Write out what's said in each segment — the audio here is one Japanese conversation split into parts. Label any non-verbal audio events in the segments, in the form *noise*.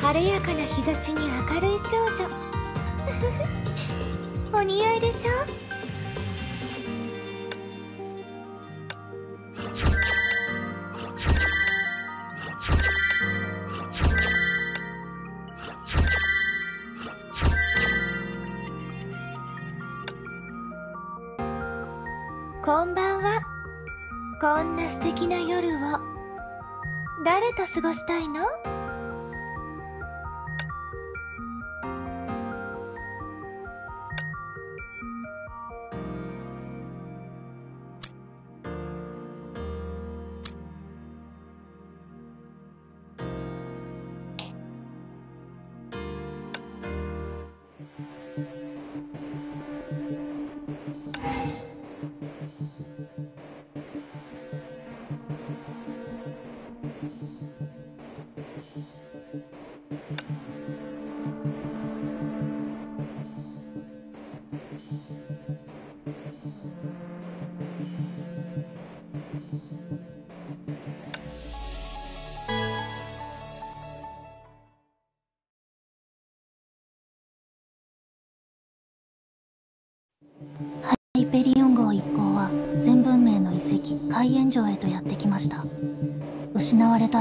晴れやかな日差しに明るい少女。*laughs* お似合いでしょ？こんばんは。こんな素敵な夜を誰と過ごしたいの？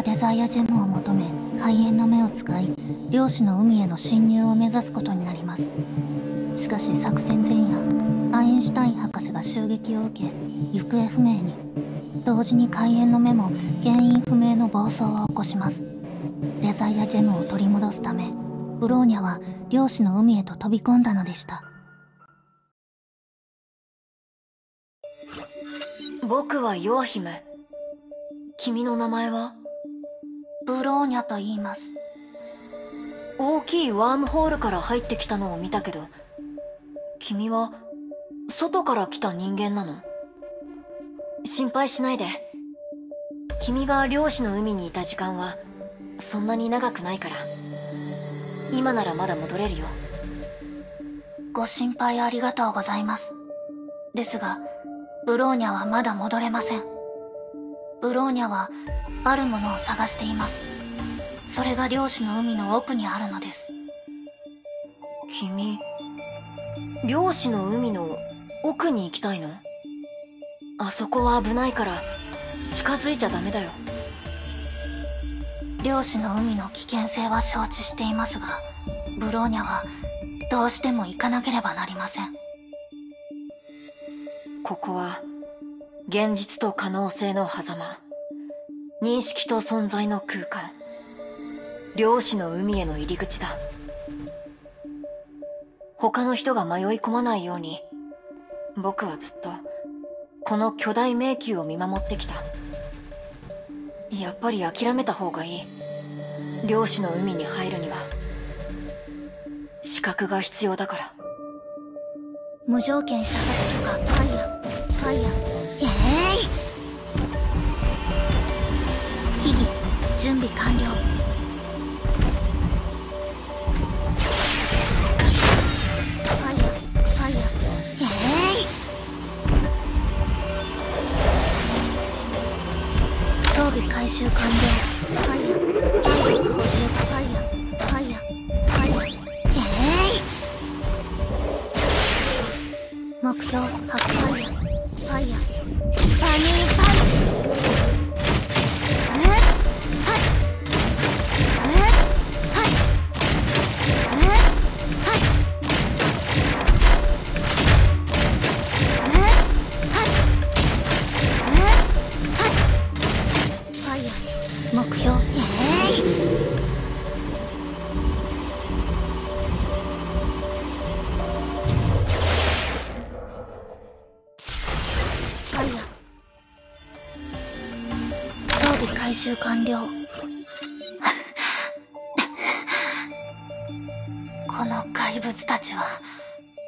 デザイアジェムを求め海縁の目を使い漁師の海への侵入を目指すことになります。しかし作戦前夜アインシュタイン博士が襲撃を受け行方不明に。同時に海縁の目も原因不明の暴走を起こします。デザイアジェムを取り戻すためブローニャは漁師の海へと飛び込んだのでした。僕はヨアヒム。君の名前は？ブローニャと言います大きいワームホールから入ってきたのを見たけど、君は外から来た人間なの？心配しないで。君が漁師の海にいた時間はそんなに長くないから。今ならまだ戻れるよ。ご心配ありがとうございます。ですが、ブローニャはまだ戻れません。ブローニャは、あるものを探しています。それが漁師の海の奥にあるのです。君、漁師の海の奥に行きたいの？あそこは危ないから近づいちゃダメだよ。漁師の海の危険性は承知していますが、ブローニャは、どうしても行かなければなりません。ここは、現実と可能性の狭間。認識と存在の空間。漁師の海への入り口だ。他の人が迷い込まないように、僕はずっと、この巨大迷宮を見守ってきた。やっぱり諦めた方がいい。漁師の海に入るには、資格が必要だから。無条件射殺許可、ファイヤ、ファイヤ準備完了。回収完了。ファイヤー、ファイヤー、補充、ファイヤー、ファイヤー、ファイヤー。えい目標発ファイヤーファイヤーターニングパンチ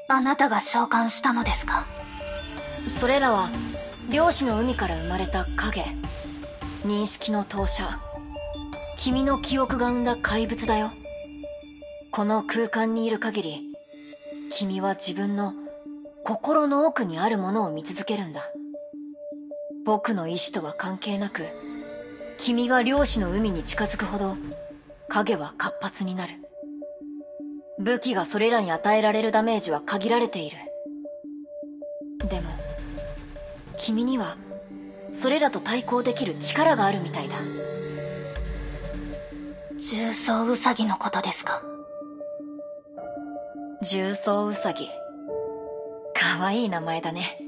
あなたが召喚したのですか？それらは、漁師の海から生まれた影。認識の投射。君の記憶が生んだ怪物だよ。この空間にいる限り、君は自分の心の奥にあるものを見続けるんだ。僕の意志とは関係なく、君が漁師の海に近づくほど、影は活発になる。武器がそれらに与えられるダメージは限られている。でも、君には、それらと対抗できる力があるみたいだ。重曹ウサギのことですか？重曹ウサギ。かわいい名前だね。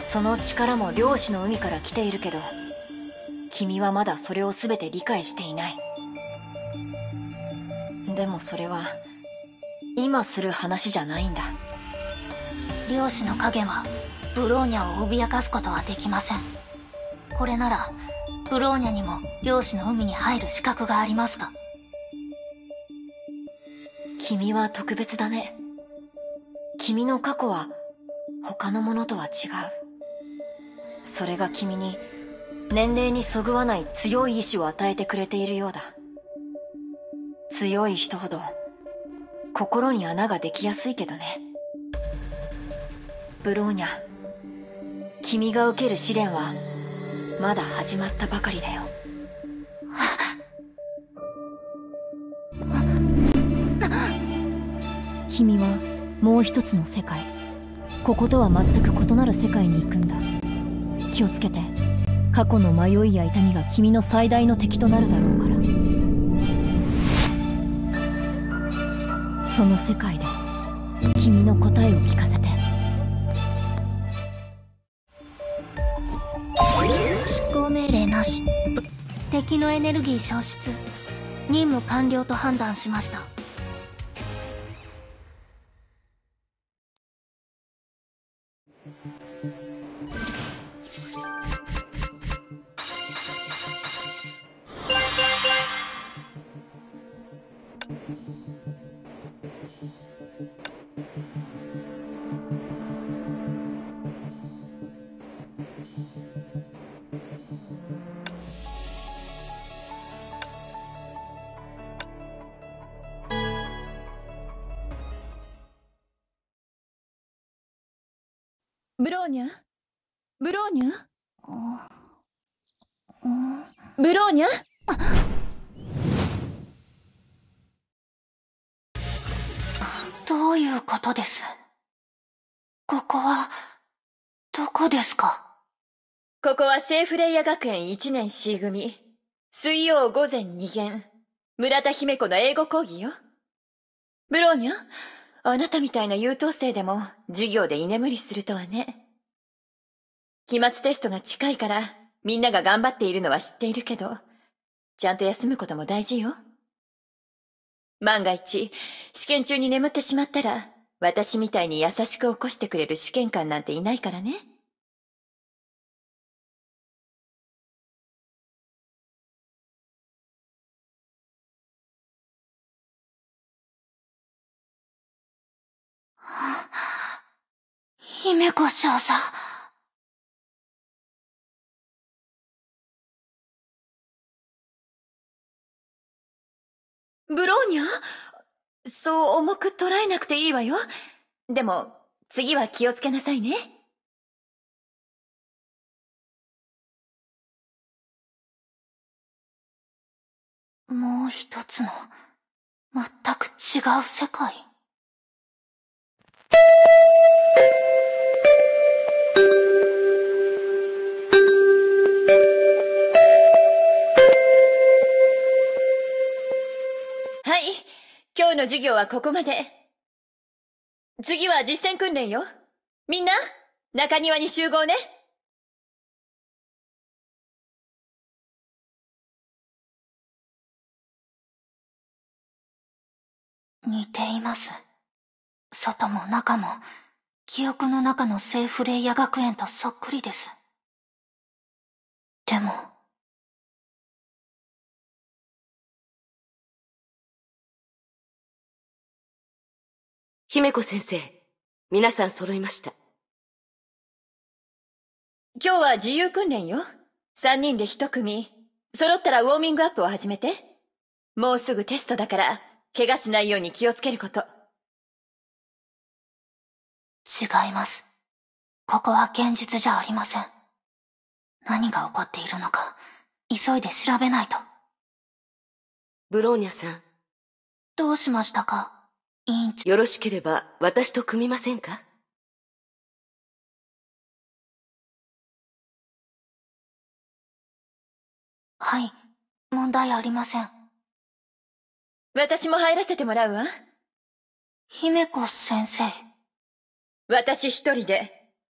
その力も漁師の海から来ているけど、君はまだそれを全て理解していない。でもそれは、今する話じゃないんだ。漁師の影は、ブローニャを脅かすことはできません。これなら、ブローニャにも漁師の海に入る資格がありますが。君は特別だね。君の過去は他のものとは違う。それが君に年齢にそぐわない強い意志を与えてくれているようだ。強い人ほど心に穴ができやすいけどね。ブローニャ、君が受ける試練はまだ始まったばかりだよ。君はもう一つの世界こことは全く異なる世界に行くんだ気をつけて過去の迷いや痛みが君の最大の敵となるだろうからその世界で君の答えを聞かせて。執行命令なし。敵のエネルギー消失。任務完了と判断しました。ブローニャブローニャブローニャどういうことです。ここは、どこですか？ここはセーフレイヤ学園1年 C 組。水曜午前2限。村田姫子の英語講義よ。ブローニャあなたみたいな優等生でも授業で居眠りするとはね。期末テストが近いからみんなが頑張っているのは知っているけど、ちゃんと休むことも大事よ。万が一、試験中に眠ってしまったら、私みたいに優しく起こしてくれる試験官なんていないからね。姫子少佐。ブローニャ？そう重く捉えなくていいわよ。でも、次は気をつけなさいね。もう一つの、全く違う世界今日の授業はここまで。次は実践訓練よ。みんな、中庭に集合ね。似ています。外も中も、記憶の中のセーフレイヤ学園とそっくりです。でも、姫子先生、皆さん揃いました。今日は自由訓練よ。三人で一組。揃ったらウォーミングアップを始めて。もうすぐテストだから、怪我しないように気をつけること。違います。ここは現実じゃありません。何が起こっているのか、急いで調べないと。ブローニャさん、どうしましたか？委員長。よろしければ私と組みませんか？はい。問題ありません。私も入らせてもらうわ。姫子先生。私一人で、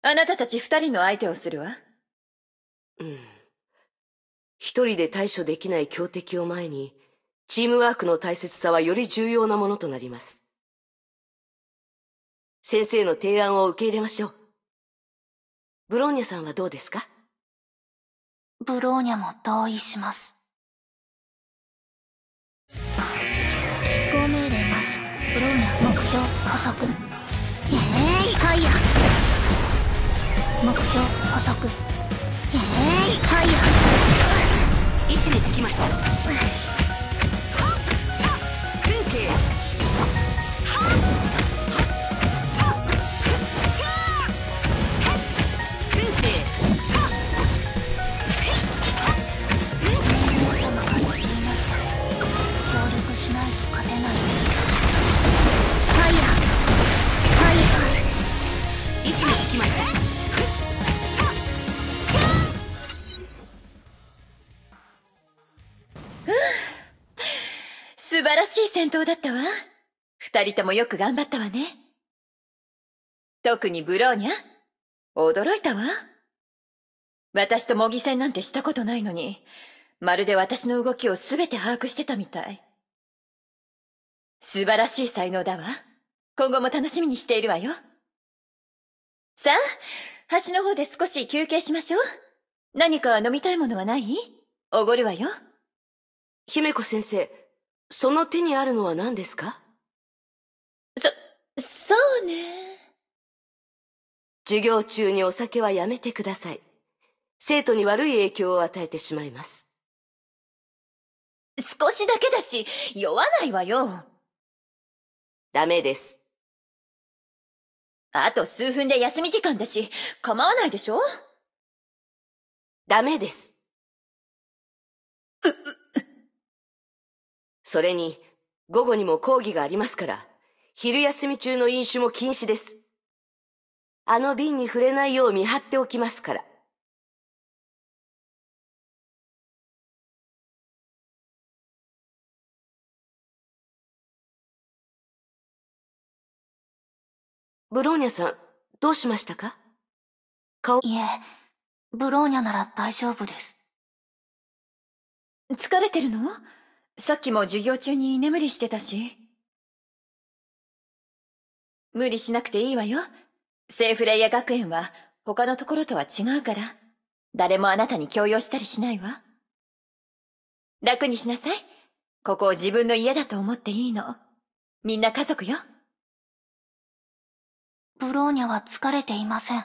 あなたたち二人の相手をするわ。うん。一人で対処できない強敵を前に、チームワークの大切さはより重要なものとなります。先生の提案を受け入れましょう。ブローニャさんはどうですか？ブローニャも同意します。執行命令なし。ブローニャ目標補足。えい、ファイヤー。目標補足。えい、ファイヤー。位置につきました。神経置につきました。素晴らしい戦闘だったわ。二人ともよく頑張ったわね。特にブローニャ驚いたわ。私と模擬戦なんてしたことないのに、まるで私の動きをすべて把握してたみたい。素晴らしい才能だわ。今後も楽しみにしているわよ。さあ、橋の方で少し休憩しましょう。何か飲みたいものはない？おごるわよ。姫子先生、その手にあるのは何ですか？そ、そうね。授業中にお酒はやめてください。生徒に悪い影響を与えてしまいます。少しだけだし、酔わないわよ。ダメです。あと数分で休み時間だし、構わないでしょ？ダメです。それに、午後にも講義がありますから、昼休み中の飲酒も禁止です。あの瓶に触れないよう見張っておきますから。ブローニャさん、どうしましたか？顔、いえ、ブローニャなら大丈夫です。疲れてるの？さっきも授業中に居眠りしてたし。無理しなくていいわよ。セーフレイヤ学園は他のところとは違うから、誰もあなたに強要したりしないわ。楽にしなさい。ここを自分の家だと思っていいの。みんな家族よ。ブローニャは疲れていません。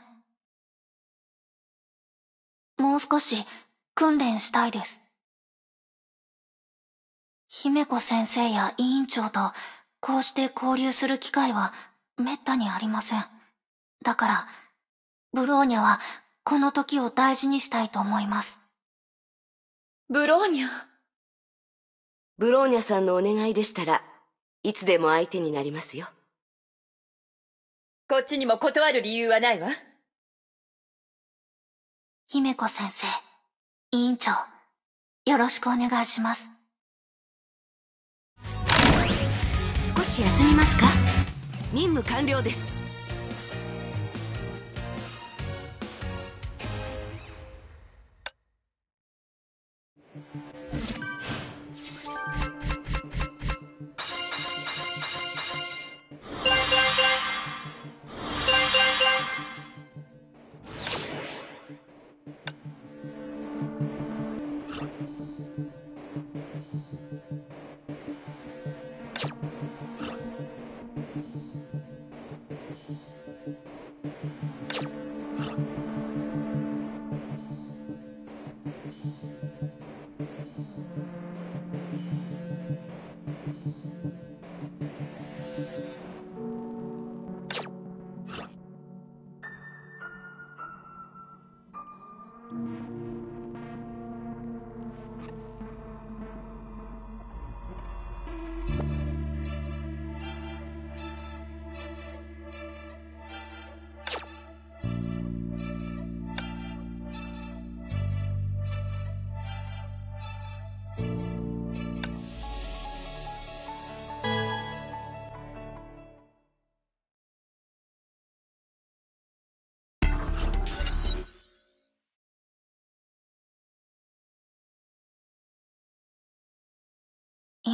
もう少し訓練したいです。姫子先生や委員長とこうして交流する機会はめったにありません。だから、ブローニャはこの時を大事にしたいと思います。ブローニャ？ブローニャさんのお願いでしたらいつでも相手になりますよ。こっちにも断る理由はないわ。姫子先生、委員長、よろしくお願いします。少し休みますか？任務完了です。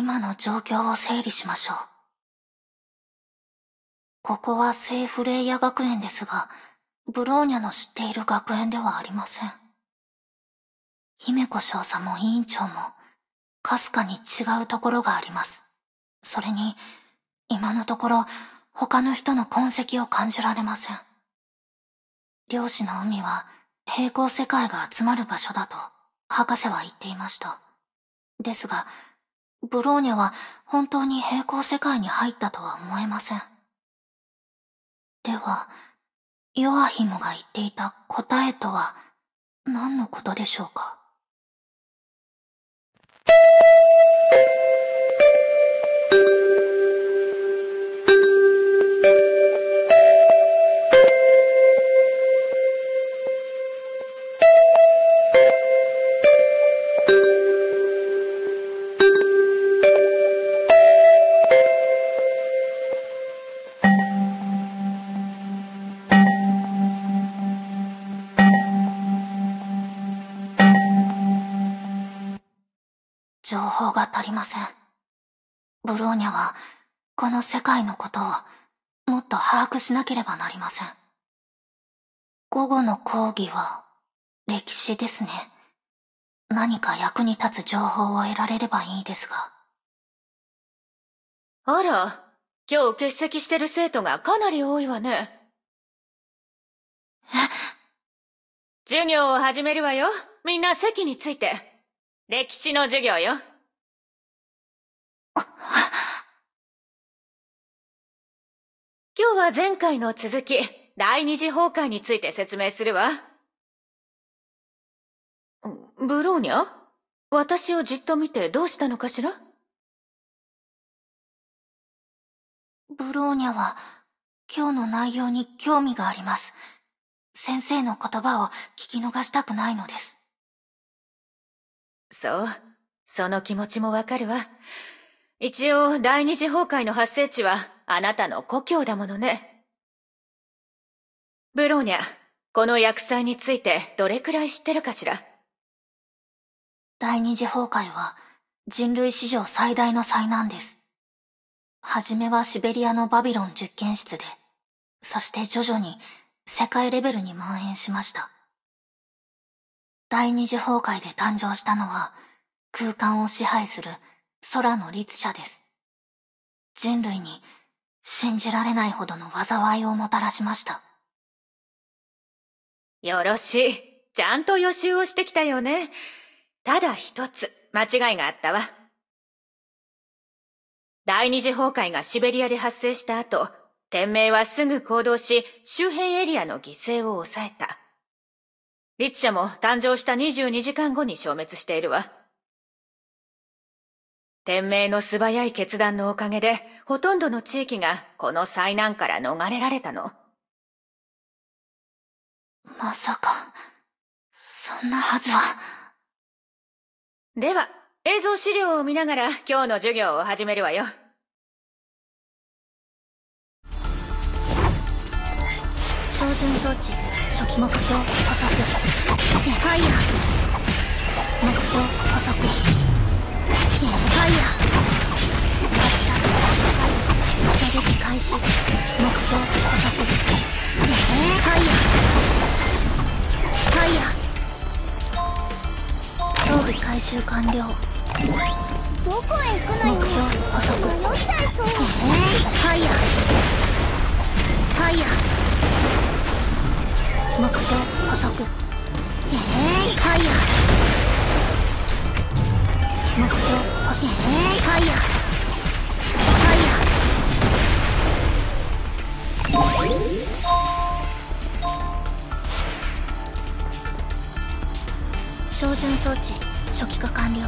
今の状況を整理しましょう。ここは聖フレイヤ学園ですが、ブローニャの知っている学園ではありません。姫子少佐も委員長も、かすかに違うところがあります。それに、今のところ、他の人の痕跡を感じられません。漁師の海は、平行世界が集まる場所だと、博士は言っていました。ですが、ブローニャは本当に平行世界に入ったとは思えません。では、ヨアヒムが言っていた答えとは何のことでしょうか？情報が足りません。ブローニャは、この世界のことを、もっと把握しなければなりません。午後の講義は、歴史ですね。何か役に立つ情報を得られればいいですが。あら、今日欠席してる生徒がかなり多いわね。え？授業を始めるわよ。みんな席について。歴史の授業よ。今日は前回の続き、第二次崩壊について説明するわ。ブローニャ？私をじっと見てどうしたのかしら？ブローニャは今日の内容に興味があります。先生の言葉を聞き逃したくないのです。そう。その気持ちもわかるわ。一応、第二次崩壊の発生地は、あなたの故郷だものね。ブローニャ、この薬剤についてどれくらい知ってるかしら？第二次崩壊は、人類史上最大の災難です。はじめはシベリアのバビロン実験室で、そして徐々に世界レベルに蔓延しました。第二次崩壊で誕生したのは空間を支配する空の律者です。人類に信じられないほどの災いをもたらしました。よろしい。ちゃんと予習をしてきたよね。ただ一つ間違いがあったわ。第二次崩壊がシベリアで発生した後、天命はすぐ行動し、周辺エリアの犠牲を抑えた。律者も誕生した22時間後に消滅しているわ。天命の素早い決断のおかげで、ほとんどの地域がこの災難から逃れられたの。まさか、そんなはずは。では、映像資料を見ながら今日の授業を始めるわよ。標準装置初期目標補足ファイヤー目標補足ファイヤー発射射撃開始目標補足ファイヤーファイヤー装備回収完了どこへ行くのよ目標補足迷っちゃいそうファイヤーファイヤー目標補足。えー、ファイヤー目標補足えー、ファイヤーファイヤー照準装置初期化完了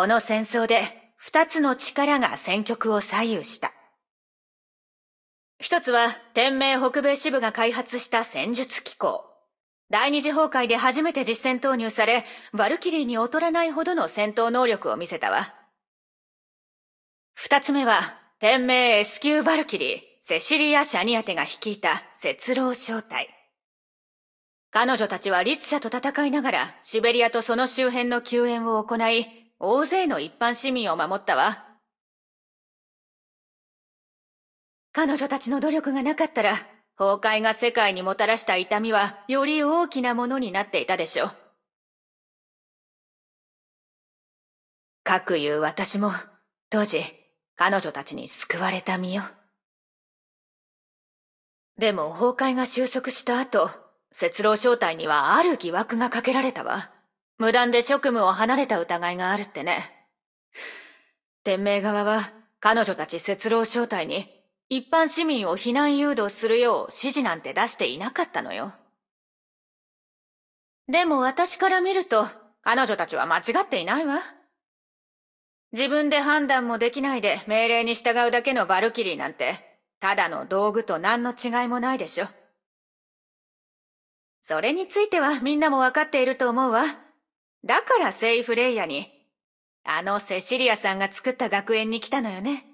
この戦争で二つの力が戦局を左右した。一つは天命北米支部が開発した戦術機構。第二次崩壊で初めて実戦投入され、バルキリーに劣らないほどの戦闘能力を見せたわ。二つ目は、天命 S 級バルキリー、セシリア・シャニアテが率いた雪狼小隊。彼女たちは律者と戦いながら、シベリアとその周辺の救援を行い、大勢の一般市民を守ったわ。彼女たちの努力がなかったら、崩壊が世界にもたらした痛みは、より大きなものになっていたでしょう。かくいう私も、当時、彼女たちに救われた身よ。でも崩壊が収束した後、雪狼正体にはある疑惑がかけられたわ。無断で職務を離れた疑いがあるってね。天命側は彼女たち雪狼正体に一般市民を避難誘導するよう指示なんて出していなかったのよ。でも私から見ると彼女たちは間違っていないわ。自分で判断もできないで命令に従うだけのバルキリーなんてただの道具と何の違いもないでしょ。それについてはみんなもわかっていると思うわ。だからセイフレイヤに、あのセシリアさんが作った学園に来たのよね。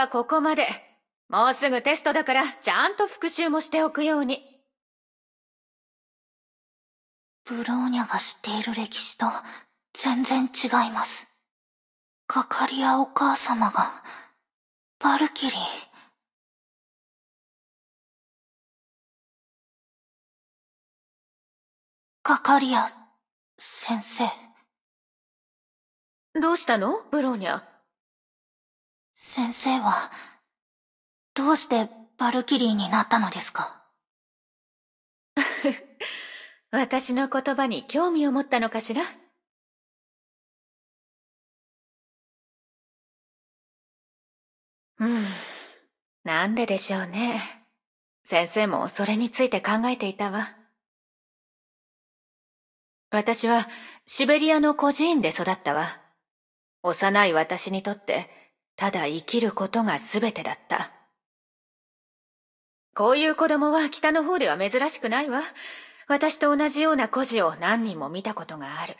はここまで。もうすぐテストだから、ちゃんと復習もしておくように。ブローニャが知っている歴史と全然違います。カカリアお母様が、バルキリー。カカリア、先生。どうしたの？ブローニャ。先生は、どうしてバルキリーになったのですか？*laughs* 私の言葉に興味を持ったのかしら？うん。なんででしょうね。先生もそれについて考えていたわ。私はシベリアの孤児院で育ったわ。幼い私にとって、ただ生きることが全てだった。こういう子供は北の方では珍しくないわ。私と同じような孤児を何人も見たことがある。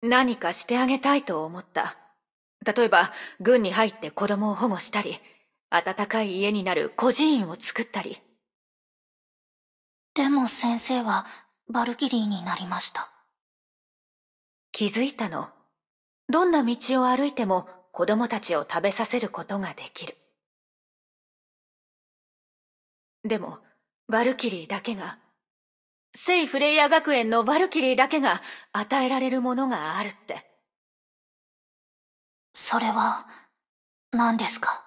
何かしてあげたいと思った。例えば、軍に入って子供を保護したり、暖かい家になる孤児院を作ったり。でも先生は、バルキリーになりました。気づいたの。どんな道を歩いても子供たちを食べさせることができる。でも、バルキリーだけが、聖フレイヤ学園のバルキリーだけが与えられるものがあるって。それは、何ですか？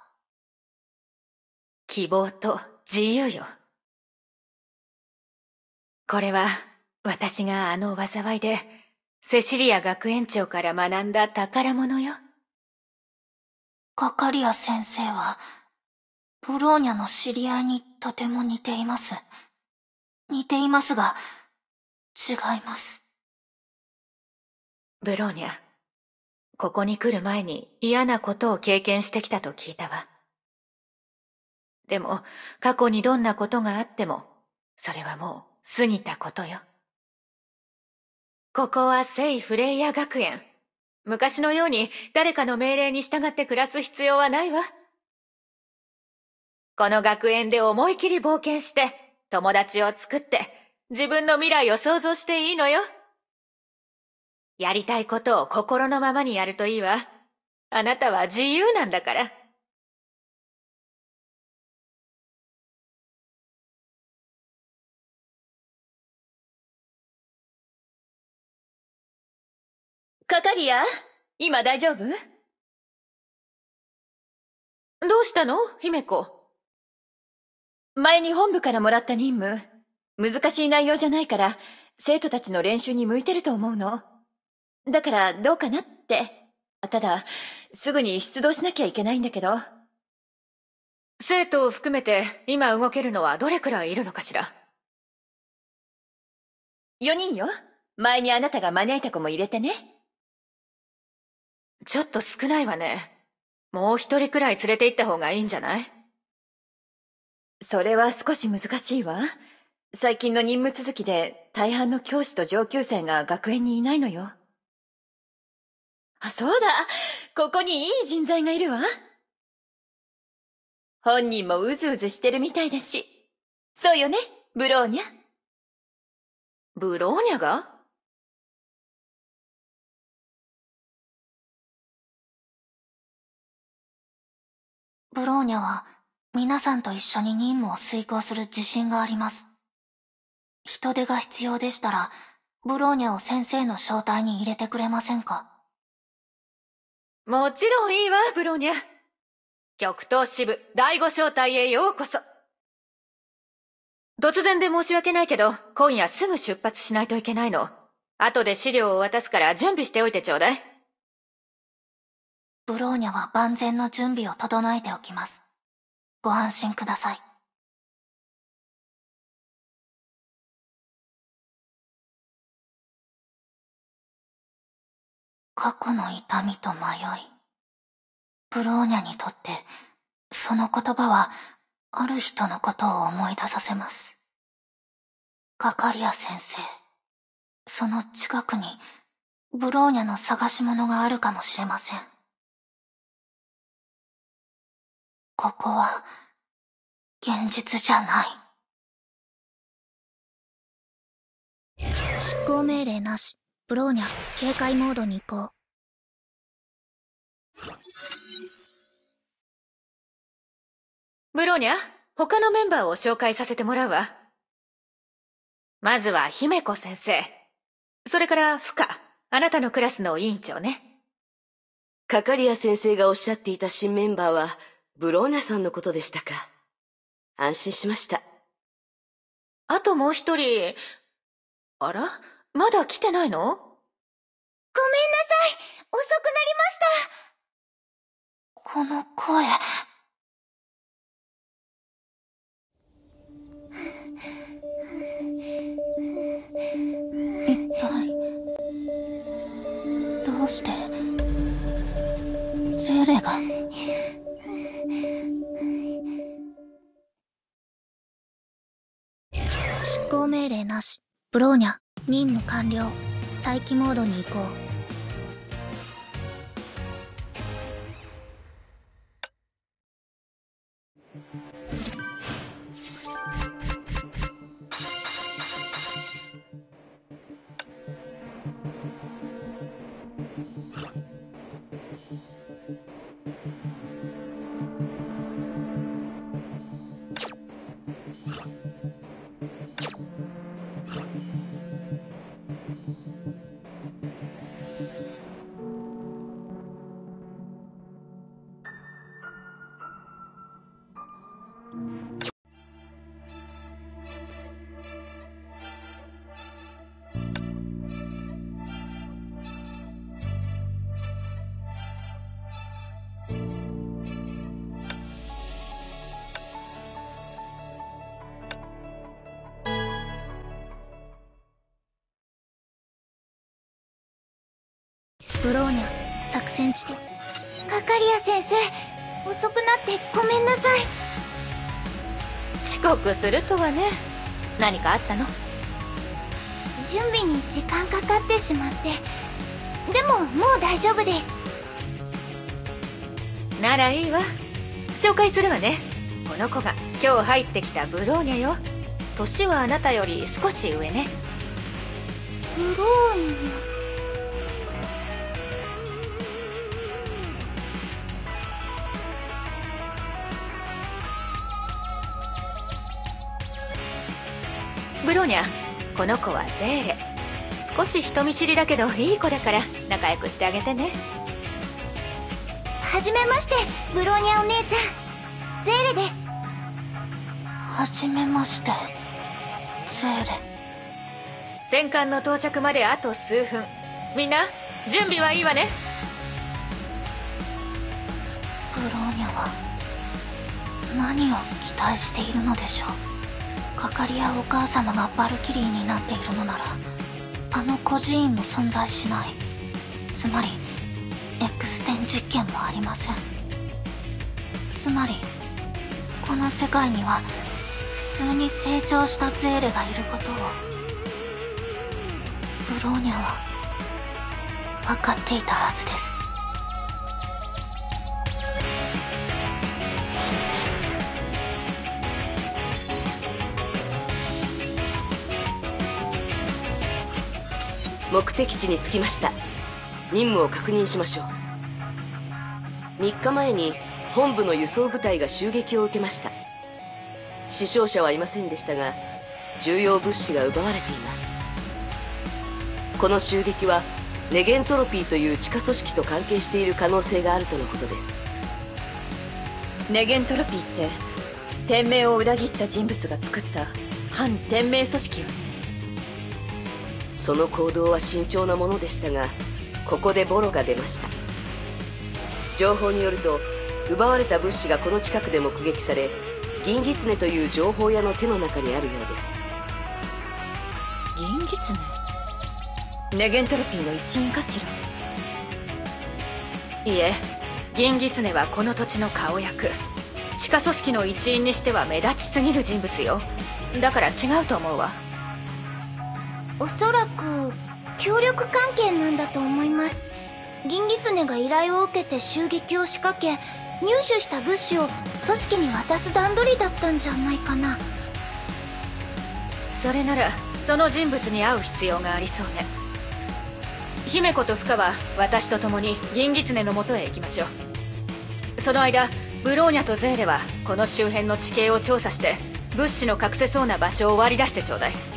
希望と自由よ。これは私があの災いでセシリア学園長から学んだ宝物よ。カカリア先生は、ブローニャの知り合いにとても似ています。似ていますが、違います。ブローニャ、ここに来る前に嫌なことを経験してきたと聞いたわ。でも、過去にどんなことがあっても、それはもう過ぎたことよ。ここは聖フレイヤ学園。昔のように誰かの命令に従って暮らす必要はないわ。この学園で思い切り冒険して、友達を作って、自分の未来を想像していいのよ。やりたいことを心のままにやるといいわ。あなたは自由なんだから。かかりや今大丈夫？どうしたの？姫子。前に本部からもらった任務。難しい内容じゃないから、生徒たちの練習に向いてると思うの。だからどうかなって。ただ、すぐに出動しなきゃいけないんだけど。生徒を含めて今動けるのはどれくらいいるのかしら ?4 人よ。前にあなたが招いた子も入れてね。ちょっと少ないわね。もう一人くらい連れて行った方がいいんじゃない？それは少し難しいわ。最近の任務続きで大半の教師と上級生が学園にいないのよ。あ、そうだここにいい人材がいるわ。本人もうずうずしてるみたいだし。そうよね、ブローニャ。ブローニャが？ブローニャは皆さんと一緒に任務を遂行する自信があります。人手が必要でしたら、ブローニャを先生の招待に入れてくれませんか？もちろんいいわ、ブローニャ。極東支部第五招待へようこそ。突然で申し訳ないけど、今夜すぐ出発しないといけないの。後で資料を渡すから準備しておいてちょうだい。ブローニャは万全の準備を整えておきます。ご安心ください。過去の痛みと迷い。ブローニャにとって、その言葉は、ある人のことを思い出させます。カカリア先生。その近くに、ブローニャの探し物があるかもしれません。ここは、現実じゃない。執行命令なし。ブローニャ、警戒モードに移行。ブローニャ、他のメンバーを紹介させてもらうわ。まずは姫子先生。それからフカ、あなたのクラスの委員長ね。カカリア先生がおっしゃっていた新メンバーは、ブローニャさんのことでしたか？安心しました。あともう一人、あら？まだ来てないの？ごめんなさい遅くなりましたこの声。一体、どうして、ゼレが。執行命令なし。ブローニャ。任務完了待機モードに移行ブローニャ作戦地点カカリア先生遅くなってごめんなさい。遅刻するとはね。何かあったの？準備に時間かかってしまって。でももう大丈夫です。ならいいわ。紹介するわね。この子が今日入ってきたブローニャよ。年はあなたより少し上ね。ブローニャブローニャこの子はゼーレ。少し人見知りだけどいい子だから仲良くしてあげてね。はじめましてブローニャお姉ちゃん。ゼーレです。はじめましてゼーレ。戦艦の到着まであと数分。みんな準備はいいわね。ブローニャは何を期待しているのでしょうかかりやお母様がバルキリーになっているのならあの孤児院も存在しない。つまり X 点実験もありません。つまりこの世界には普通に成長したゼーレがいることをブローニャは分かっていたはずです。目的地に着きました。任務を確認しましょう。3日前に本部の輸送部隊が襲撃を受けました。死傷者はいませんでしたが重要物資が奪われています。この襲撃はネゲントロピーという地下組織と関係している可能性があるとのことです。ネゲントロピーって天命を裏切った人物が作った反天命組織よね。その行動は慎重なものでしたがここでボロが出ました。情報によると奪われた物資がこの近くで目撃され銀狐という情報屋の手の中にあるようです。銀狐？ネゲントロピーの一員かしら？いいえ銀狐はこの土地の顔役。地下組織の一員にしては目立ちすぎる人物よ。だから違うと思うわおそらく協力関係なんだと思います。銀狐が依頼を受けて襲撃を仕掛け入手した物資を組織に渡す段取りだったんじゃないかな。それならその人物に会う必要がありそうね。姫子とフカは私と共に銀狐のもとへ行きましょう。その間ブローニャとゼーレはこの周辺の地形を調査して物資の隠せそうな場所を割り出してちょうだい。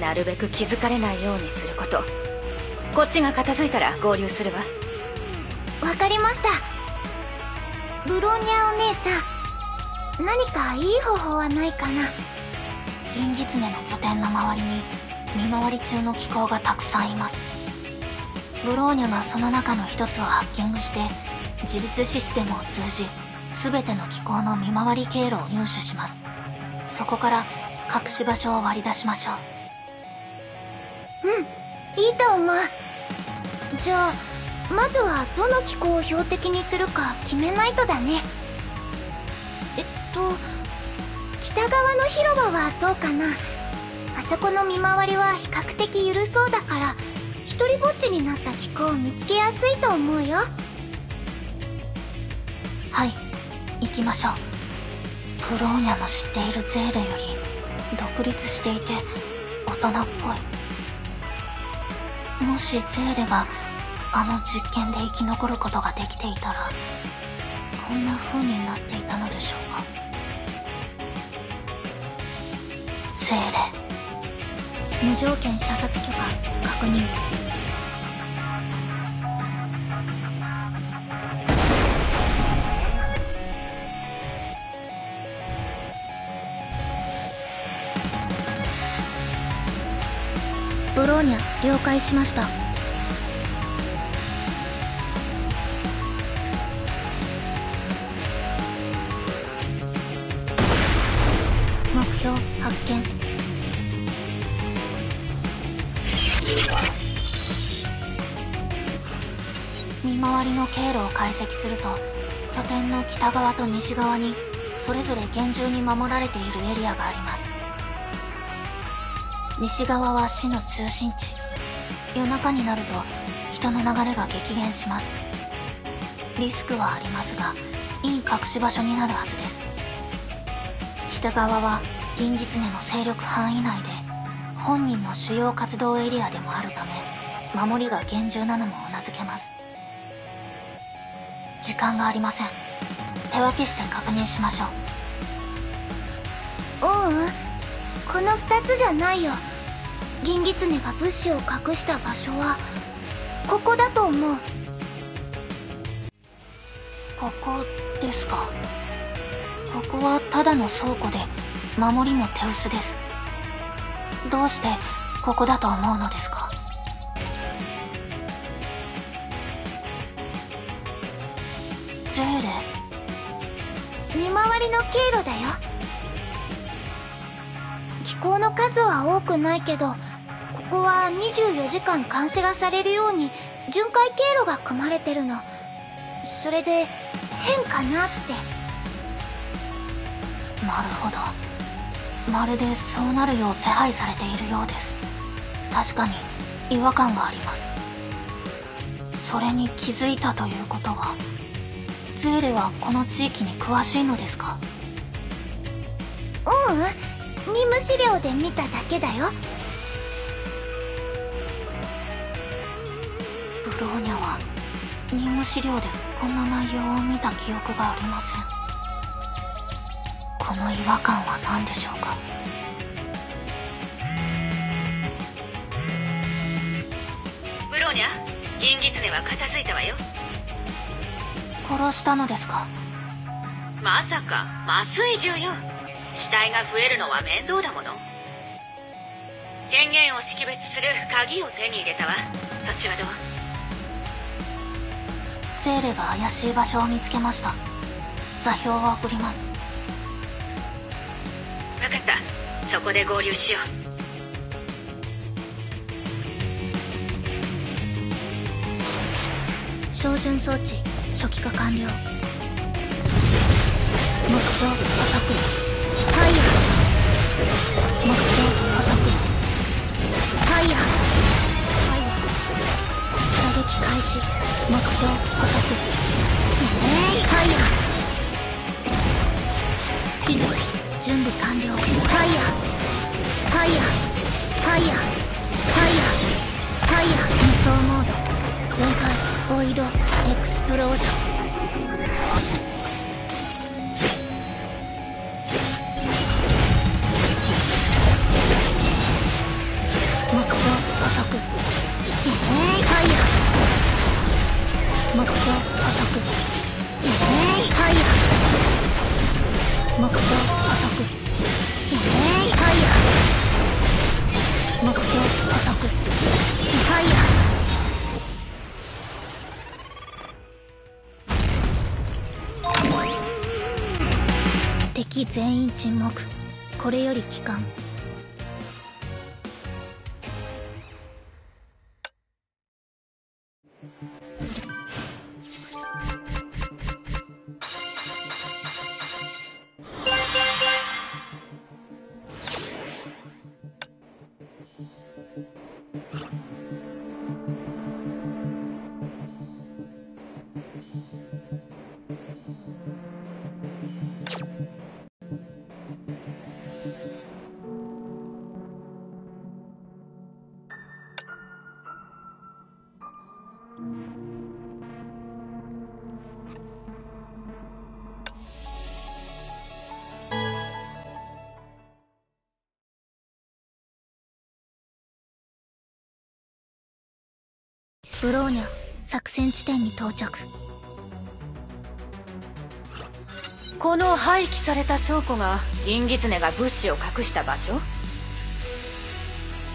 なるべく気づかれないようにすること。こっちが片付いたら合流するわ。わかりました。ブローニャお姉ちゃん。何かいい方法はないかな。銀狐の拠点の周りに見回り中の機構がたくさんいます。ブローニャがその中の一つをハッキングして自立システムを通じ全ての機構の見回り経路を入手します。そこから隠し場所を割り出しましょううんいいと思う。じゃあまずはどの機構を標的にするか決めないとだね。えっと北側の広場はどうかな？あそこの見回りは比較的緩そうだから一人ぼっちになった機構を見つけやすいと思うよ。はい行きましょう。プローニャの知っているゼーレより独立していて大人っぽい。もしゼーレがあの実験で生き残ることができていたらこんな風になっていたのでしょうか？ゼーレ。無条件射殺許可確認。ブローニャ了解しました。目標発見。見回りの経路を解析すると拠点の北側と西側にそれぞれ厳重に守られているエリアがあります。西側は市の中心地。夜中になると人の流れが激減します。リスクはありますがいい隠し場所になるはずです。北側は銀狐の勢力範囲内で本人の主要活動エリアでもあるため守りが厳重なのも頷けます。時間がありません。手分けして確認しましょう。おう。この2つじゃないよ。銀狐が物資を隠した場所はここだと思う。ここですか。ここはただの倉庫で守りも手薄です。どうしてここだと思うのですか？ゼーレ。見回りの経路だよ気候の数は多くないけどここは24時間監視がされるように巡回経路が組まれてるの。それで変かなって。なるほど。まるでそうなるよう手配されているようです。確かに違和感があります。それに気づいたということはゼーレはこの地域に詳しいのですか？ううん任務資料で見ただけだよ。ブローニャは任務資料でこんな内容を見た記憶がありません。この違和感は何でしょうか？ブローニャ銀狐は片付いたわよ。殺したのですか？まさか麻酔銃よ死体が増えるのは面倒だもの。権限を識別する鍵を手に入れたわ。そっちはどう？ゼーレが怪しい場所を見つけました。座標を送ります。分かった。そこで合流しよう。照準装置初期化完了。目標補足ファイヤー。目標補足ファイヤー。ファイヤ射撃開始目標補足えー、ファイヤ準備完了ファイヤー。ファイヤー。ファイヤー。ファイヤー。ファイヤー。無双モー。ド全開ボイドエクスプロー。ジョン全員沈黙。これより帰還。ブローニャ作戦地点に到着。この廃棄された倉庫が銀狐が物資を隠した場所？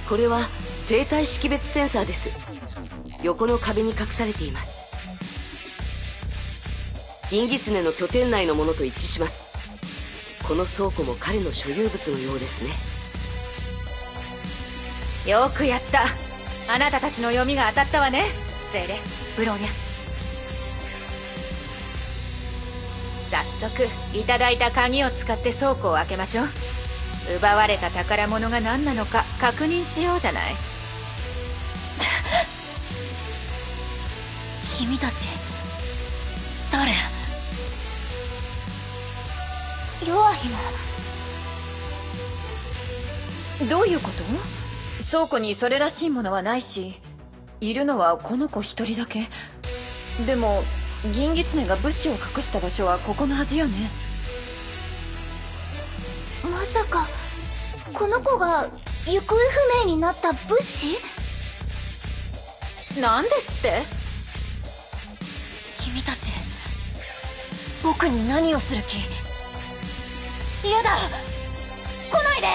これは生体識別センサーです。横の壁に隠されています。銀狐の拠点内のものと一致します。この倉庫も彼の所有物のようですね。よくやったあなたたちの読みが当たったわね。ゼーレブローニャ。早速いただいた鍵を使って倉庫を開けましょう。奪われた宝物が何なのか確認しようじゃない。*laughs* 君たち誰？ヨアヒモどういうこと？倉庫にそれらしいものはないしいるのはこの子一人だけ。でも銀狐が物資を隠した場所はここのはずよね。まさかこの子が行方不明になった物資なんですって？君たち僕に何をする気？嫌だ！来ないで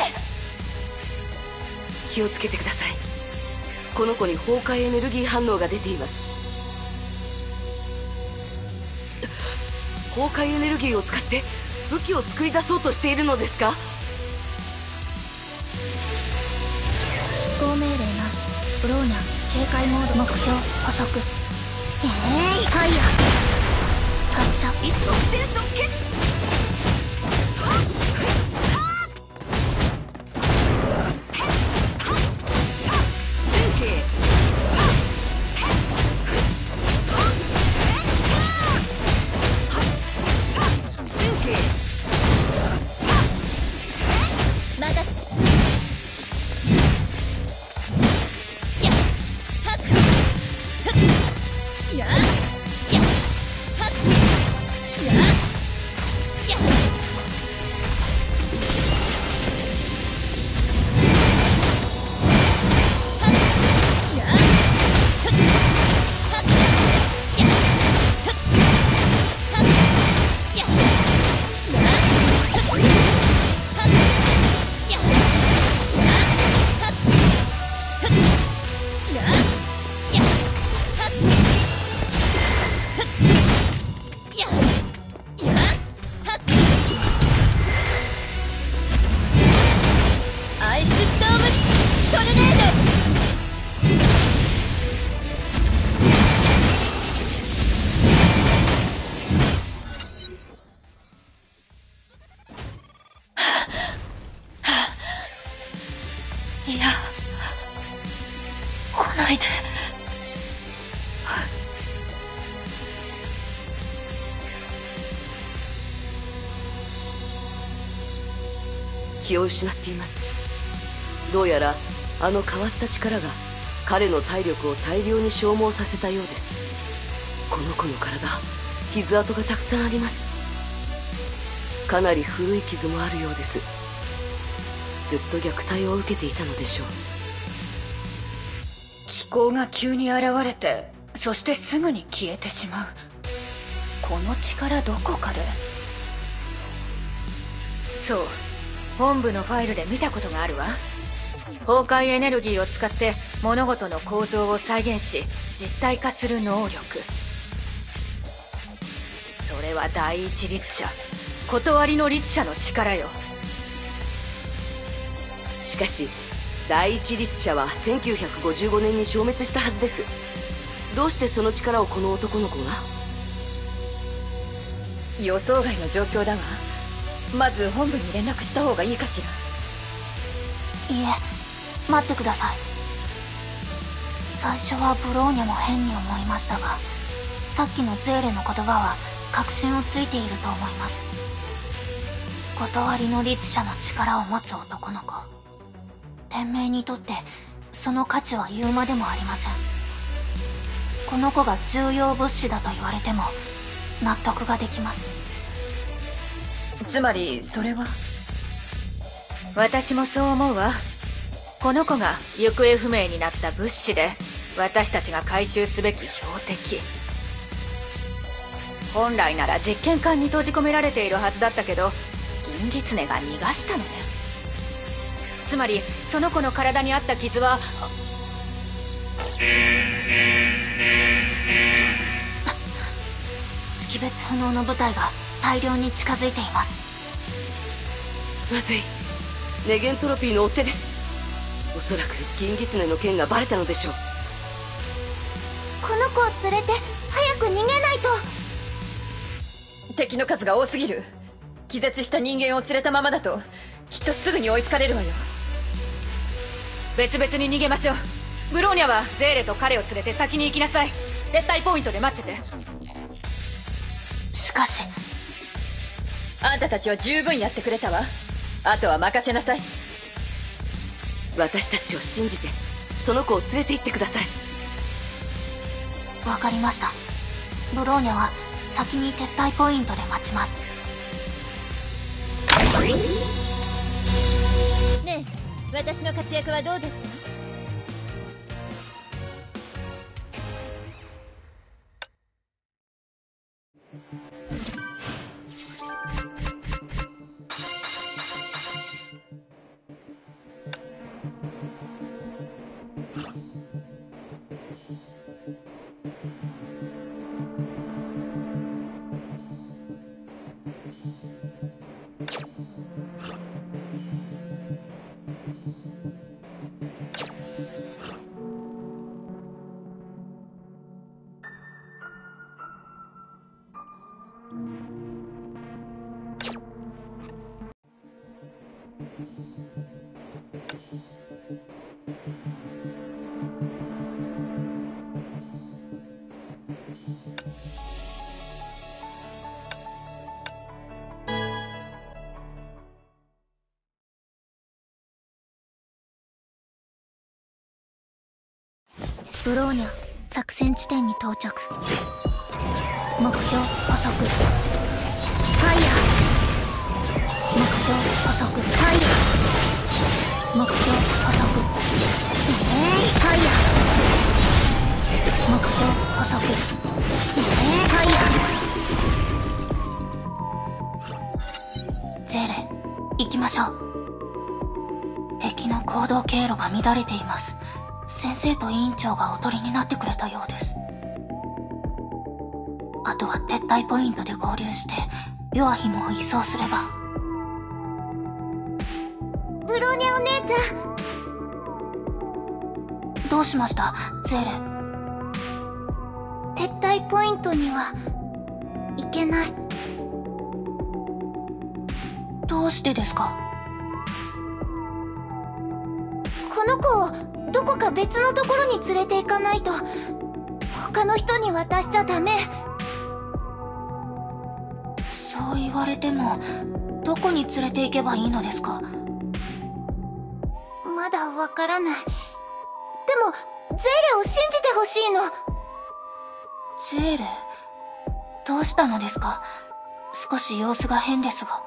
気をつけてください。この子に崩壊エネルギー反応が出ています。崩壊エネルギーを使って武器を作り出そうとしているのですか？執行命令なし。ブローニャ警戒モード目標補足。えーい。ファイヤー発射。一億戦即決気を失っています。どうやらあの変わった力が彼の体力を大量に消耗させたようです。この子の体傷跡がたくさんあります。かなり古い傷もあるようです。ずっと虐待を受けていたのでしょう。気候が急に現れてそしてすぐに消えてしまう。この力どこかで。そう本部のファイルで見たことがあるわ。崩壊エネルギーを使って物事の構造を再現し実体化する能力。それは第一律者断りの律者の力よ。しかし第一律者は1955年に消滅したはずです。どうしてその力をこの男の子が？予想外の状況だがまず本部に連絡した方がいいかしら？いえ待ってください。最初はブローニャも変に思いましたがさっきのゼーレの言葉は確信をついていると思います。断りの律者の力を持つ男の子。天命にとってその価値は言うまでもありません。この子が重要物資だと言われても納得ができます。つまりそれは？私もそう思うわ。この子が行方不明になった物資で私たちが回収すべき標的。本来なら実験管に閉じ込められているはずだったけど銀狐が逃がしたのね。つまりその子の体にあった傷は識別不能の部隊が。大量に近づいています。まずい。ネゲントロピーの追っ手です。おそらく銀狐の件がバレたのでしょう。この子を連れて早く逃げないと。敵の数が多すぎる。気絶した人間を連れたままだときっとすぐに追いつかれるわよ。別々に逃げましょう。ブローニャはゼーレと彼を連れて先に行きなさい。撤退ポイントで待ってて。しかしあんたたちは十分やってくれたわ。あとは任せなさい。私たちを信じてその子を連れて行ってください。わかりました。ブローニャは先に撤退ポイントで待ちます。ねえ私の活躍はどうだった？ブローニャ作戦地点に到着。目標捕捉ファイヤー。目標捕捉ファイヤー。目標捕捉えー、ファイヤー。目標捕捉えー、ファイヤー。ゼーレ行きましょう。敵の行動経路が乱れています。先生と委員長がおとりになってくれたようです。あとは撤退ポイントで合流してヨアヒムを移送すれば。ブローニャお姉ちゃん。どうしました？ゼーレ。撤退ポイントには行けない。どうしてですか？この子をどこか別のところに連れて行かないと。他の人に渡しちゃダメ。そう言われてもどこに連れて行けばいいのですか？まだわからない。でもゼーレを信じてほしいの。ゼーレ？どうしたのですか？少し様子が変ですが。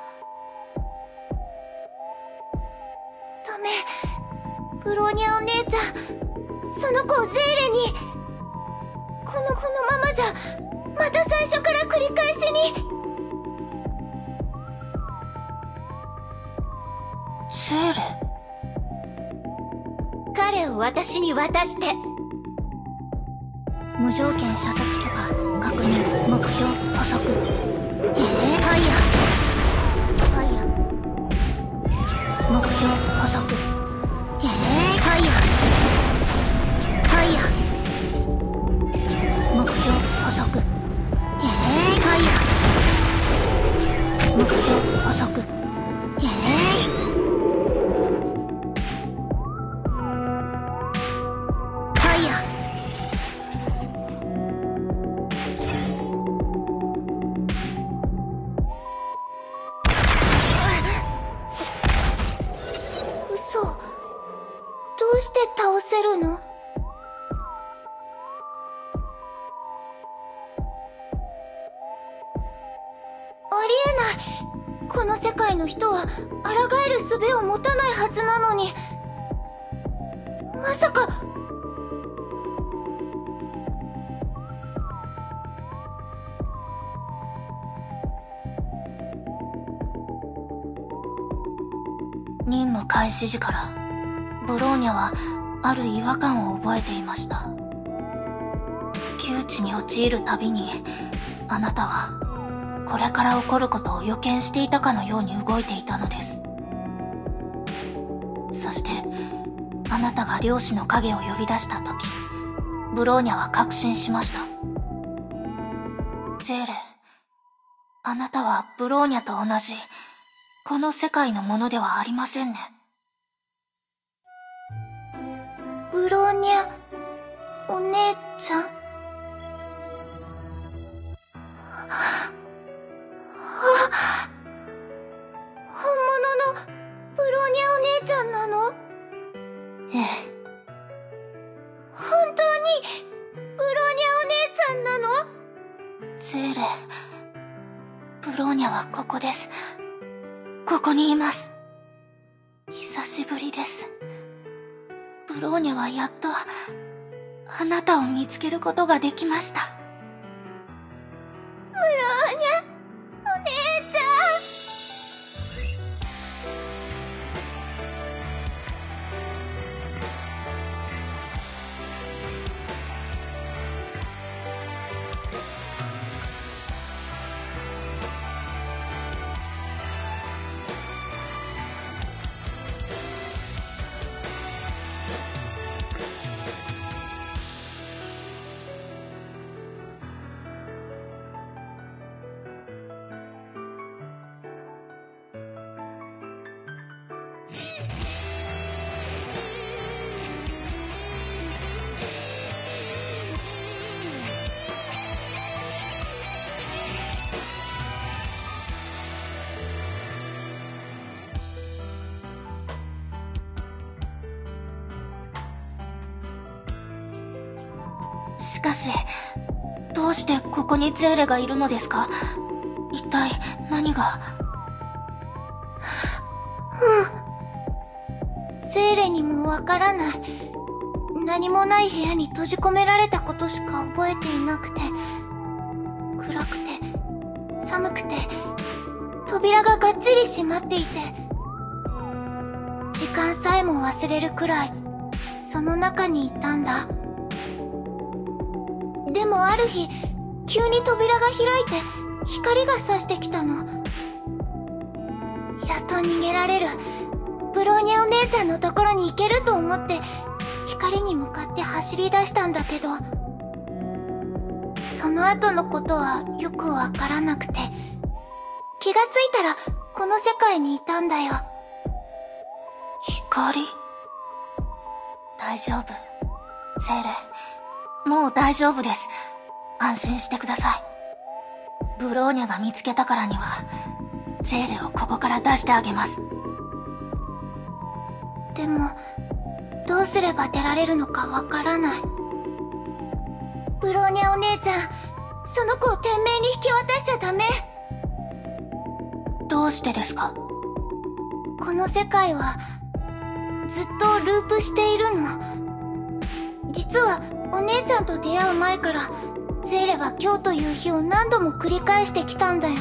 ダメブローニャお姉ちゃん。その子をゼーレに。このこのままじゃまた最初から繰り返しに。ゼーレ？彼を私に渡して。無条件射殺許可確認目標捕捉えー、ファイヤーファイヤー目標捕捉目標補足えー、ファイヤー目標。8時からブローニャはある違和感を覚えていました。窮地に陥るたびにあなたはこれから起こることを予見していたかのように動いていたのです。そしてあなたが漁師の影を呼び出した時ブローニャは確信しました。ゼーレあなたはブローニャと同じこの世界のものではありませんね。ブローニャお姉ちゃん。あ本物のブローニャお姉ちゃんなの？ええ。本当にブローニャお姉ちゃんなの？ゼーレブローニャはここです。ここにいます。久しぶりです。ブローニャはやっと、あなたを見つけることができました。ブローニャお姉ちゃんここにゼーレがいるのですか？一体何が？セーレにもわからない。何もない部屋に閉じ込められたことしか覚えていなくて、暗くて、寒くて、扉ががっちり閉まっていて、時間さえも忘れるくらい、その中にいたんだ。でもある日、急に扉が開いて、光が差してきたの。やっと逃げられる。ブローニャお姉ちゃんのところに行けると思って、光に向かって走り出したんだけど、その後のことはよくわからなくて、気がついたらこの世界にいたんだよ。光？大丈夫。ゼーレ、もう大丈夫です。安心してください。ブローニャが見つけたからには、ゼーレをここから出してあげます。でも、どうすれば出られるのかわからない。ブローニャお姉ちゃん、その子を天命に引き渡しちゃダメ。どうしてですか？この世界は、ずっとループしているの。実は、お姉ちゃんと出会う前から、ゼーレは今日という日を何度も繰り返してきたんだよ。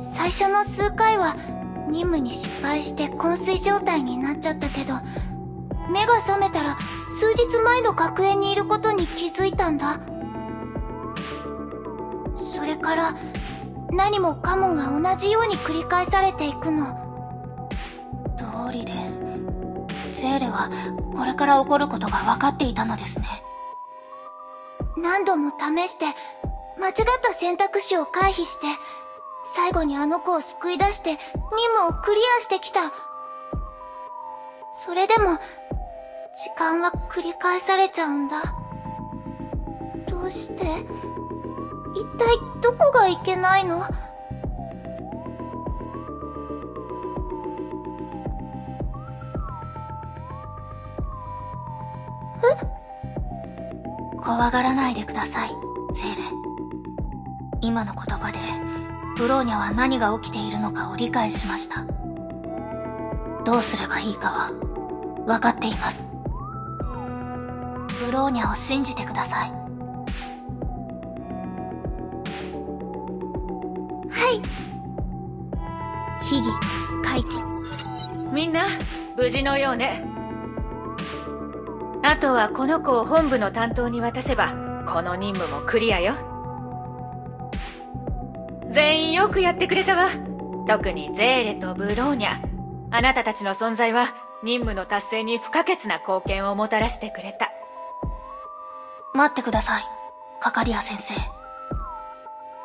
最初の数回は、任務に失敗して昏睡状態になっちゃったけど、目が覚めたら、数日前の学園にいることに気づいたんだ。それから、何もかもが同じように繰り返されていくの。通りで、ゼーレはこれから起こることが分かっていたのですね。何度も試して、間違った選択肢を回避して、最後にあの子を救い出して任務をクリアしてきた。それでも、時間は繰り返されちゃうんだ。どうして？一体どこがいけないの？え？怖がらないでください、ゼーレ。今の言葉で、ブローニャは何が起きているのかを理解しました。どうすればいいかは、分かっています。ブローニャを信じてください。はい。秘技、回帰。みんな、無事のようね。あとはこの子を本部の担当に渡せば、この任務もクリアよ。全員よくやってくれたわ。特にゼーレとブローニャ。あなたたちの存在は任務の達成に不可欠な貢献をもたらしてくれた。待ってください、カカリア先生。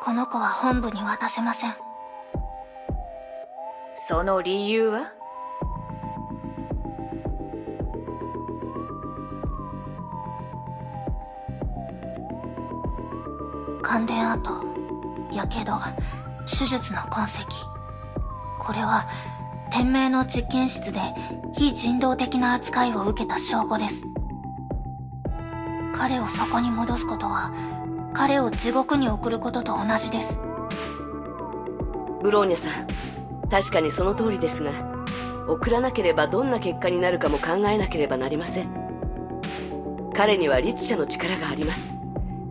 この子は本部に渡せません。その理由は？感電跡、やけど、手術の痕跡。これは、天命の実験室で非人道的な扱いを受けた証拠です。彼をそこに戻すことは、彼を地獄に送ることと同じです。ブローニャさん確かにその通りですが送らなければどんな結果になるかも考えなければなりません彼には律者の力があります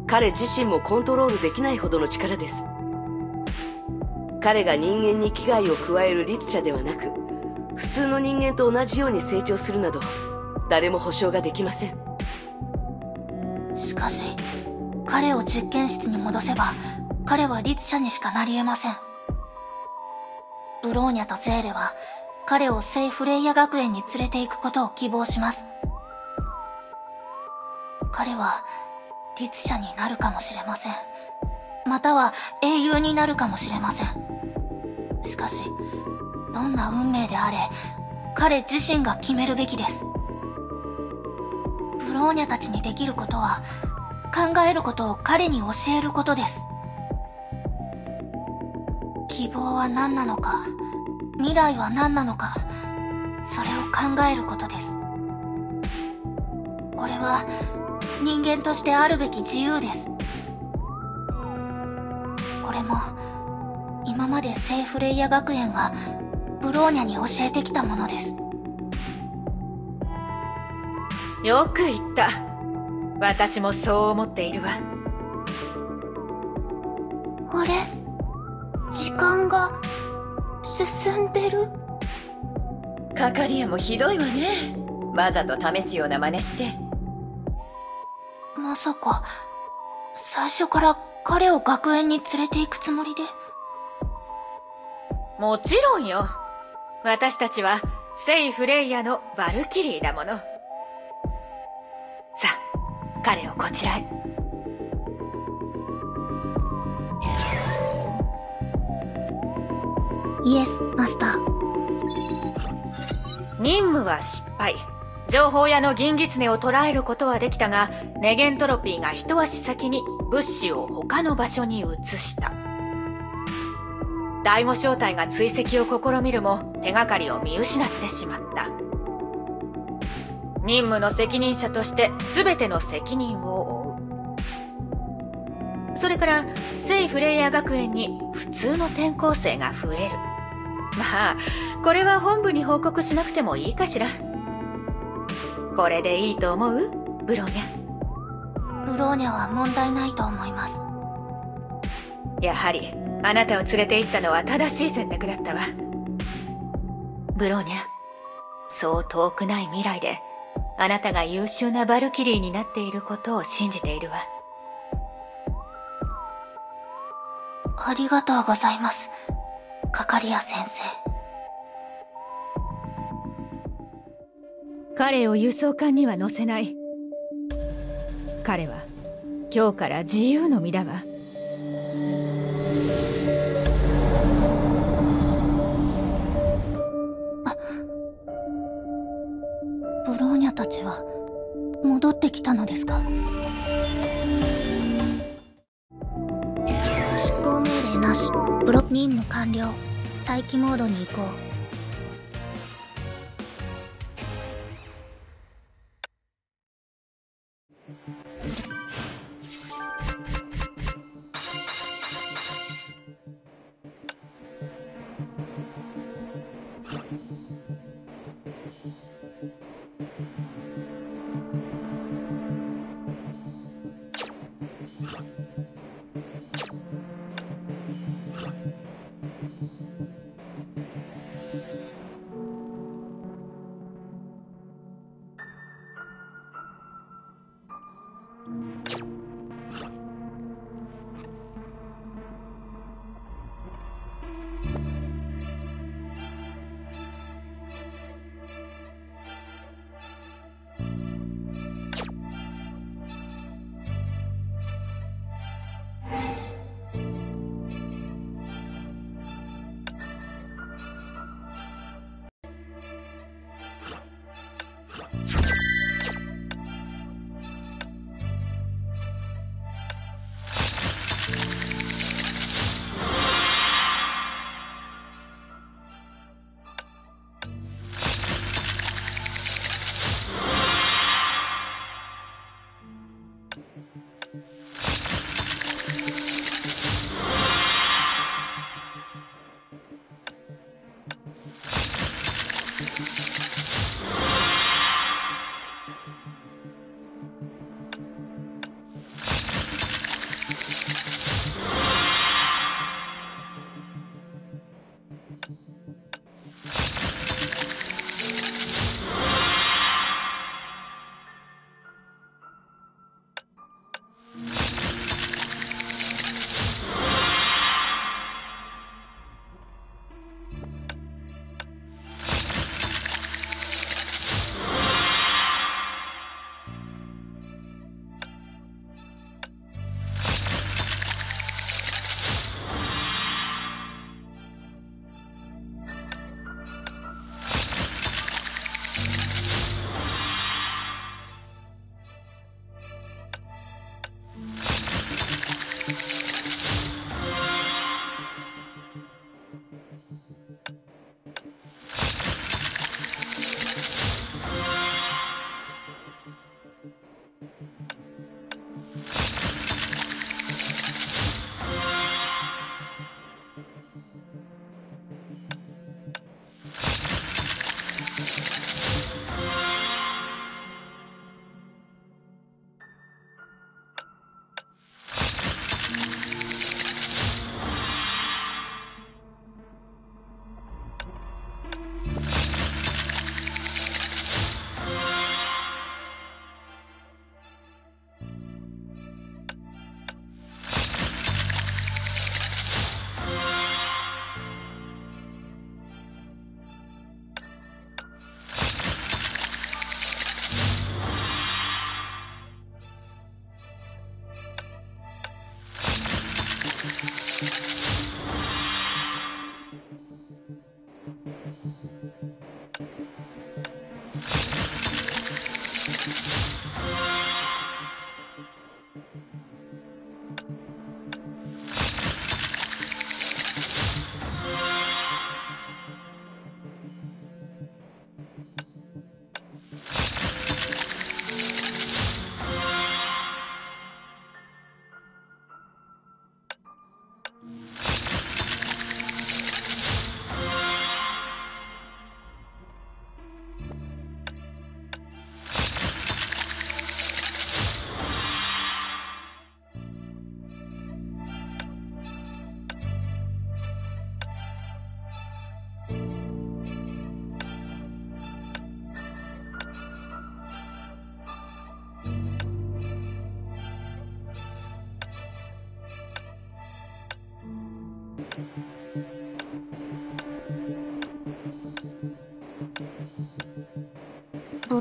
彼自身もコントロールできないほどの力です。彼が人間に危害を加える律者ではなく普通の人間と同じように成長するなど誰も保証ができません。しかし彼を実験室に戻せば彼は律者にしかなり得ません。ブローニャとゼーレは彼を聖フレイヤ学園に連れて行くことを希望します。彼は律者になるかもしれません。または英雄になるかもしれません。しかしどんな運命であれ彼自身が決めるべきです。ブローニャたちにできることは考えることを彼に教えることです。希望は何なのか未来は何なのかそれを考えることです。これは人間としてあるべき自由です。これも今まで聖フレイヤ学園がブローニャに教えてきたものです。よく言った。私もそう思っているわ。あれ？時間が進んでる？カカリアもひどいわね。わざと試すような真似してまさか最初から彼を学園に連れて行くつもりで？もちろんよ。私たちは聖フレイヤのバルキリーだもの。さあ彼をこちらへ。イエスマスター。任務は失敗情報屋の銀狐を捕らえることはできたがネゲントロピーが一足先に物資を他の場所に移した。第五小隊が追跡を試みるも手がかりを見失ってしまった。任務の責任者として全ての責任を負う。それから聖フレイヤー学園に普通の転校生が増える。まあこれは本部に報告しなくてもいいかしら。これでいいと思う？ブローニャ。ブローニャは問題ないと思います。やはりあなたを連れて行ったのは正しい選択だったわ。ブローニャ。そう遠くない未来であなたが優秀なバルキリーになっていることを信じているわ。ありがとうございます。カカリア先生彼を輸送艦には乗せない。彼は今日から自由の身だわ。ブローニャたちは戻ってきたのですか？執行命令なし。ブロ任務完了。待機モードに移行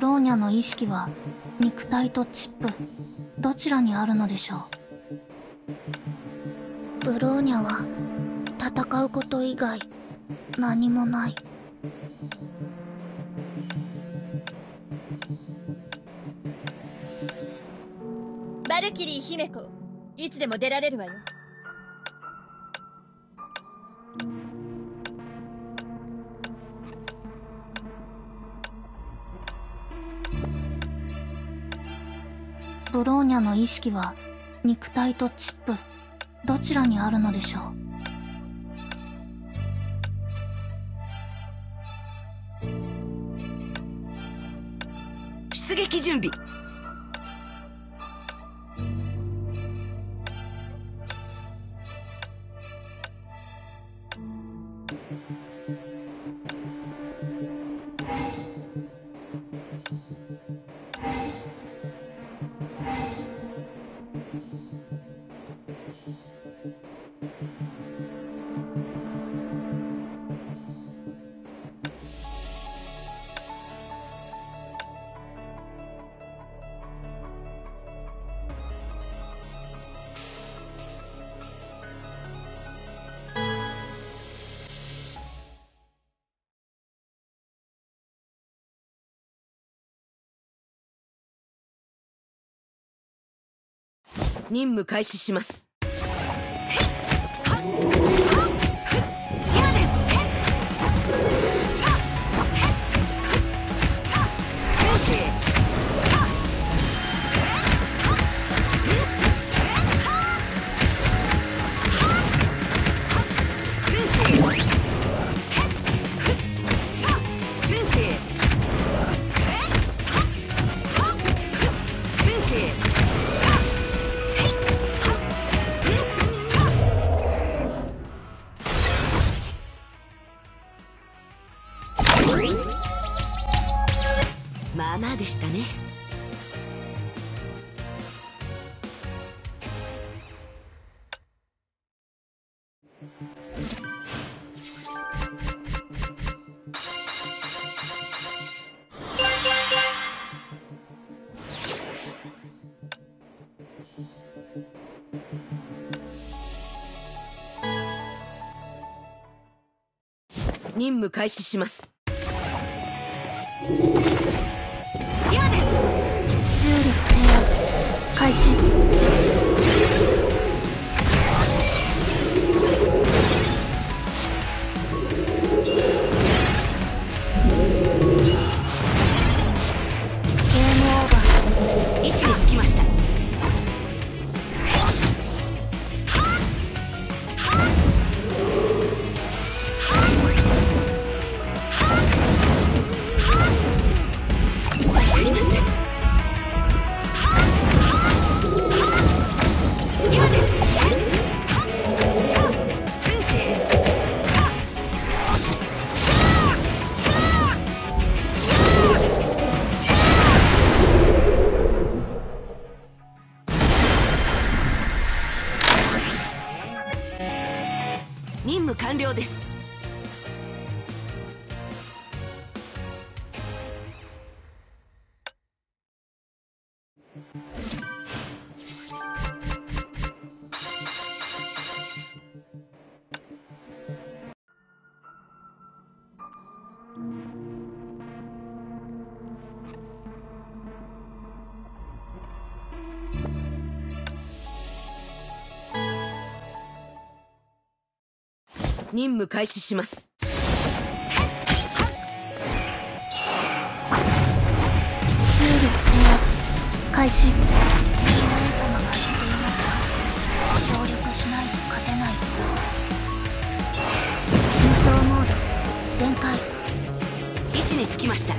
ローニャの意識は肉体とチップどちらにあるのでしょう？ブローニャは戦うこと以外何もない。バルキリー姫子いつでも出られるわよ。意識は肉体とチップどちらにあるのでしょう？出撃準備。任務開始します。任務開始します。嫌です。重力制圧開始任務開始します。重力制圧開始。様が言っていました協力しないと勝てない。モード全開。位置につきました。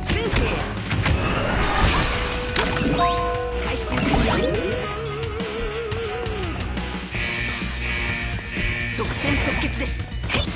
神経即戦即決です。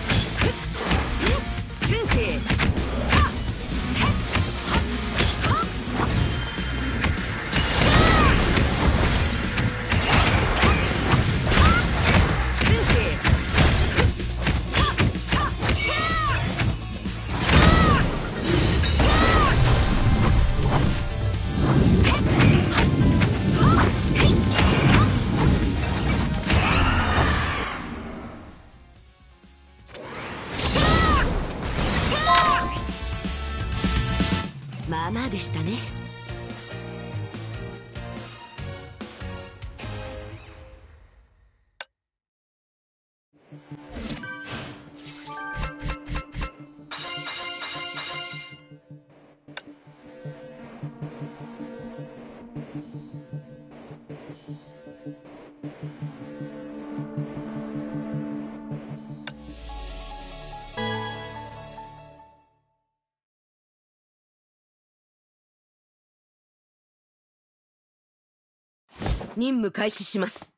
任務開始します。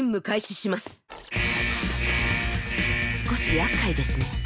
任務開始します。少し厄介ですね。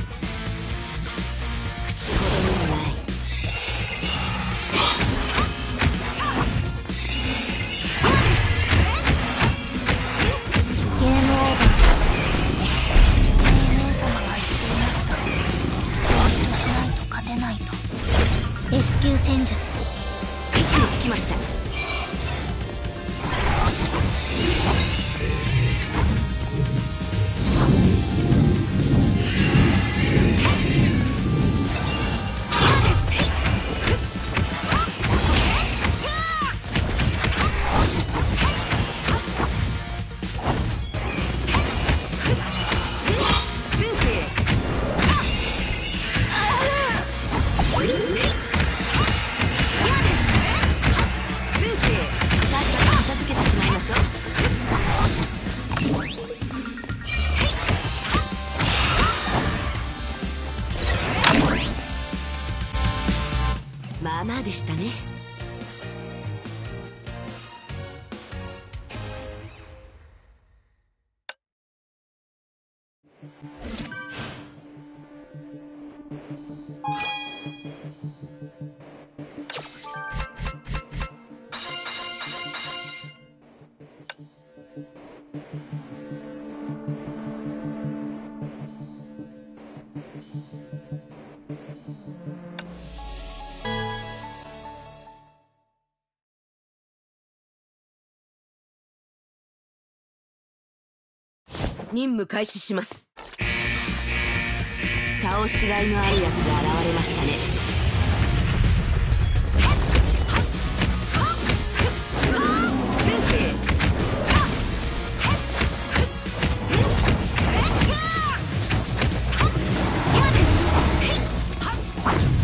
任務開始します。倒しがいのあるやつが現れましたね。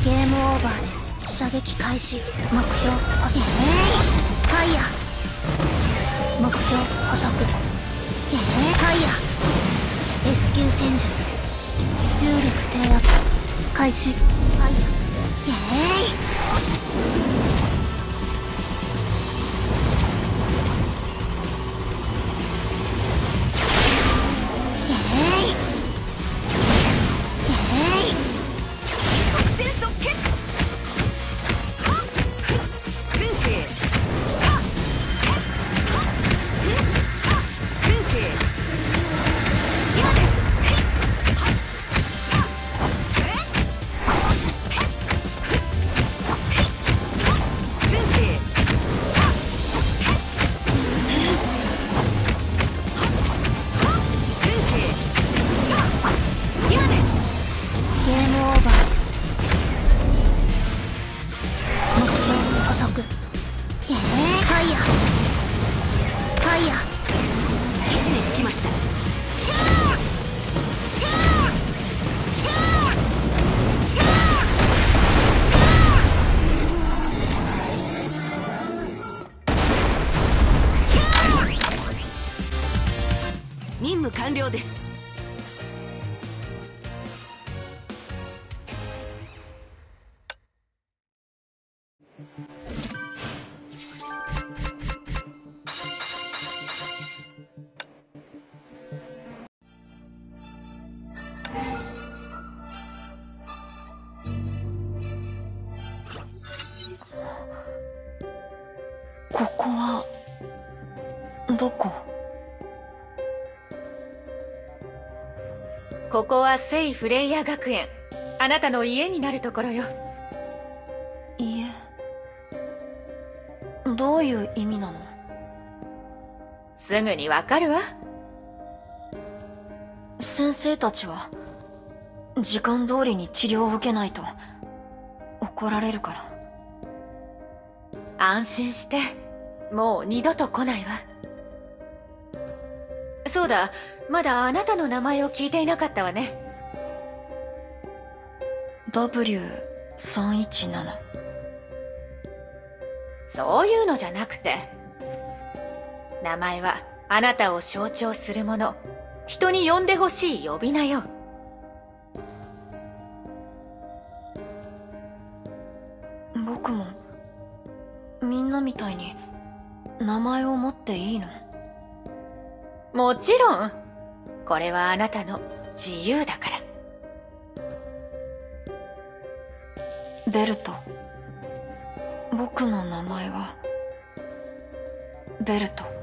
ゲームオーバーです。射撃開始。目標あえー。ファイヤー。目標捕捉えーファイヤー S 級戦術。重力制圧。開始。はい。イヤーイ。ここは聖フレイヤ学園。あなたの家になるところよ。家どういう意味なの？すぐにわかるわ。先生たちは時間通りに治療を受けないと怒られるから。安心してもう二度と来ないわそうだ。まだあなたの名前を聞いていなかったわね。W317 そういうのじゃなくて。名前はあなたを象徴するもの。人に呼んでほしい呼び名よ。僕もみんなみたいに名前を持っていいの？もちろん。これはあなたの自由だから。ベルト。僕の名前はベルト。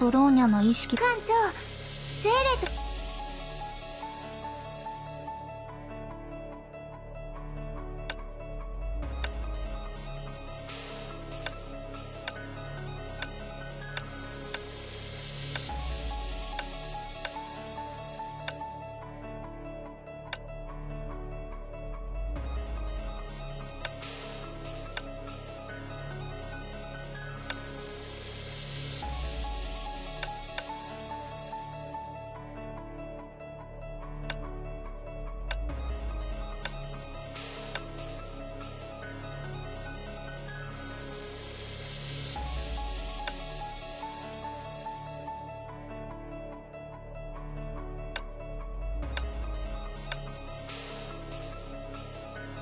ブローニャの意識。艦長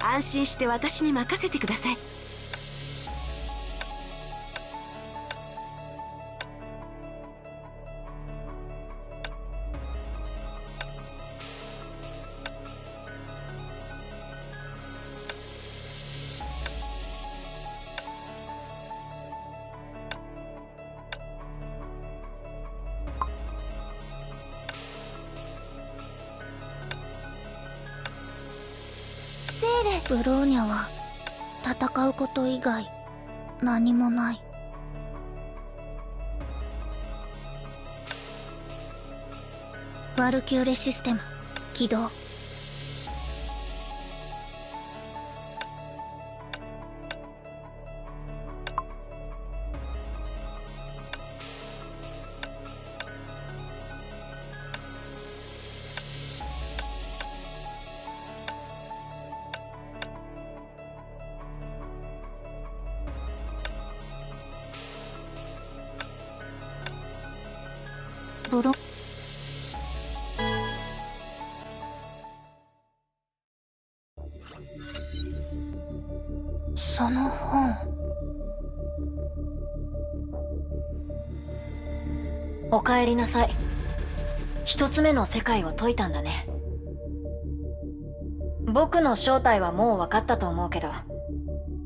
安心して私に任せてください。こと以外何もない。ワルキューレシステム起動。りなさい。一つ目の世界を解いたんだね。僕の正体はもう分かったと思うけど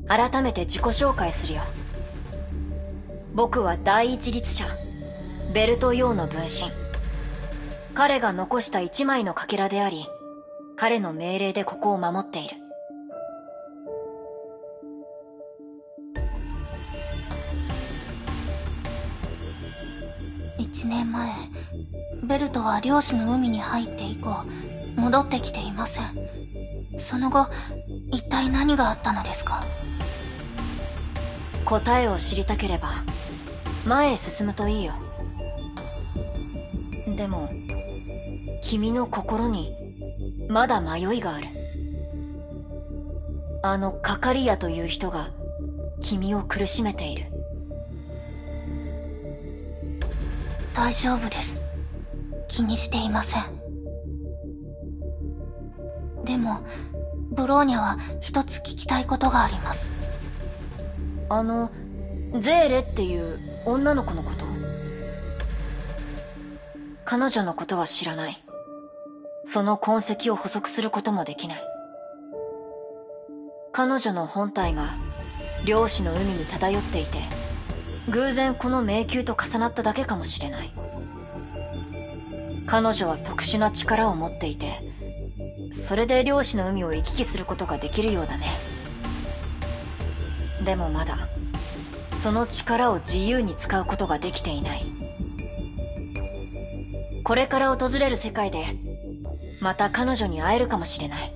改めて自己紹介するよ。僕は第一律者ベルト・ヨーの分身。彼が残した一枚のかけらであり彼の命令でここを守っている。ベルトは漁師の海に入って以降戻ってきていません。その後一体何があったのですか？答えを知りたければ前へ進むといいよ。でも君の心にまだ迷いがある。あのカカリアという人が君を苦しめている。大丈夫です気にしていません。でもブローニャは一つ聞きたいことがあります。あのゼーレっていう女の子のこと？彼女のことは知らない。その痕跡を補足することもできない。彼女の本体が漁師の海に漂っていて偶然この迷宮と重なっただけかもしれない。彼女は特殊な力を持っていてそれで漁師の海を行き来することができるようだね。でもまだその力を自由に使うことができていない。これから訪れる世界でまた彼女に会えるかもしれない。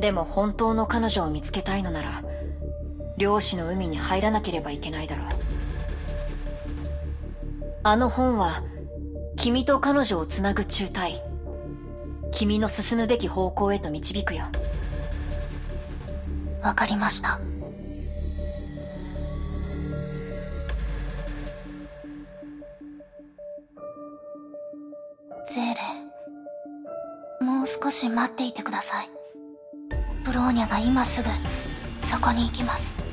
でも本当の彼女を見つけたいのなら漁師の海に入らなければいけないだろう。あの本は君と彼女をつなぐ中退。君の進むべき方向へと導くよ。わかりました。ゼーレもう少し待っていてください。ブローニャが今すぐそこに行きます。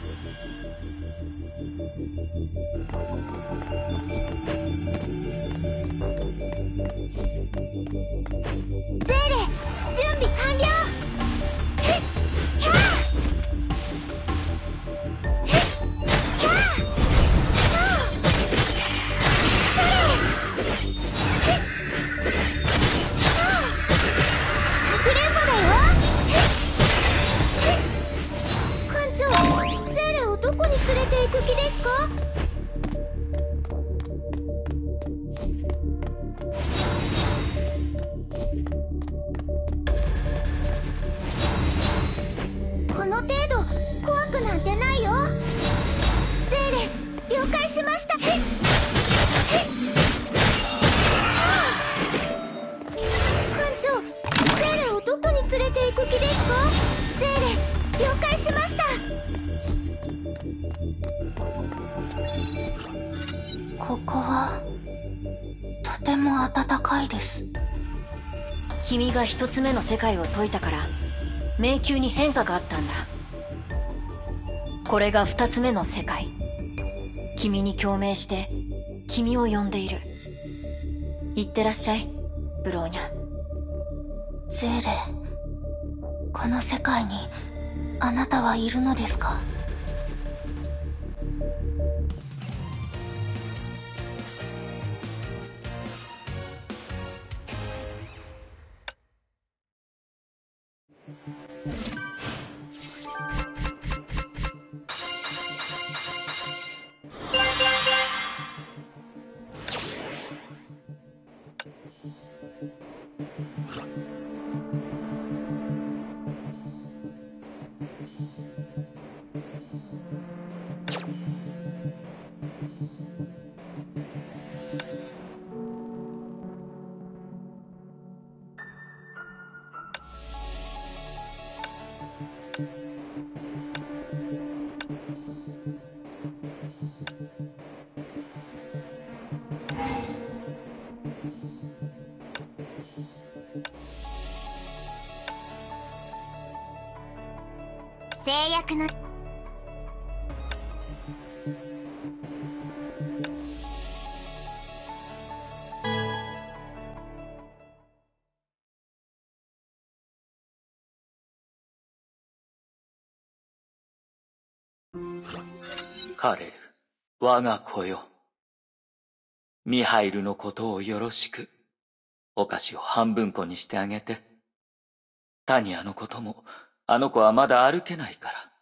しました。へっ長ゼーレをどこに連れて行く気ですか？ゼーレ了解しました。ここはとても暖かいです。君が一つ目の世界を解いたから迷宮に変化があったんだ。これが二つ目の世界君に共鳴して君を呼んでいる。行ってらっしゃいブローニャ。ゼーレこの世界にあなたはいるのですか？カレル、我が子よ。ミハイルのことをよろしく。お菓子を半分こにしてあげて。タニアのことも、あの子はまだ歩けないから。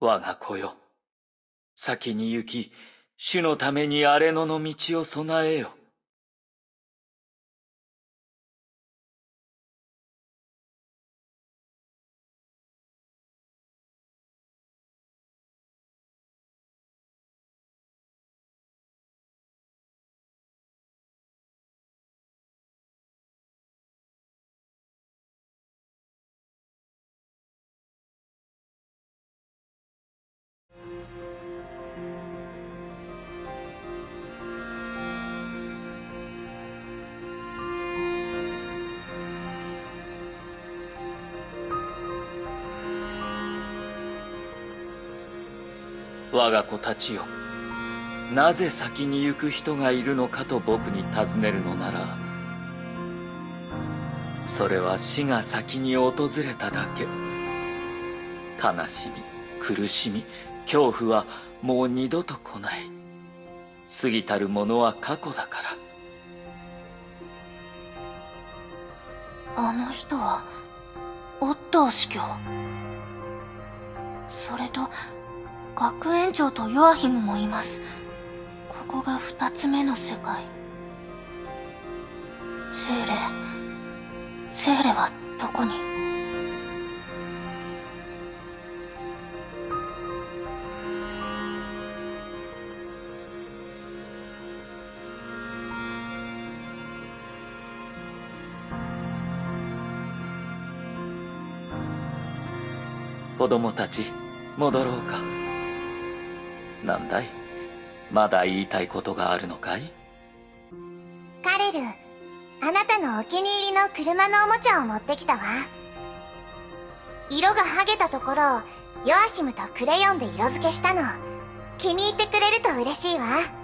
我が子よ。先に行き、主のために荒れ野の道を備えよ。我が子たちよ。なぜ先に行く人がいるのかと僕に尋ねるのなら、それは死が先に訪れただけ。悲しみ、苦しみ、恐怖はもう二度と来ない。過ぎたるものは過去だから。あの人は、オットー司教。それと、学園長とヨアヒムもいます。ここが二つ目の世界。セーレ、セーレはどこに？子供たち、戻ろうか。なんだい？まだ言いたいことがあるのかい？カレルあなたのお気に入りの車のおもちゃを持ってきたわ。色が剥げたところをヨアヒムとクレヨンで色付けしたの。気に入ってくれると嬉しいわ。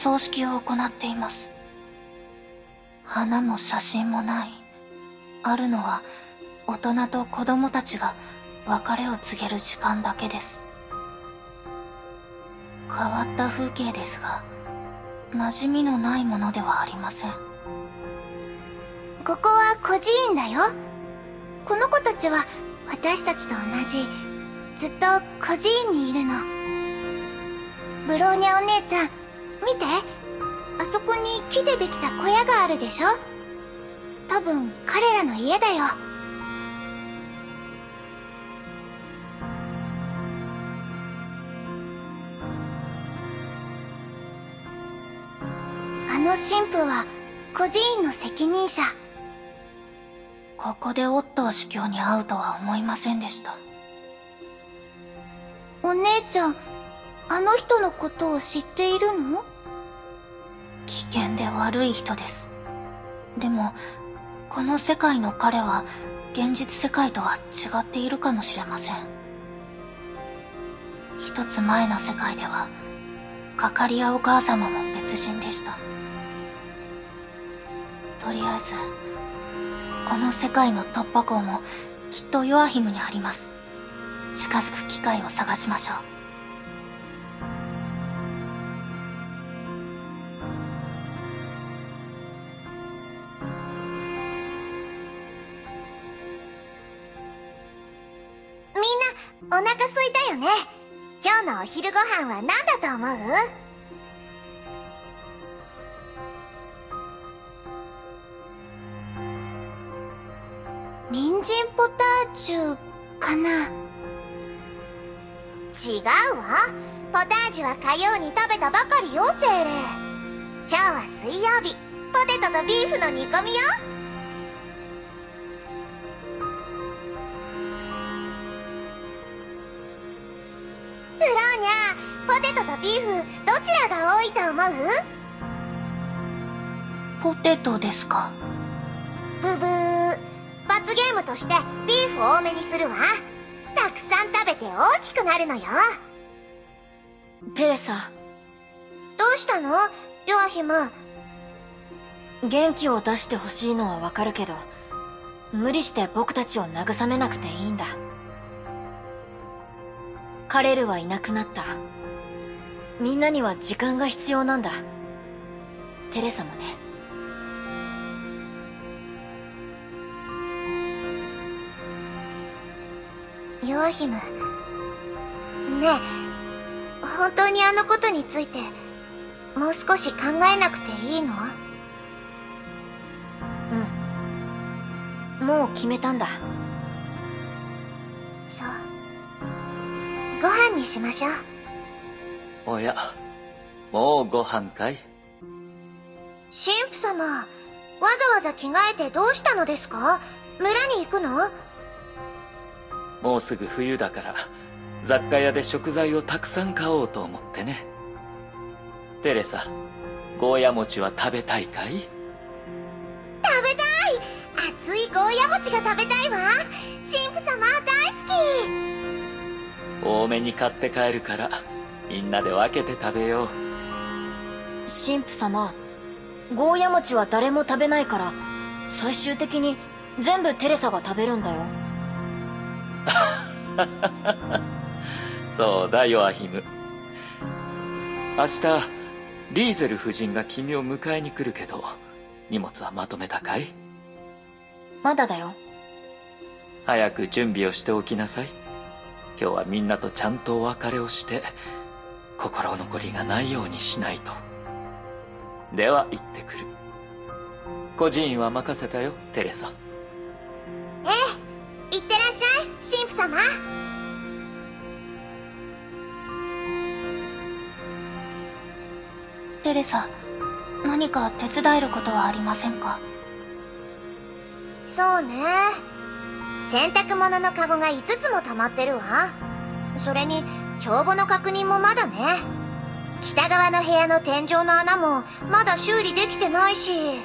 葬式を行っています。花も写真もない。あるのは、大人と子供たちが別れを告げる時間だけです。変わった風景ですが、馴染みのないものではありません。ここは孤児院だよこの子たちは私たちと同じずっと孤児院にいるのブローニャお姉ちゃん見て。あそこに木でできた小屋があるでしょ？多分彼らの家だよ。あの神父は孤児院の責任者。ここでオットー司教に会うとは思いませんでした。お姉ちゃんあの人のことを知っているの？危険で悪い人です。でも、この世界の彼は、現実世界とは違っているかもしれません。一つ前の世界では、かかりやお母様も別人でした。とりあえず、この世界の突破口も、きっとヨアヒムにあります。近づく機会を探しましょうみんなお腹すいたよね。今日のお昼ご飯は何だと思う？人参ポタージュかな？違うわ。ポタージュは火曜に食べたばかりよゼーレ今日は水曜日。ポテトとビーフの煮込みよ。ブローニャポテトとビーフどちらが多いと思う？ポテトですか？ブブー罰ゲームとしてビーフ多めにするわ。たくさん食べて大きくなるのよ。テレサ。どうしたの？ヨアヒム元気を出してほしいのはわかるけど無理して僕たちを慰めなくていいんだカレルはいなくなった。みんなには時間が必要なんだ。テレサもね。ヨアヒム。ねえ。本当にあのことについてもう少し考えなくていいの？うん。もう決めたんだ。そうご飯にしましょう。おやもうご飯かい？神父様わざわざ着替えてどうしたのですか？村に行くの？もうすぐ冬だから雑貨屋で食材をたくさん買おうと思ってね。テレサゴーヤ餅は食べたいかい？食べたい！熱いゴーヤ餅が食べたいわ。神父様大好き多めに買って帰るからみんなで分けて食べよう。神父様ゴーヤ餅は誰も食べないから最終的に全部テレサが食べるんだよ。*laughs* そうだヨアヒム。明日リーゼル夫人が君を迎えに来るけど荷物はまとめたかい？まだだよ。早く準備をしておきなさい今日はみんなとちゃんとお別れをして心残りがないようにしないと。では行ってくる。孤児院は任せたよテレサ。ええ行ってらっしゃい神父様。テレサ何か手伝えることはありませんか？そうね洗濯物のカゴが5つも溜まってるわ。それに帳簿の確認もまだね。北側の部屋の天井の穴もまだ修理できてないし。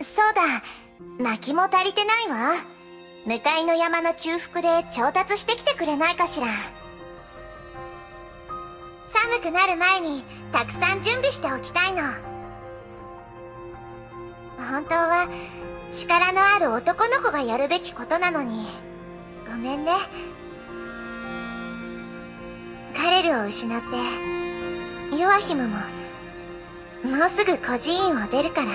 そうだ。薪も足りてないわ。向かいの山の中腹で調達してきてくれないかしら。寒くなる前にたくさん準備しておきたいの。本当は力のある男の子がやるべきことなのに。ごめんね。カレルを失ってヨアヒムももうすぐ孤児院を出るから。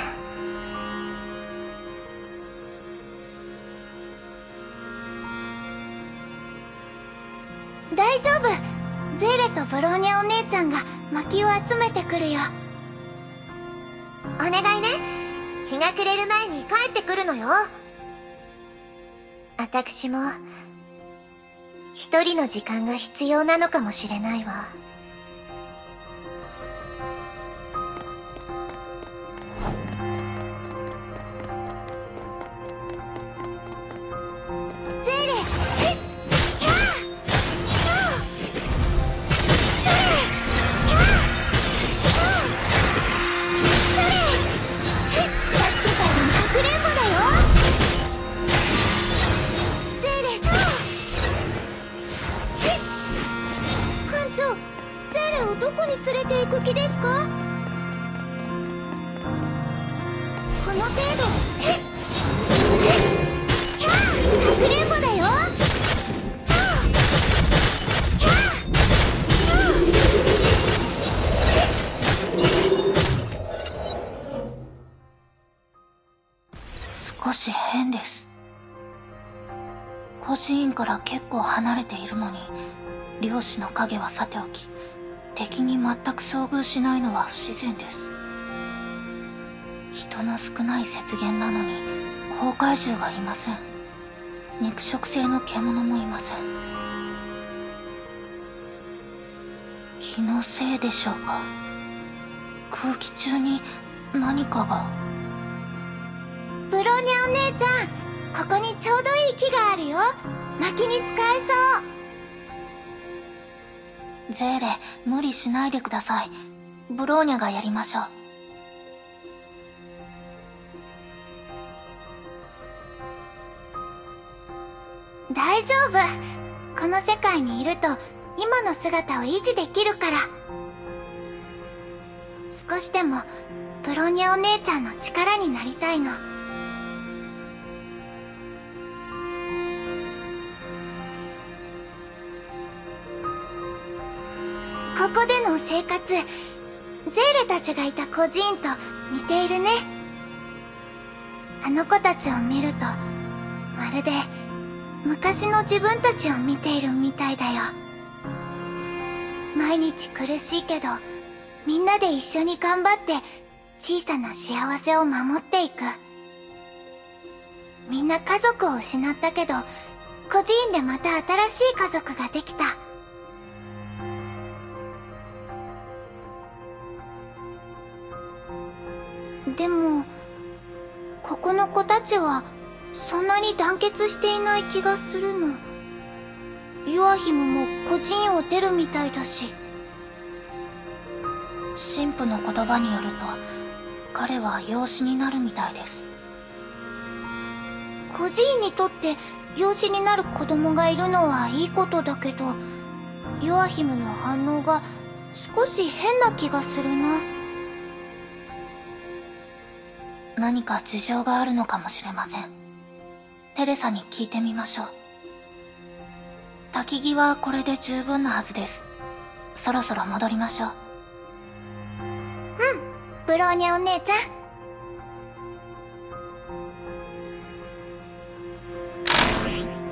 大丈夫。ゼーレとブローニャお姉ちゃんが薪を集めてくるよ。お願いね。日が暮れる前に帰ってくるのよ。私も一人の時間が必要なのかもしれないわ。こに連れて行く気ですか？この程度。っ孤児院から結構離れているのに漁師の影はさておき敵に全く遭遇しないのは不自然です。人の少ない雪原なのに、崩壊獣がいません。肉食性の獣もいません。気のせいでしょうか空気中に何かがブローニャお姉ちゃんここにちょうどいい木があるよ薪に使えそうゼーレ無理しないでください。ブローニャがやりましょう。大丈夫。この世界にいると今の姿を維持できるから。少しでもブローニャお姉ちゃんの力になりたいの。ここでの生活ゼーレたちがいた孤児院と似ているね。あの子たちを見るとまるで昔の自分たちを見ているみたいだよ。毎日苦しいけどみんなで一緒に頑張って小さな幸せを守っていく。みんな家族を失ったけど孤児院でまた新しい家族ができた。でもここの子たちはそんなに団結していない気がするのヨアヒムも孤児院を出るみたいだし神父の言葉によると彼は養子になるみたいです孤児院にとって養子になる子供がいるのはいいことだけどヨアヒムの反応が少し変な気がするな。何か事情があるのかもしれません。テレサに聞いてみましょう。焚き木はこれで十分なはずです。そろそろ戻りましょう。うん、ブローニャお姉ちゃん。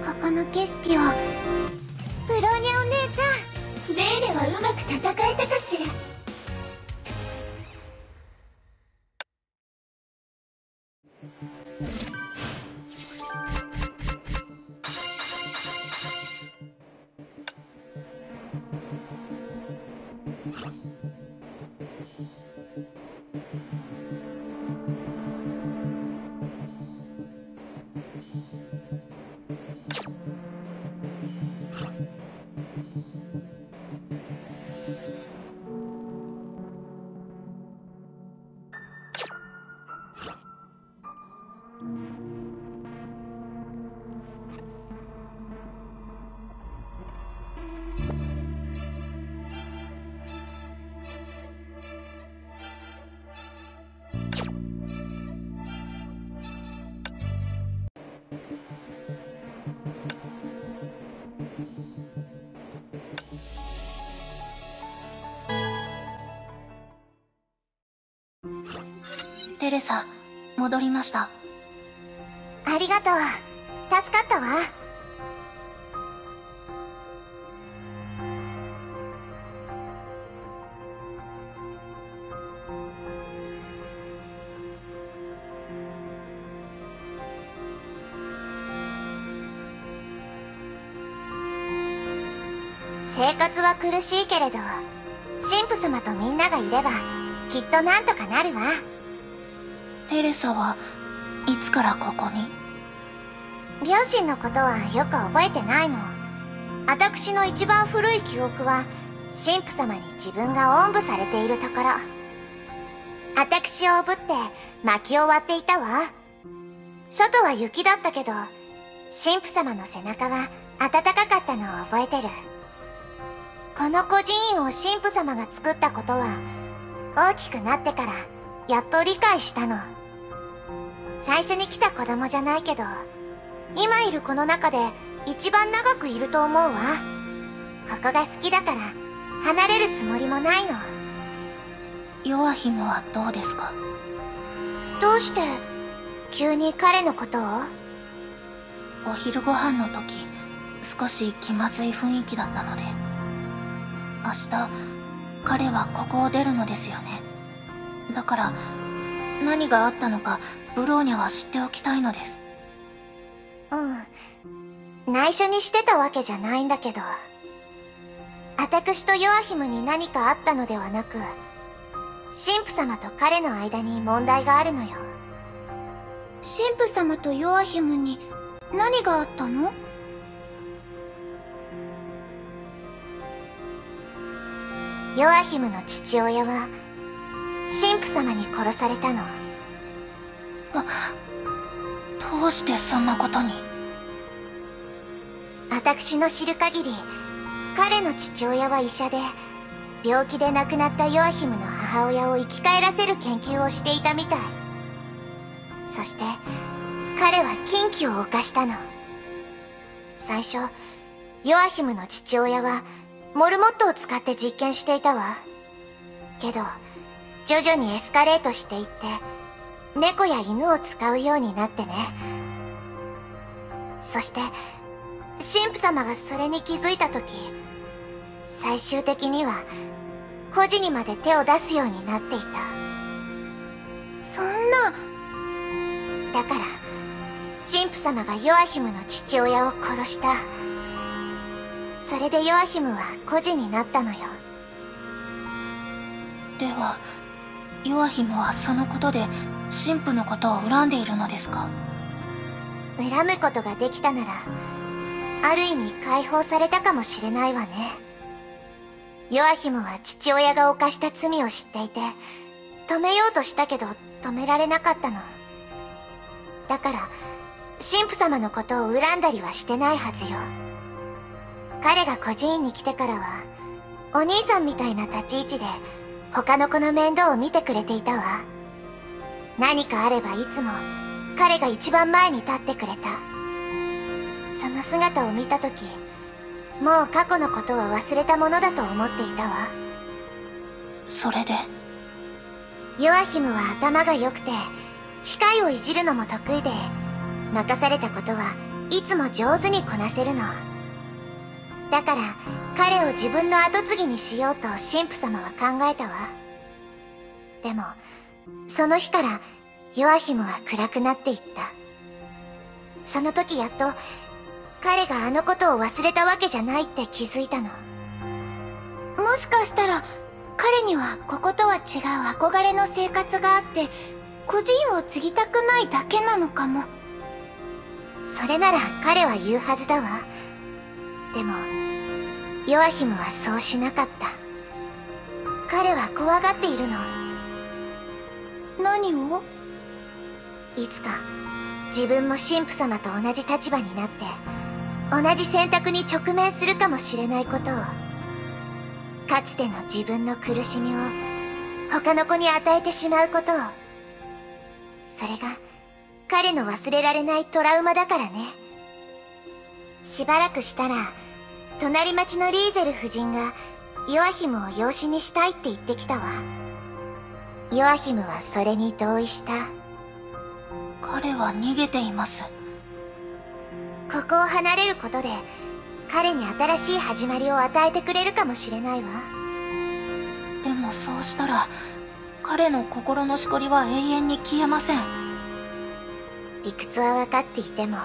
ここの景色をブローニャお姉ちゃんゼーレはうまく戦えたかしら レサ、戻りました。ありがとう。助かったわ。生活は苦しいけれど、神父様とみんながいれば、きっとなんとかなるわ。テレサはいつからここに？両親のことはよく覚えてないの。私の一番古い記憶は、神父様に自分がおんぶされているところ。私をおぶって薪を割っていたわ。外は雪だったけど、神父様の背中は暖かかったのを覚えてる。この孤児院を神父様が作ったことは、大きくなってからやっと理解したの。最初に来た子供じゃないけど、今いる子の中で一番長くいると思うわ。ここが好きだから、離れるつもりもないの。ヨアヒムはどうですか？どうして、急に彼のことを？お昼ご飯の時少し気まずい雰囲気だったので明日彼はここを出るのですよねだから何があったのかブローニャは知っておきたいのです。うん。内緒にしてたわけじゃないんだけど。私とヨアヒムに何かあったのではなく神父様と彼の間に問題があるのよ。神父様とヨアヒムに何があったの？ヨアヒムの父親は神父様に殺されたのどうしてそんなことに？私の知る限り彼の父親は医者で病気で亡くなったヨアヒムの母親を生き返らせる研究をしていたみたい。そして彼は禁忌を犯したの。最初ヨアヒムの父親はモルモットを使って実験していたわ。けど徐々にエスカレートしていって猫や犬を使うようになってね。そして神父様がそれに気づいた時最終的には孤児にまで手を出すようになっていた。そんな。だから神父様がヨアヒムの父親を殺した。それでヨアヒムは孤児になったのよ。ではヨアヒムはそのことで神父のことを恨んでいるのですか？恨むことができたならある意味解放されたかもしれないわね。ヨアヒムは父親が犯した罪を知っていて止めようとしたけど止められなかったの。だから神父様のことを恨んだりはしてないはずよ。彼が孤児院に来てからはお兄さんみたいな立ち位置で他の子の面倒を見てくれていたわ。何かあればいつも彼が一番前に立ってくれた。その姿を見た時もう過去のことは忘れたものだと思っていたわ。それで？ヨアヒムは頭が良くて機械をいじるのも得意で任されたことはいつも上手にこなせるの。だから彼を自分の後継ぎにしようと神父様は考えたわ。でもその日からヨアヒムは暗くなっていった。その時やっと彼があのことを忘れたわけじゃないって気づいたの。もしかしたら彼にはこことは違う憧れの生活があって孤児院を継ぎたくないだけなのかも。それなら彼は言うはずだわ。でもヨアヒムはそうしなかった。彼は怖がっているの何を？いつか自分も神父様と同じ立場になって同じ選択に直面するかもしれないことを。かつての自分の苦しみを他の子に与えてしまうことを。それが彼の忘れられないトラウマだからね。しばらくしたら隣町のリーゼル夫人がヨアヒムを養子にしたいって言ってきたわ。ヨアヒムはそれに同意した。彼は逃げています。ここを離れることで彼に新しい始まりを与えてくれるかもしれないわ。でもそうしたら彼の心のしこりは永遠に消えません。理屈は分かっていても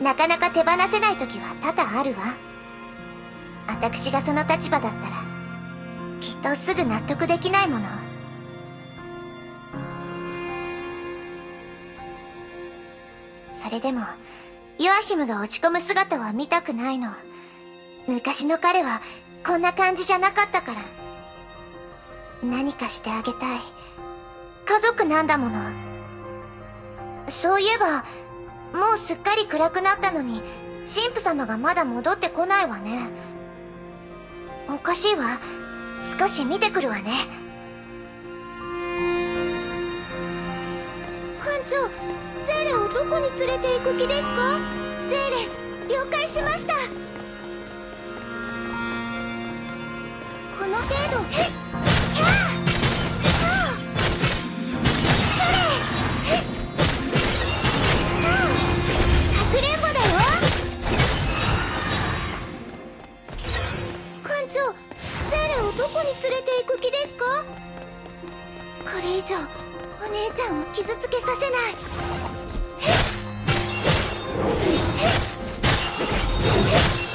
なかなか手放せない時は多々あるわ。私がその立場だったらきっとすぐ納得できないものそれでもヨアヒムが落ち込む姿は見たくないの。昔の彼はこんな感じじゃなかったから。何かしてあげたい。家族なんだもの。そういえばもうすっかり暗くなったのに神父様がまだ戻ってこないわね。おかしいわ。少し見てくるわね。館長ゼーレをどこに連れて行く気ですか？ゼーレ了解しました。この程度。これ以上お姉ちゃんを傷つけさせない。外 *laughs*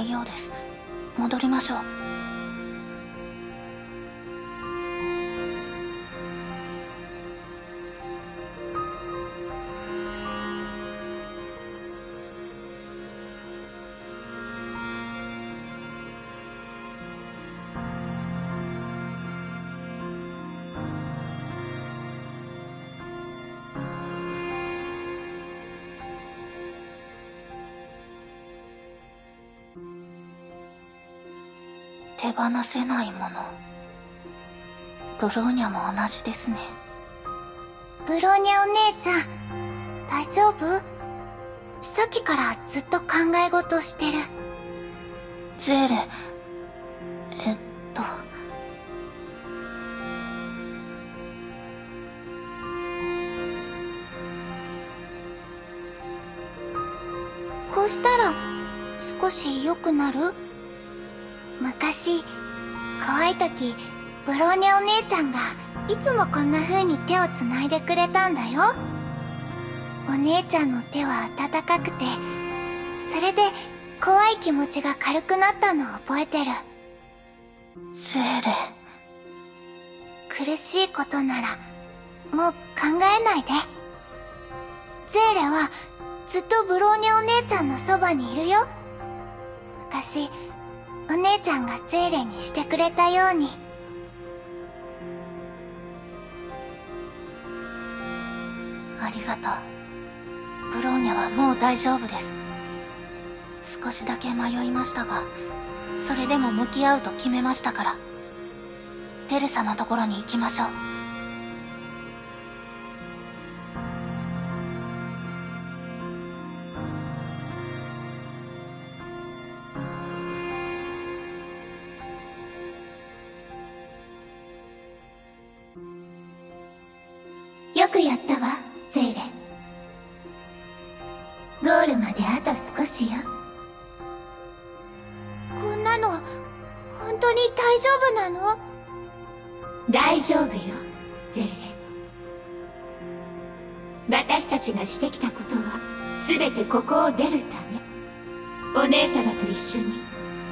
ないようです。戻りましょう。手放せないもの。ブローニャも同じですね。ブローニャお姉ちゃん大丈夫？さっきからずっと考え事してる。ゼーレえっと。こうしたら少し良くなる？昔怖い時ブローニャお姉ちゃんがいつもこんな風に手をつないでくれたんだよ。お姉ちゃんの手は温かくてそれで怖い気持ちが軽くなったのを覚えてる。ゼーレ。苦しいことならもう考えないで。ゼーレはずっとブローニャお姉ちゃんのそばにいるよ。昔お姉ちゃんがゼーレにしてくれたように。ありがとう。ブローニャはもう大丈夫です。少しだけ迷いましたがそれでも向き合うと決めましたから。テレサのところに行きましょう。くやったわゼーレ。ゴールまであと少しよ。こんなの本当に大丈夫なの？大丈夫よゼーレ。私たちがしてきたことは全てここを出るため。お姉様と一緒に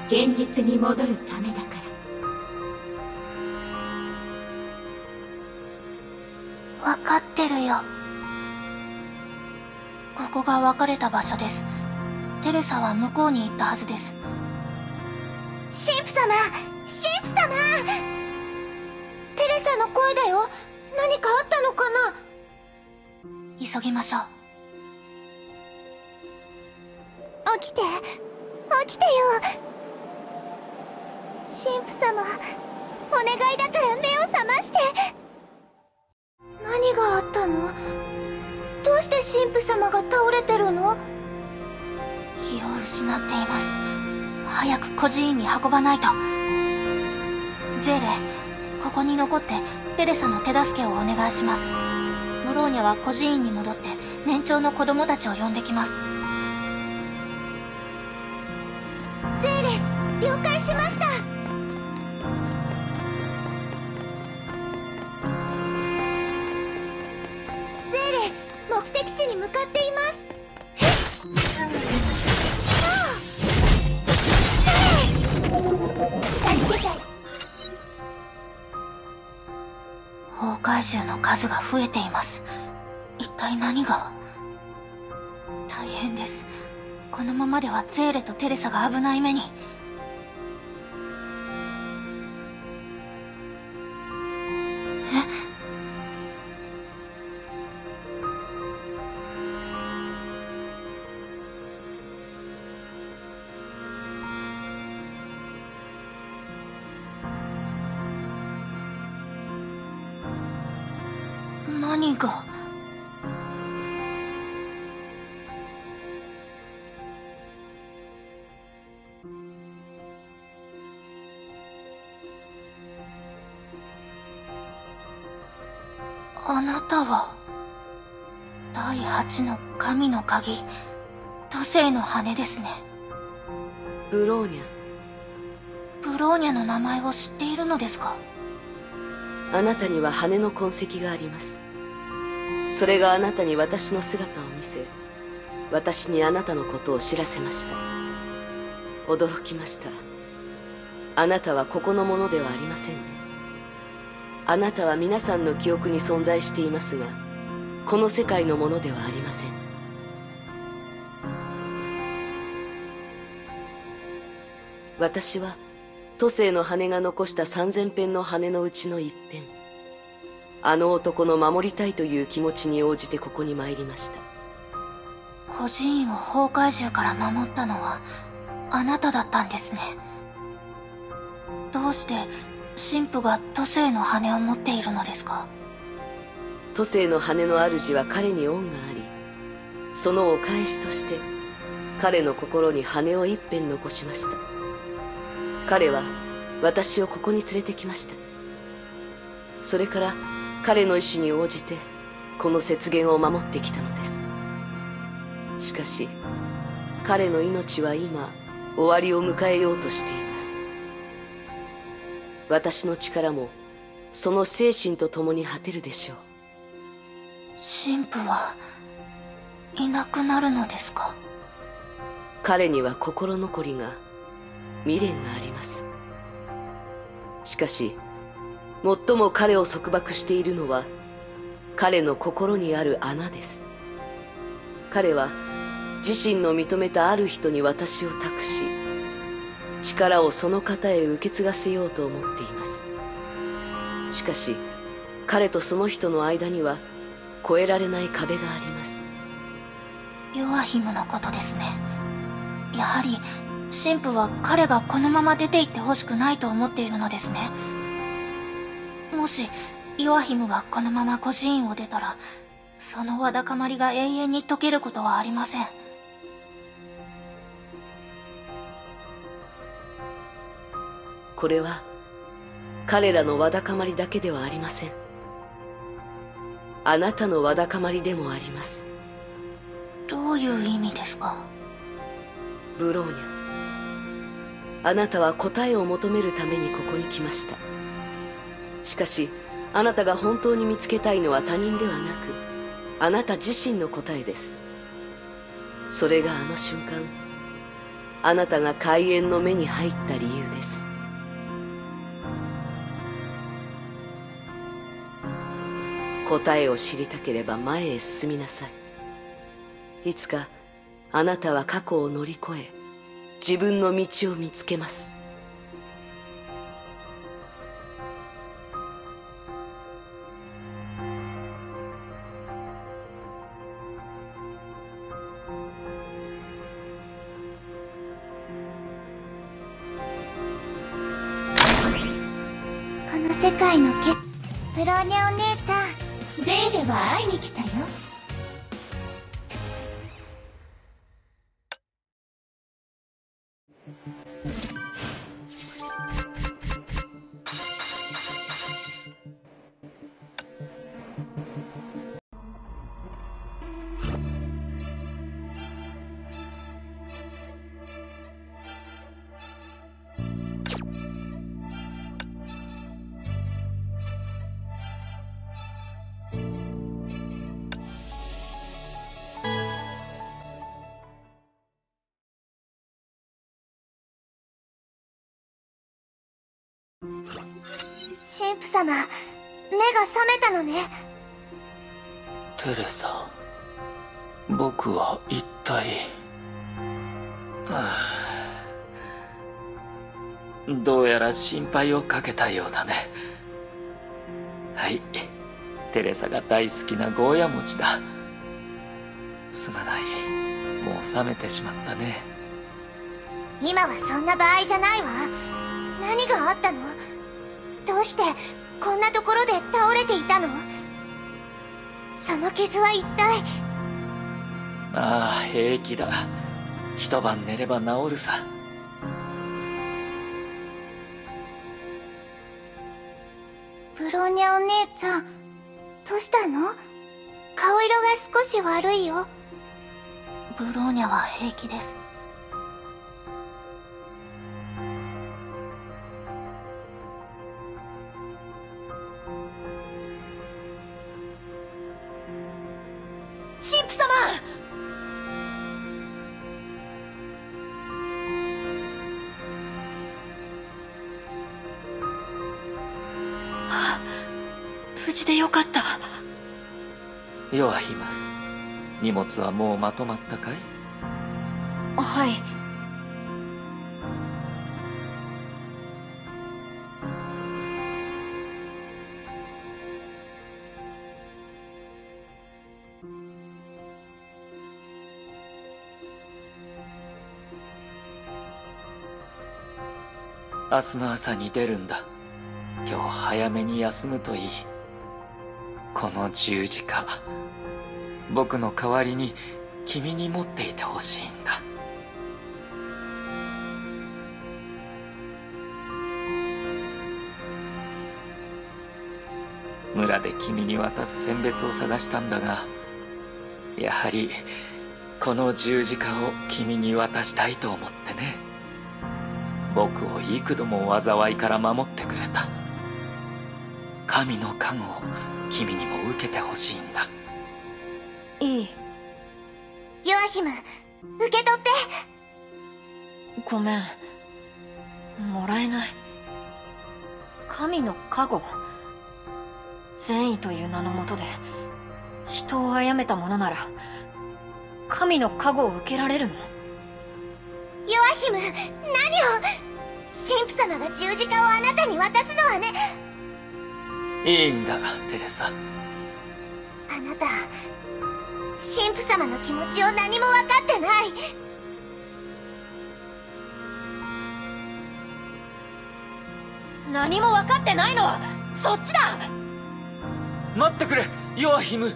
現実に戻るためだから。わかってるよ。ここが別れた場所です。テレサは向こうに行ったはずです。神父様神父様。テレサの声だよ。何かあったのかな。急ぎましょう。起きて。起きてよ。神父様お願いだから目を覚まして何があったの？どうして神父様が倒れてるの？気を失っています。早く孤児院に運ばないと。ゼーレここに残ってテレサの手助けをお願いします。ブローニャは孤児院に戻って年長の子供たちを呼んできます。増えています。一体何が？大変です。このままではゼーレとテレサが危ない目に。鍵。土星の羽ですね。ブローニャ。ブローニャの名前を知っているのですか？あなたには羽の痕跡があります。それがあなたに私の姿を見せ私にあなたのことを知らせました。驚きました。あなたはここのものではありませんね。あなたは皆さんの記憶に存在していますがこの世界のものではありません私は都政の羽が残した三千編の羽のうちの一編あの男の守りたいという気持ちに応じてここに参りました。孤児院を崩壊獣から守ったのはあなただったんですね。どうして神父が都政の羽を持っているのですか？都政の羽の主は彼に恩がありそのお返しとして彼の心に羽を一辺残しました彼は私をここに連れてきました。それから彼の意志に応じてこの雪原を守ってきたのです。しかし彼の命は今終わりを迎えようとしています。私の力もその精神と共に果てるでしょう。神父はいなくなるのですか？彼には心残りが未練があります。しかし最も彼を束縛しているのは彼の心にある穴です。彼は自身の認めたある人に私を託し力をその方へ受け継がせようと思っています。しかし彼とその人の間には越えられない壁があります。ヨアヒムのことですね。やはり神父は彼がこのまま出て行ってほしくないと思っているのですね。もしヨアヒムがこのまま孤児院を出たらそのわだかまりが永遠に解けることはありません。これは彼らのわだかまりだけではありません。あなたのわだかまりでもあります。どういう意味ですか？ブローニャあなたは答えを求めるためにここに来ました。しかしあなたが本当に見つけたいのは他人ではなくあなた自身の答えです。それがあの瞬間あなたが開演の目に入った理由です。答えを知りたければ前へ進みなさい。いつかあなたは過去を乗り越え自分の道を見つけます。この世界のけプローニャお姉ちゃん。ゼーレは会いに来たよ 神父様目が覚めたのね。テレサ僕は一体どうやら心配をかけたようだね。はいテレサが大好きなゴーヤ餅だ。すまない。もう冷めてしまったね。今はそんな場合じゃないわ。何があったの？どうしてこんなところで倒れていたの？その傷は一体？ああ平気だ。一晩寝れば治るさ。ブローニャお姉ちゃんどうしたの？顔色が少し悪いよ。ブローニャは平気ですヨアヒム荷物はもうまとまったかい？はい。明日の朝に出るんだ。今日早めに休むといいこの十字架僕の代わりに君に持っていてほしいんだ。村で君に渡す選別を探したんだがやはりこの十字架を君に渡したいと思ってね。僕を幾度も災いから守ってくれた。神の加護を君にも受けてほしいんだ。いい。ヨアヒム受け取って。ごめん。もらえない。神の加護。善意という名のもとで人を殺めた者なら神の加護を受けられるの？ヨアヒム何を？神父様が十字架をあなたに渡すのはねいいんだテレサ。あなた神父様の気持ちを何も分かってない。何も分かってないのはそっちだ。待ってくれヨアヒム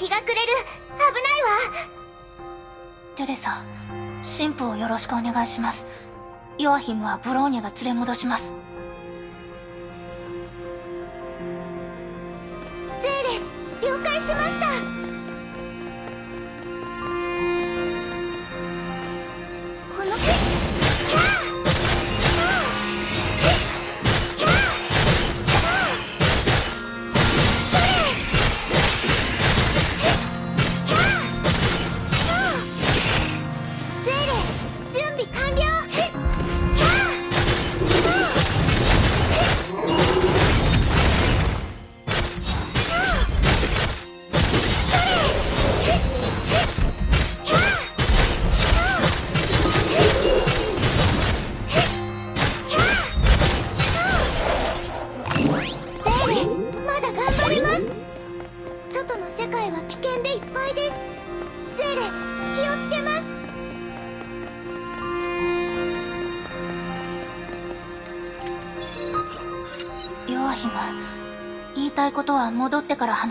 日が暮れる。危ないわ。テレサ神父をよろしくお願いします。ヨアヒムはブローニャが連れ戻します。ゼーレ了解しました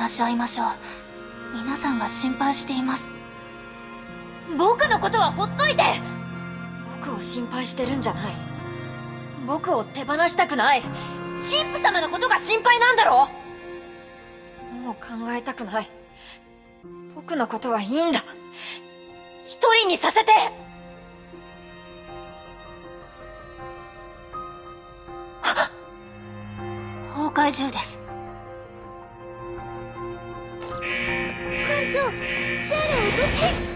し合いましょう。皆さんが心配しています。僕のことはほっといて。僕を心配してるんじゃない。僕を手放したくない。神父様のことが心配なんだろもう考えたくない。僕のことはいいんだ。一人にさせて。崩壊銃ですゼロをぶっ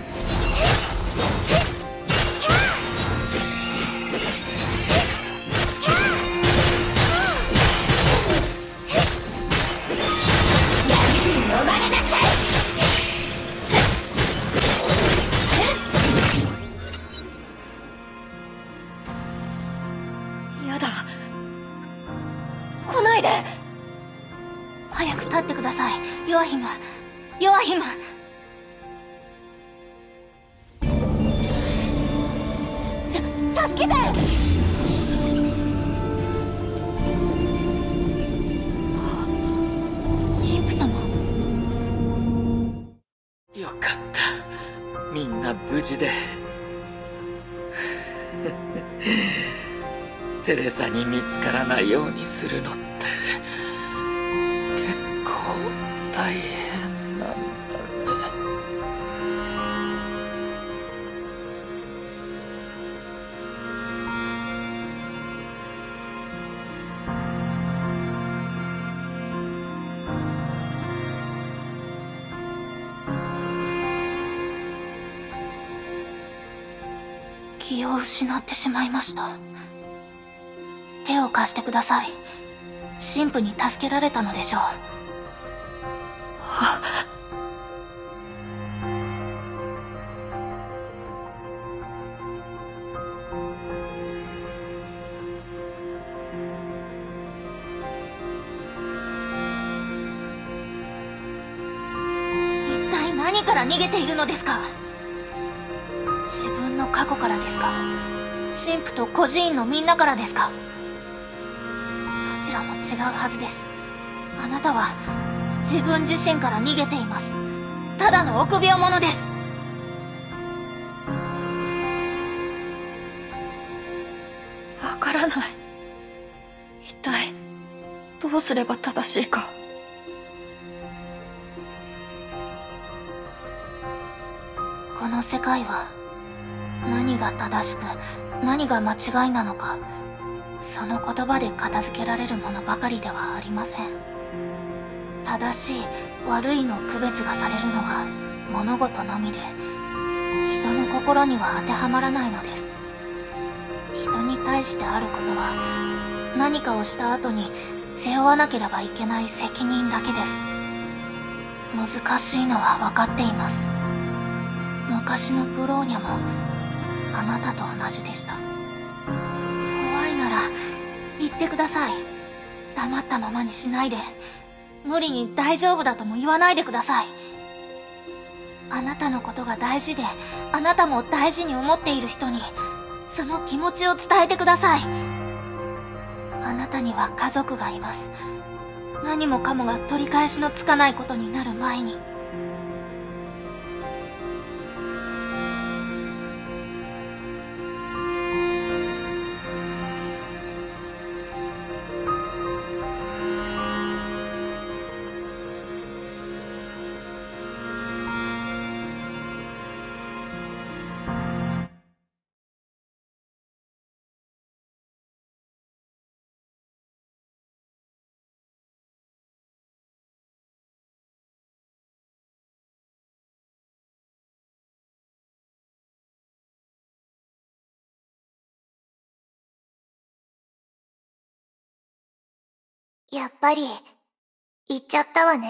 にするのって。結構大変なんだね。気を失ってしまいました。貸してください。神父に助けられたのでしょう。一体何から逃げているのですか？自分の過去からですか？神父と孤児院のみんなからですか？ちらも違うはずです。あなたは自分自身から逃げています。ただの臆病者です。わからない。一体どうすれば正しいか。この世界は何が正しく何が間違いなのかその言葉で片付けられるものばかりではありません。正しい悪いの区別がされるのは物事のみで人の心には当てはまらないのです。人に対してあることは何かをした後に背負わなければいけない責任だけです。難しいのは分かっています。昔のブローニャもあなたと同じでした。なら言ってください。黙ったままにしないで。無理に大丈夫だとも言わないでください。あなたのことが大事であなたも大事に思っている人にその気持ちを伝えてください。あなたには家族がいます。何もかもが取り返しのつかないことになる前に。やっぱり、行っちゃったわね。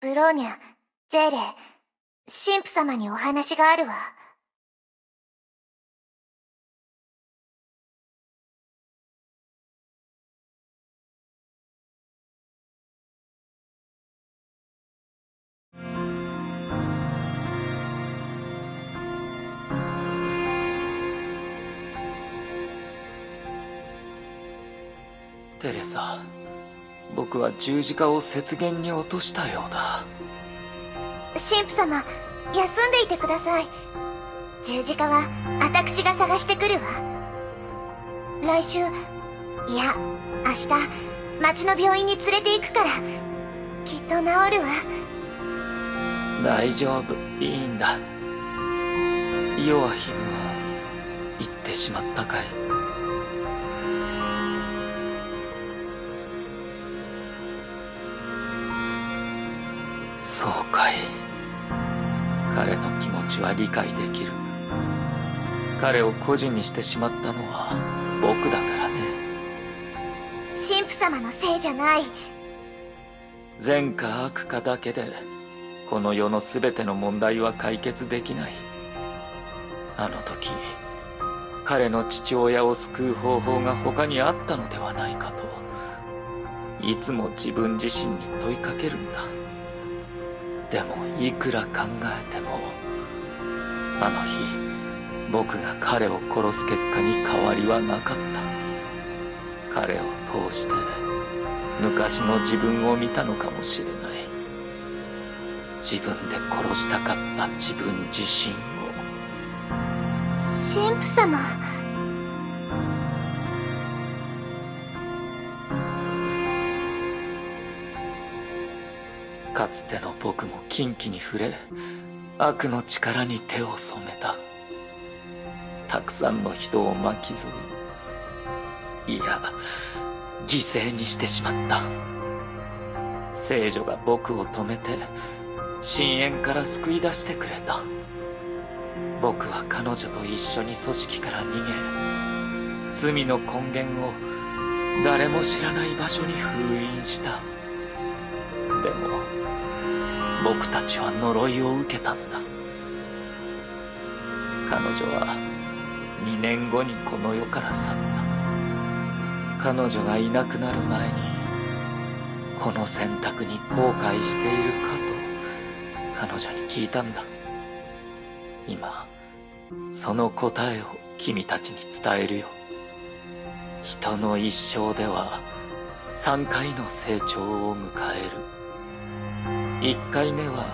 ブローニャ、ジェーレ、神父様にお話があるわ。テレサ僕は十字架を雪原に落としたようだ神父様、休んでいてください。十字架は、私が探してくるわ。来週、いや、明日、町の病院に連れて行くから、きっと治るわ。大丈夫いいんだヨアヒムは行ってしまったかいは理解できる。彼を孤児にしてしまったのは僕だからね。神父様のせいじゃない。善か悪かだけでこの世の全ての問題は解決できない。あの時彼の父親を救う方法が他にあったのではないかといつも自分自身に問いかけるんだ。でもいくら考えてもあの日僕が彼を殺す結果に変わりはなかった。彼を通して昔の自分を見たのかもしれない。自分で殺したかった自分自身を。神父様。かつての僕も禁忌に触れ悪の力に手を染めた。たくさんの人を巻き添いいや犠牲にしてしまった。聖女が僕を止めて深淵から救い出してくれた。僕は彼女と一緒に組織から逃げ罪の根源を誰も知らない場所に封印した。でも僕たちは呪いを受けたんだ。彼女は2年後にこの世から去った。彼女がいなくなる前にこの選択に後悔しているかと彼女に聞いたんだ。今その答えを君たちに伝えるよ。人の一生では3回の成長を迎える。1回目は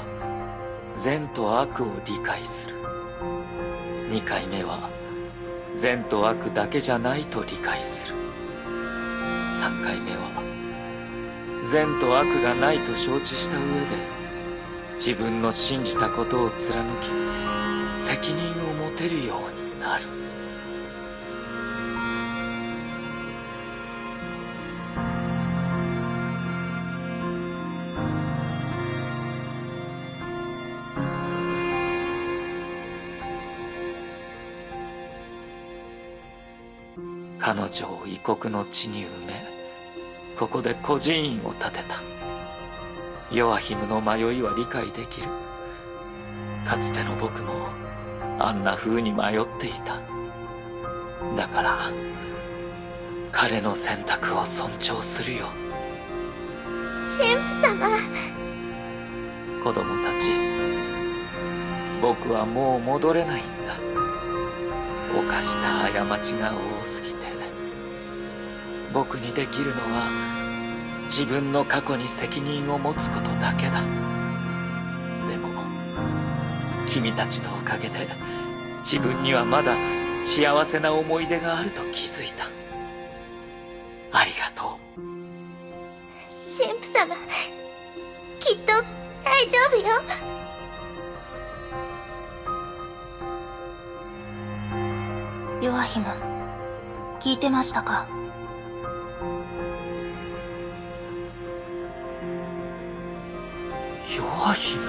善と悪を理解する。2回目は善と悪だけじゃないと理解する。3回目は善と悪がないと承知した上で自分の信じたことを貫き責任を持てるようになる。彼女を異国の地に埋めここで孤児院を建てた。ヨアヒムの迷いは理解できる。かつての僕もあんな風に迷っていた。だから彼の選択を尊重するよ。神父様。子供たち僕はもう戻れないんだ。犯した過ちが多すぎて僕にできるのは自分の過去に責任を持つことだけだ。でも君たちのおかげで自分にはまだ幸せな思い出があると気づいた。ありがとう。神父様きっと大丈夫よ。ヨアヒム聞いてましたか？ヨアヒム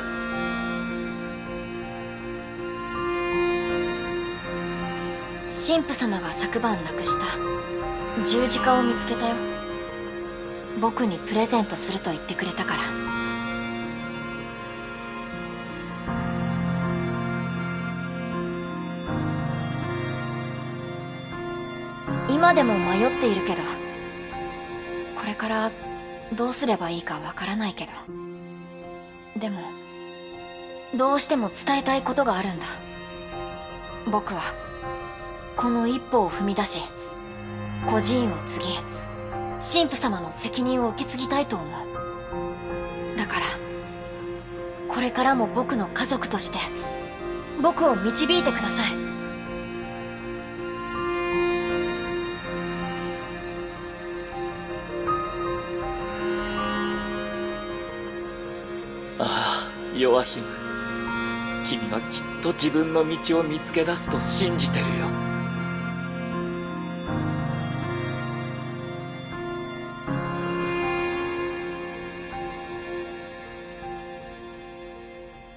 神父様が昨晩亡くした。十字架を見つけたよ。僕にプレゼントすると言ってくれたから。今でも迷っているけど。これからどうすればいいかわからないけど。でもどうしても伝えたいことがあるんだ。僕はこの一歩を踏み出し孤児院を継ぎ神父様の責任を受け継ぎたいと思う。だからこれからも僕の家族として僕を導いてください。ああヨアヒム君はきっと自分の道を見つけ出すと信じてるよ。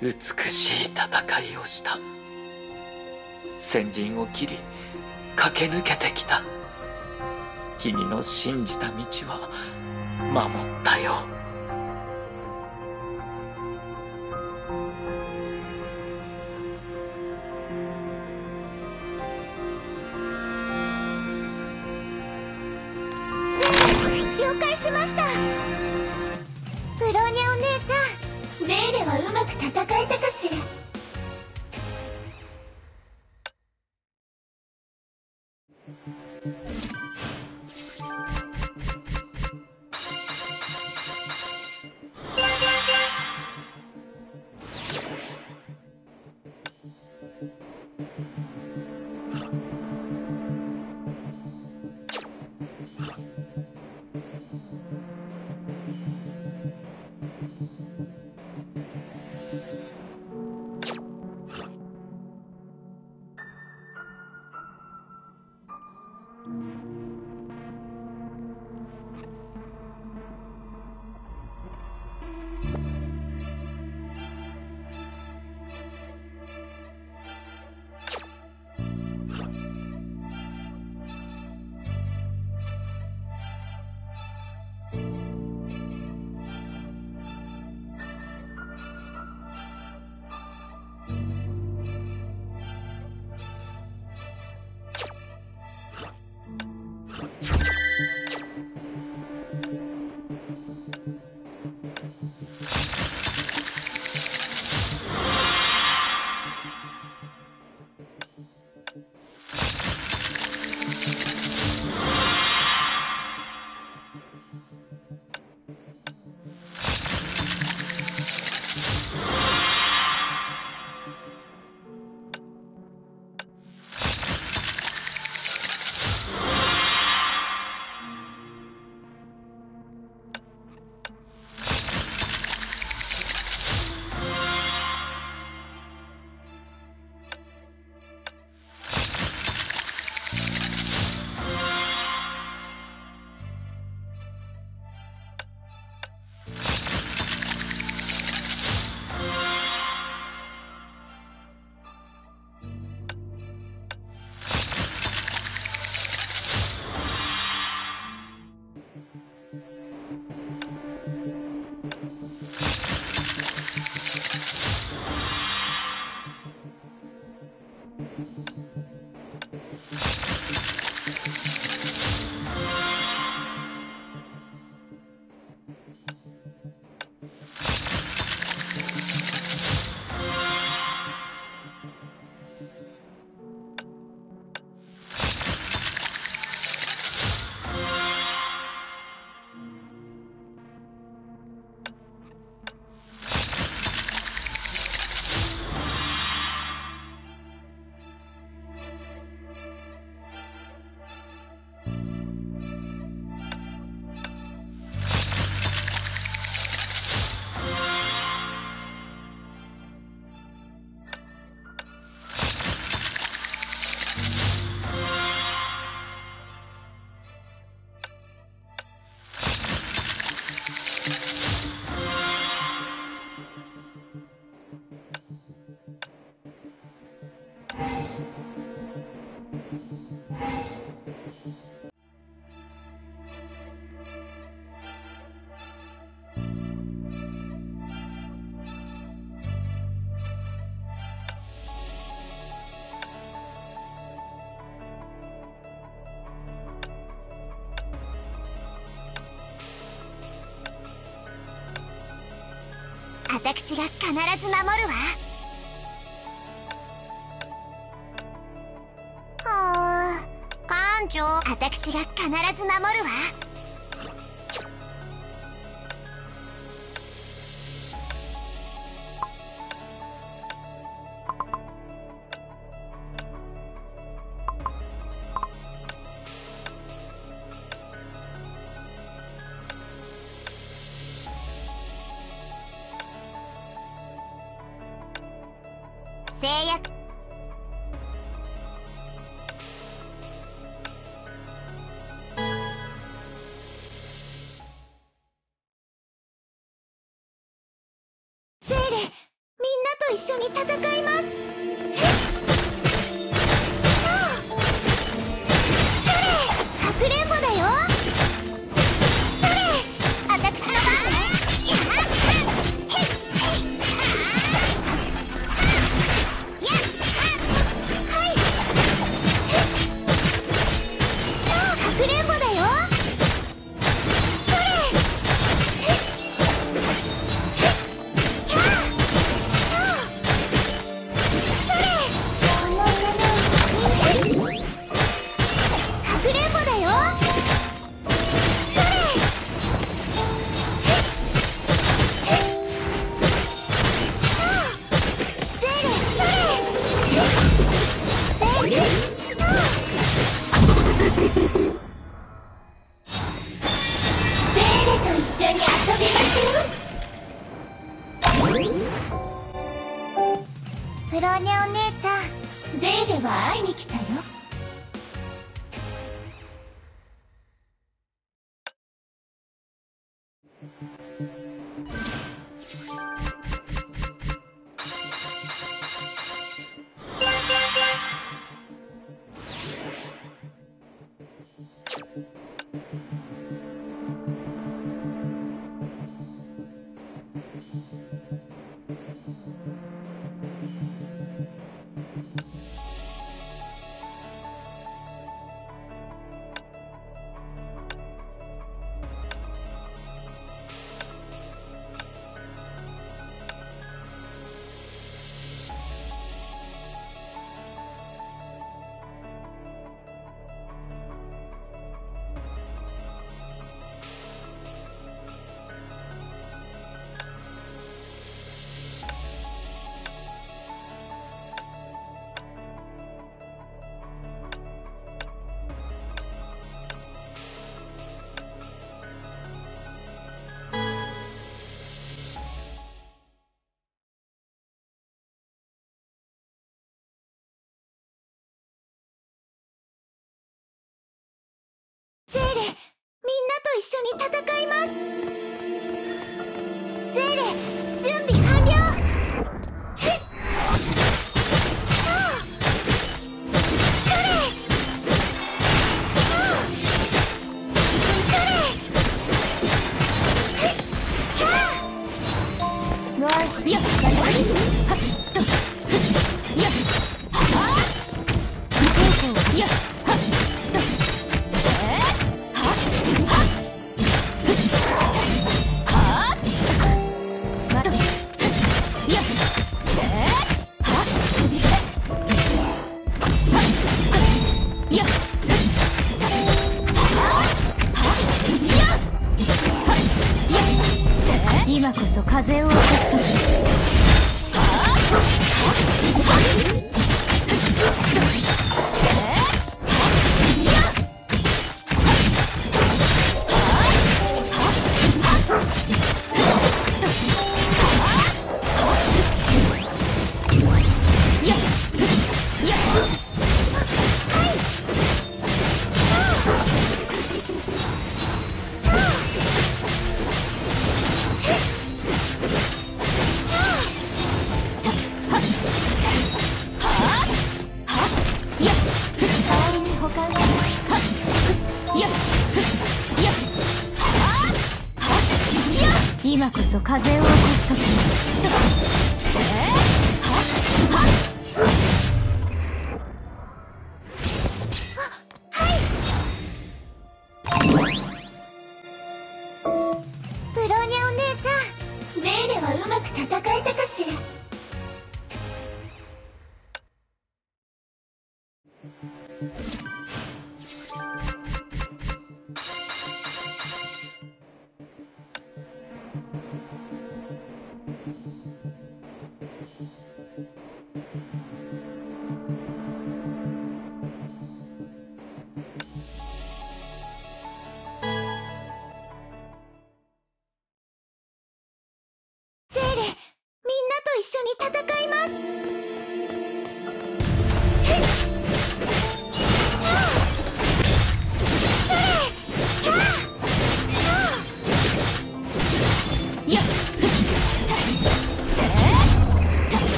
美しい戦いをした。先陣を切り駆け抜けてきた。君の信じた道は守ったよ。いしました。プロニャお姉ちゃん。ゼーレはうまく戦えたか私が必ず守るわ。はあ館長。私が必ず守るわ。風を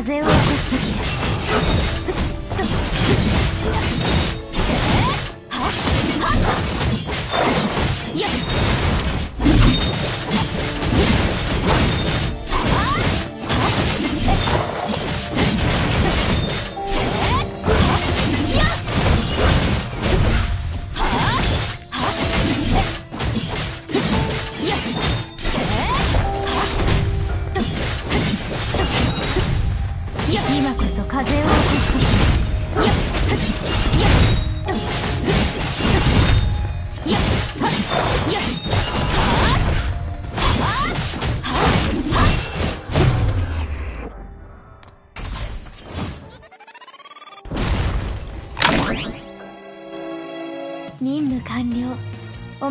風を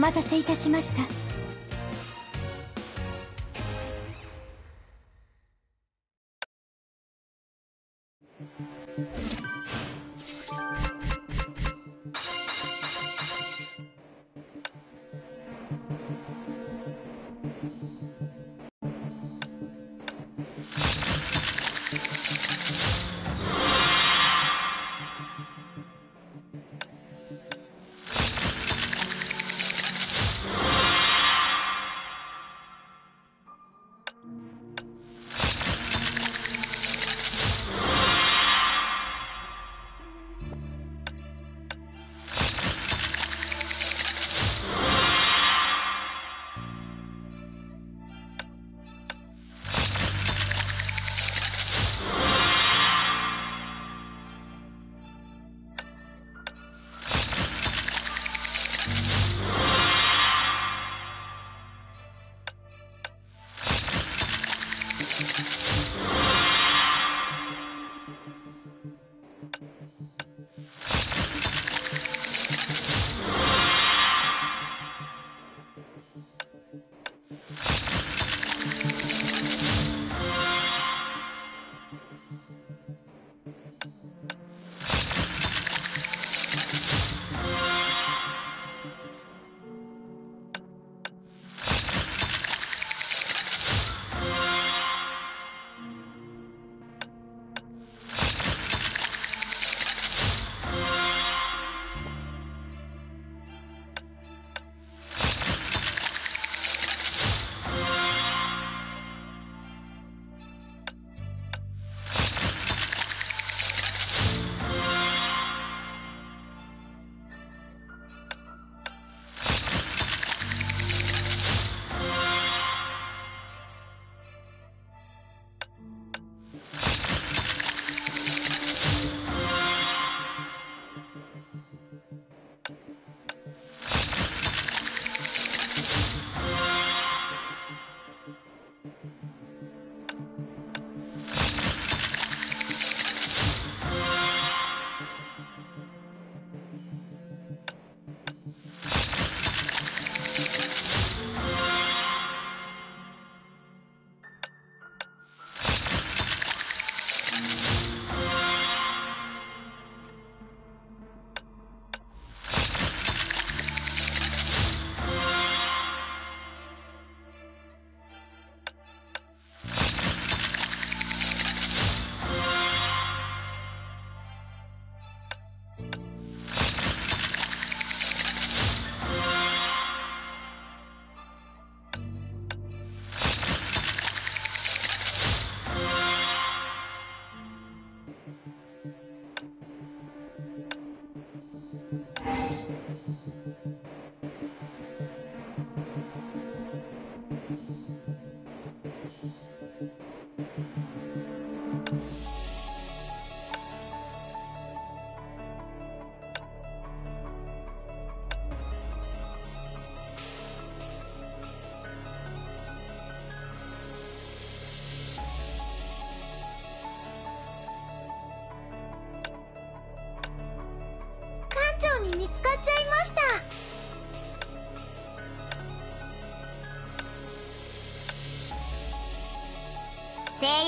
待たせいたしました。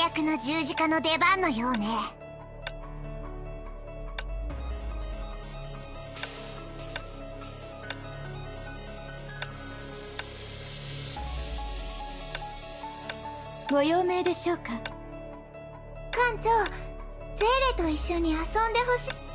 役の十字架の出番のようね。ご用命でしょうか？館長ゼーレと一緒に遊んでほしい。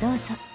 どうぞ。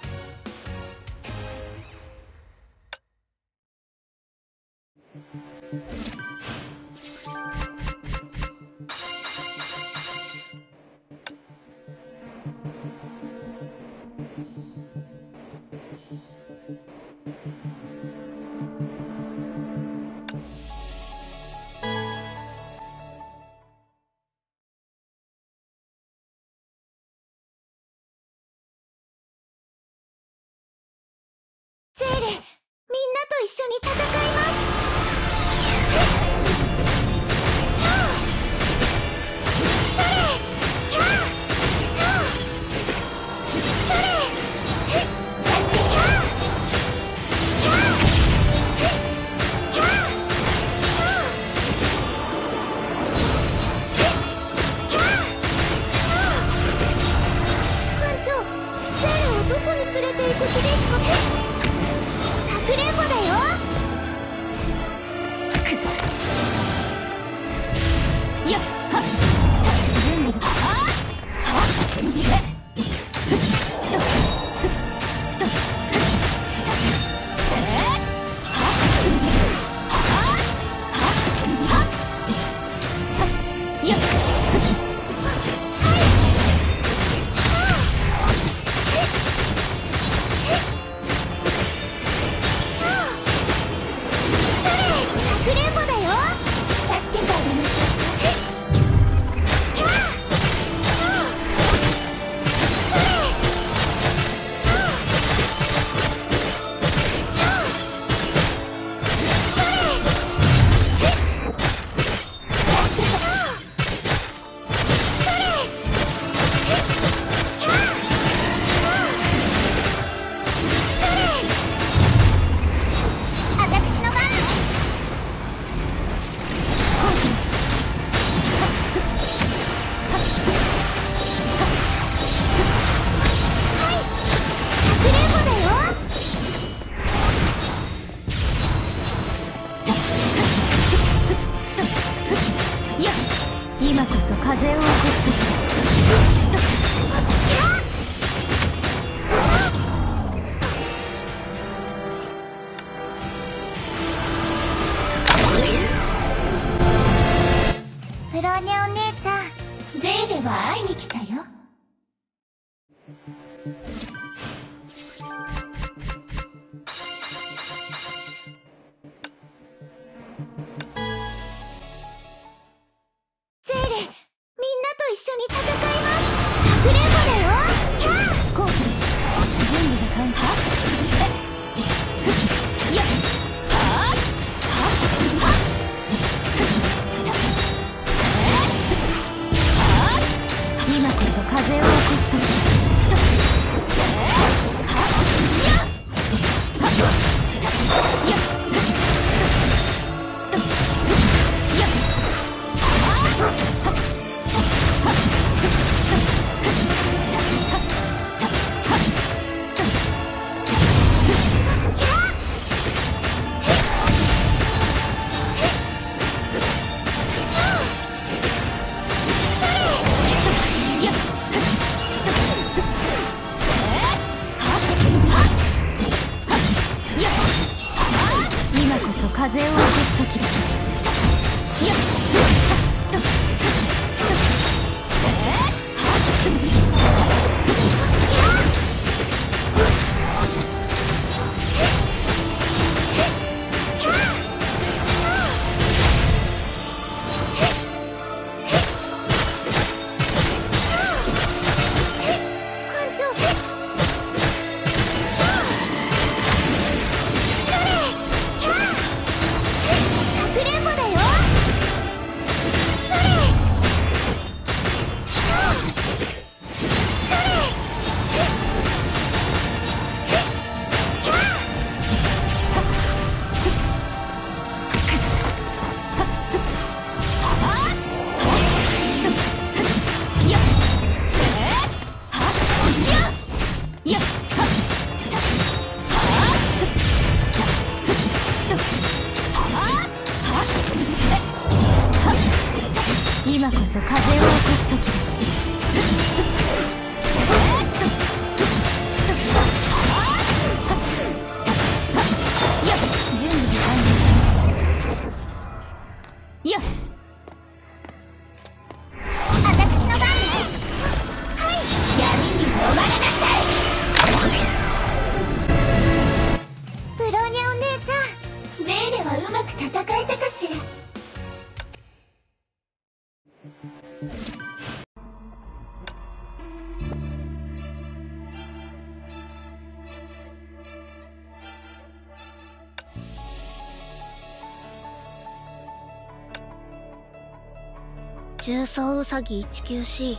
重曹ウサギ 19C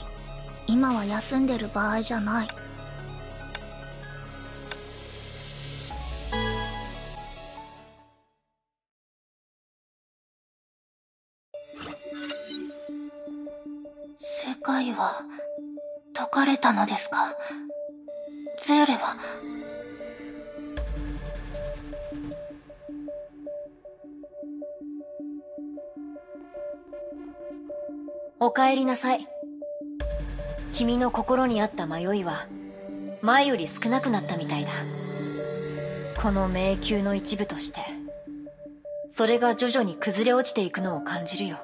今は休んでる場合じゃない。お帰りなさい。君の心にあった迷いは、前より少なくなったみたいだ。この迷宮の一部として、それが徐々に崩れ落ちていくのを感じるよ。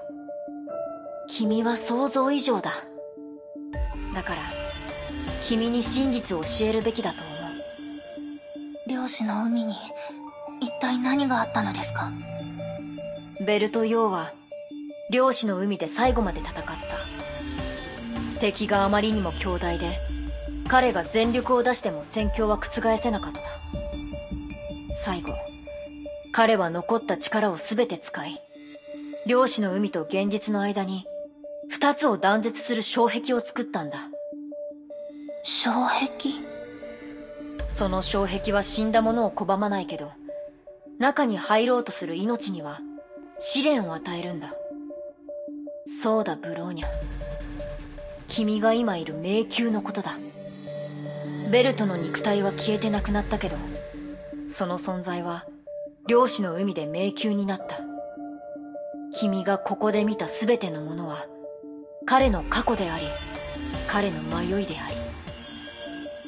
君は想像以上だ。だから、君に真実を教えるべきだと思う。漁師の海に一体何があったのですか？ベルト・ヨーは、漁師の海で最後まで戦った。敵があまりにも強大で、彼が全力を出しても戦況は覆せなかった。最後、彼は残った力を全て使い、漁師の海と現実の間に、二つを断絶する障壁を作ったんだ。障壁？その障壁は死んだ者を拒まないけど、中に入ろうとする命には試練を与えるんだ。そうだ、ブローニャ。君が今いる迷宮のことだ。ベルトの肉体は消えてなくなったけど、その存在は漁師の海で迷宮になった。君がここで見た全てのものは、彼の過去であり、彼の迷いであり、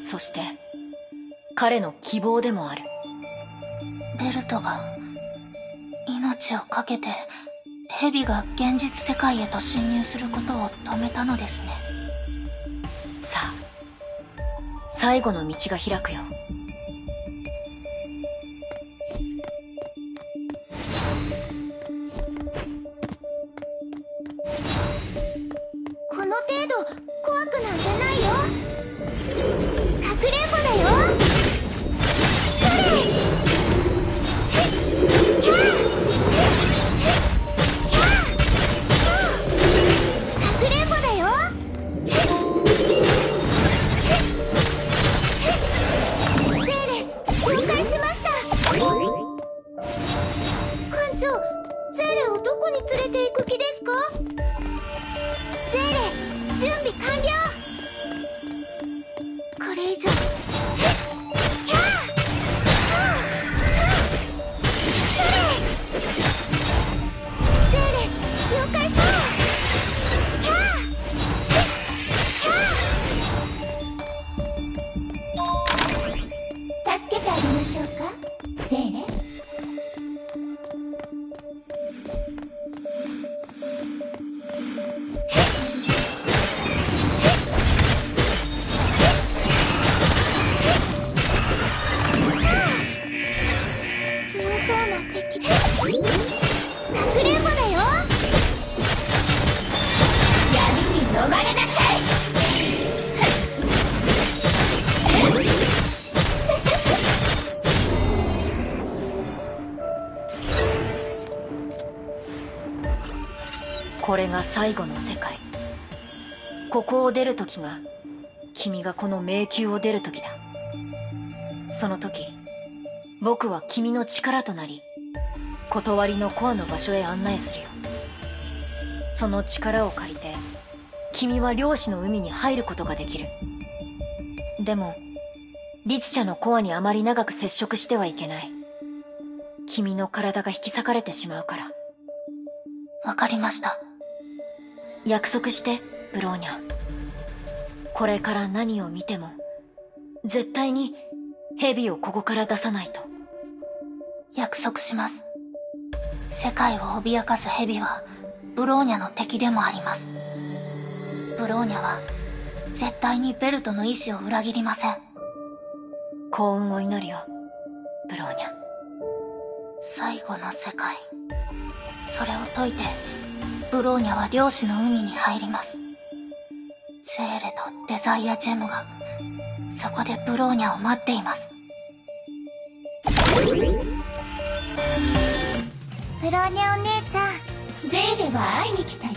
そして、彼の希望でもある。ベルトが命を懸けて蛇が現実世界へと侵入することを止めたのですね。さあ、最後の道が開くよ。この程度怖くなんてないよ。かくれんぼだよどこに連れて行く気ですか？最後の世界。ここを出る時が君がこの迷宮を出る時だ。その時僕は君の力となり断りのコアの場所へ案内するよ。その力を借りて君は漁師の海に入ることができる。でも律者のコアにあまり長く接触してはいけない。君の体が引き裂かれてしまうから。わかりました。約束してブローニャこれから何を見ても絶対にヘビをここから出さないと約束します。世界を脅かす蛇は、ブローニャの敵でもあります。ブローニャは、絶対にベルトの意志を裏切りません。幸運を祈るよブローニャ最後の世界。それを解いて、ブローニャは漁師の海に入ります。ゼーレとデザイアジェムが、そこでブローニャを待っています。ブローニャお姉ちゃんゼーレは会いに来たよ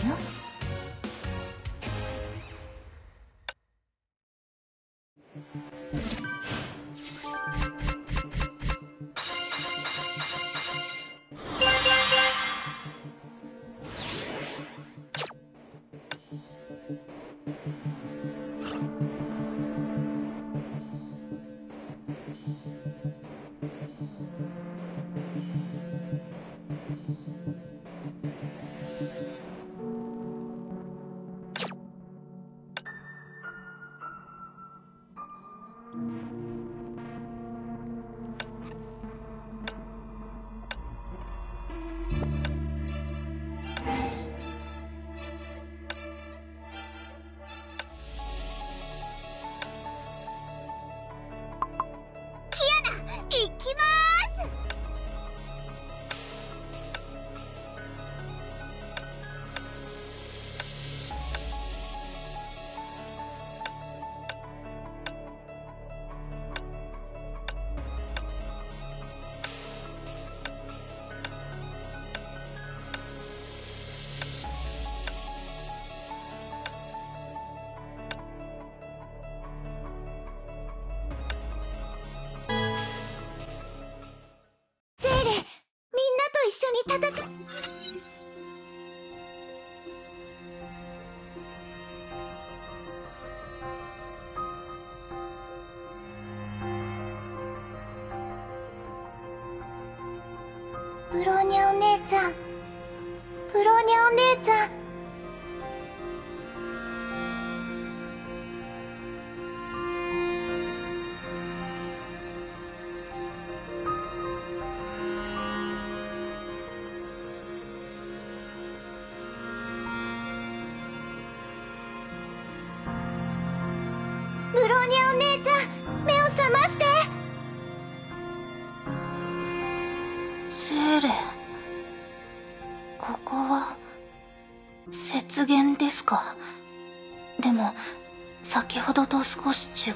少し違う。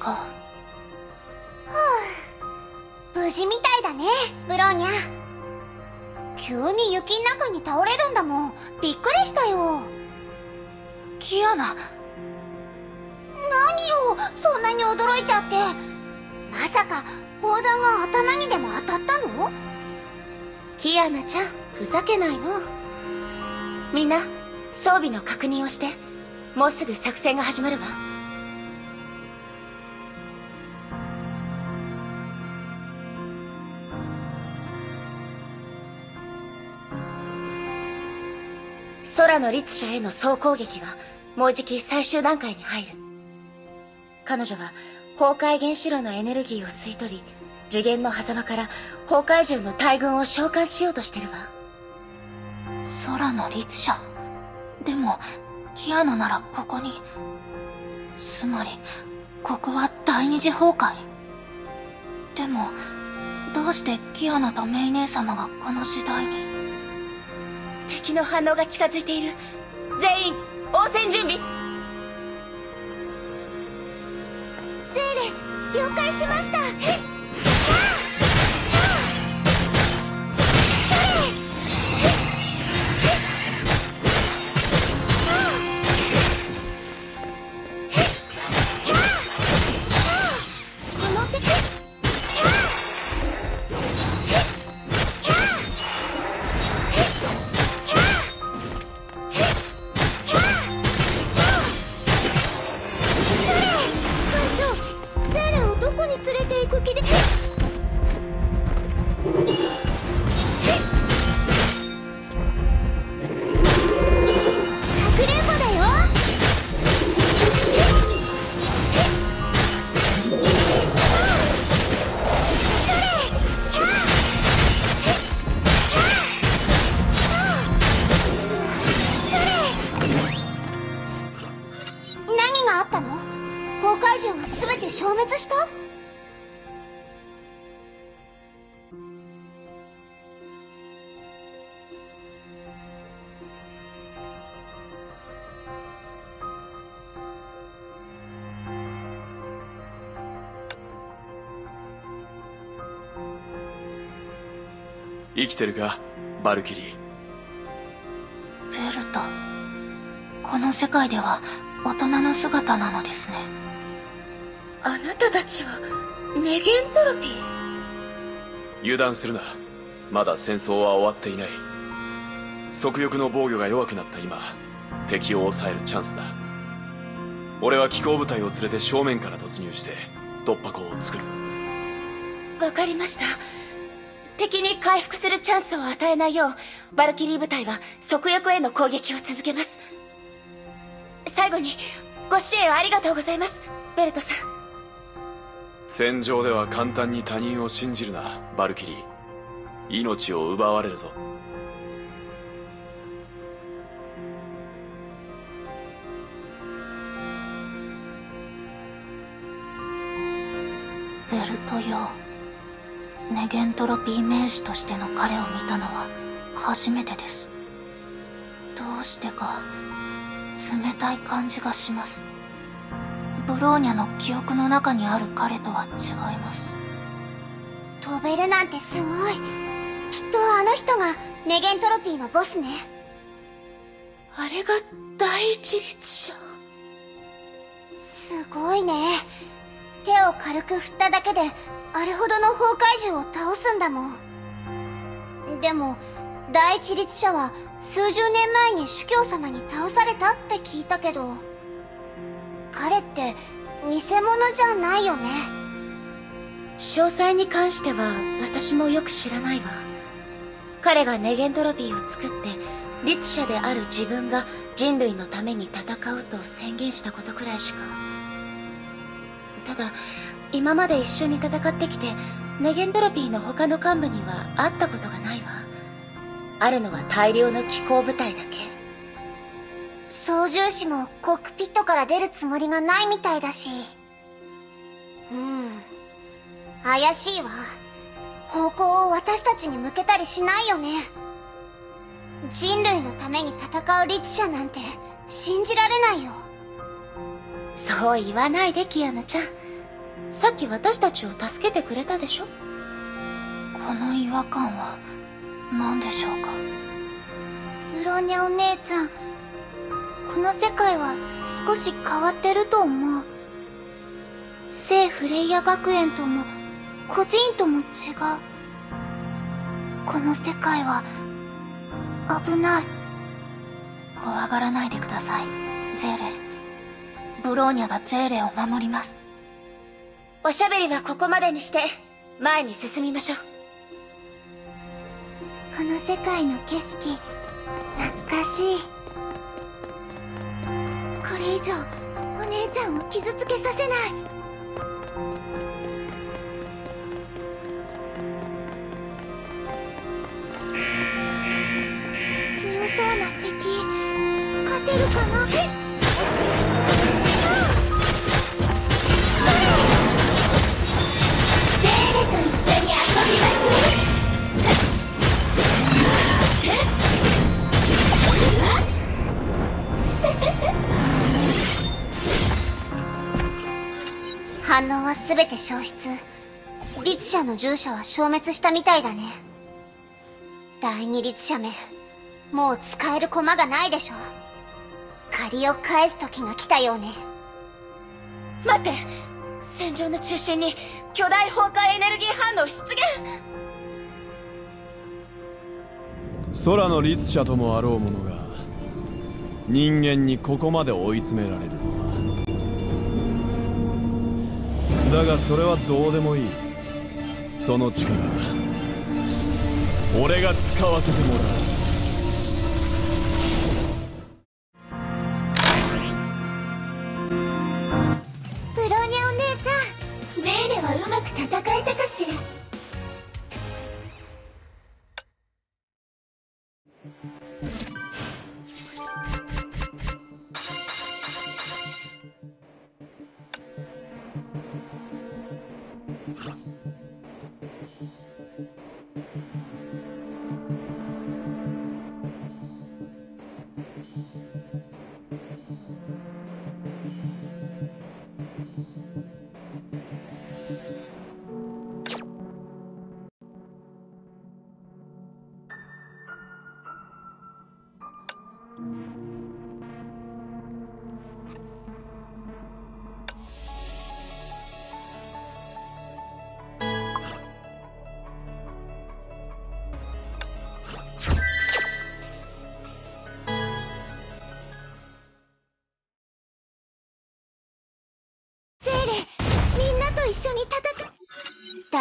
無事みたいだねブローニャ。急に雪の中に倒れるんだもん。びっくりしたよ。キアナ、何よそんなに驚いちゃって。まさか砲弾が頭にでも当たったの？キアナちゃんふざけないの。みんな装備の確認をしてもうすぐ作戦が始まるわ空の律者への総攻撃がもうじき最終段階に入る彼女は崩壊原子炉のエネルギーを吸い取り次元の狭間から崩壊獣の大軍を召喚しようとしてるわ空の律者？でも、キアナならここに。つまり、ここは第二次崩壊？でも、どうしてキアナとメイ姉様がこの時代に。敵の反応が近づいている。全員応戦準備。ゼーレ了解しました。てるか？バルキリー。ベルトこの世界では大人の姿なのですね。あなたたちはネゲントロピー。油断するな。まだ戦争は終わっていない。側翼の防御が弱くなった今敵を抑えるチャンスだ。俺は機甲部隊を連れて正面から突入して突破口を作る。わかりました敵に回復するチャンスを与えないようバルキリー部隊は側翼への攻撃を続けます。最後にご支援ありがとうございますベルトさん。戦場では簡単に他人を信じるなバルキリー。命を奪われるぞ。ベルトよネゲントロピー名士としての彼を見たのは初めてです。どうしてか冷たい感じがします。ブローニャの記憶の中にある彼とは違います。飛べるなんてすごい。きっとあの人がネゲントロピーのボスね。あれが第一律者？すごいね。手を軽く振っただけであれほどの崩壊獣を倒すんだもん。でも第一律者は数十年前に主教様に倒されたって聞いたけど彼って偽物じゃないよね。詳細に関しては私もよく知らないわ。彼がネゲントロピーを作って律者である自分が人類のために戦うと宣言したことくらいしか。ただ今まで一緒に戦ってきてネゲントロピーの他の幹部には会ったことがないわ。あるのは大量の機甲部隊だけ。操縦士もコックピットから出るつもりがないみたいだし。うん。怪しいわ。方向を私たちに向けたりしないよね。人類のために戦う律者なんて信じられないよ。そう言わないでキアナちゃんさっき私たちを助けてくれたでしょ？この違和感は何でしょうか？ブローニャお姉ちゃんこの世界は少し変わってると思う。聖フレイヤ学園とも孤児院とも違う。この世界は危ない。怖がらないでくださいゼーレ。ブローニャがゼーレを守りますおしゃべりはここまでにして前に進みましょう。この世界の景色懐かしい。これ以上お姉ちゃんを傷つけさせない。強そうな敵勝てるかな？反応は全て消失。律者の従者は消滅したみたいだね。第二律者めもう使える駒がないでしょ借りを返す時が来たようね。待って戦場の中心に巨大崩壊エネルギー反応出現。空の律者ともあろう者が人間にここまで追い詰められるだがそれはどうでもいい。その力。俺が使わせてもらう。プローニャお姉ちゃん。ゼーレはうまく戦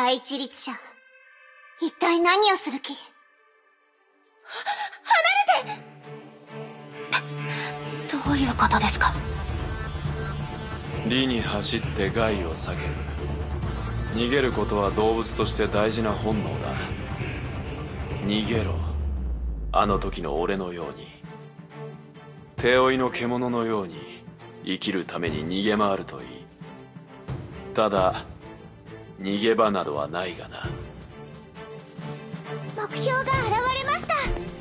第一律者。一体何をする気？離れて！どういうことですか？理に走って害を避ける。逃げることは動物として大事な本能だ。逃げろ。あの時の俺のように。手負いの獣のように生きるために逃げ回るといい。ただ逃げ場などはないがな。目標が現れました。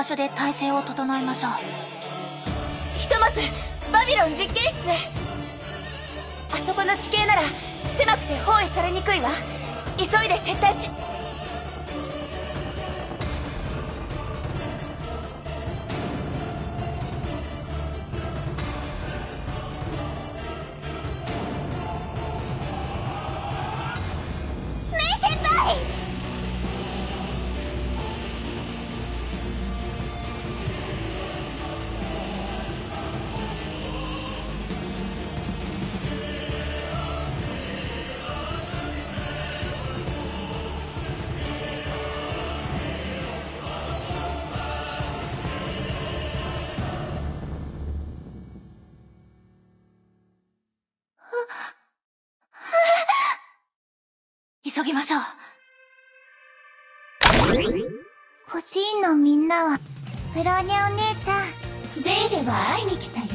場所で体勢を整えましょう。ひとまずバビロン実験室へ。あそこの地形なら狭くて包囲されにくいわ。急いで撤退しプロニャお姉ちゃん。ゼーレは会いに来たよ。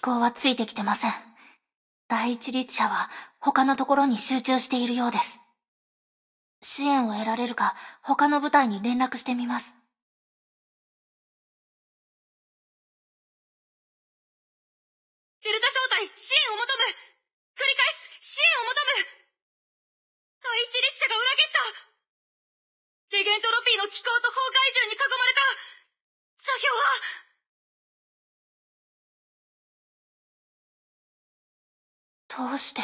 気候はついてきてません。第一律者は他のところに集中しているようです。支援を得られるか他の部隊に連絡してみます。デルタ小隊支援を求む。繰り返す支援を求む。第一列車が裏切った。レゲントロピーの気候と崩壊獣に囲まれた。座標はどうして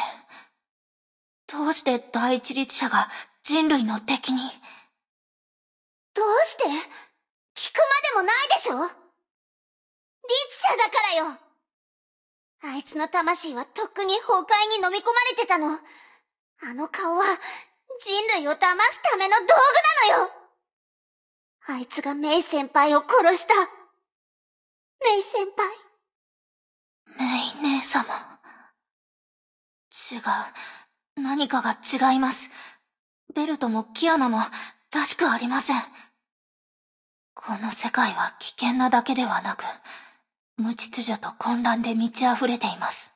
どうして第一律者が人類の敵に？どうして？聞くまでもないでしょ？律者だからよあいつの魂はとっくに崩壊に飲み込まれてたの。あの顔は人類を騙すための道具なのよあいつがメイ先輩を殺した。メイ先輩。メイ姉様。違う。何かが違います。ベルトもキアナもらしくありません。この世界は危険なだけではなく、無秩序と混乱で満ち溢れています。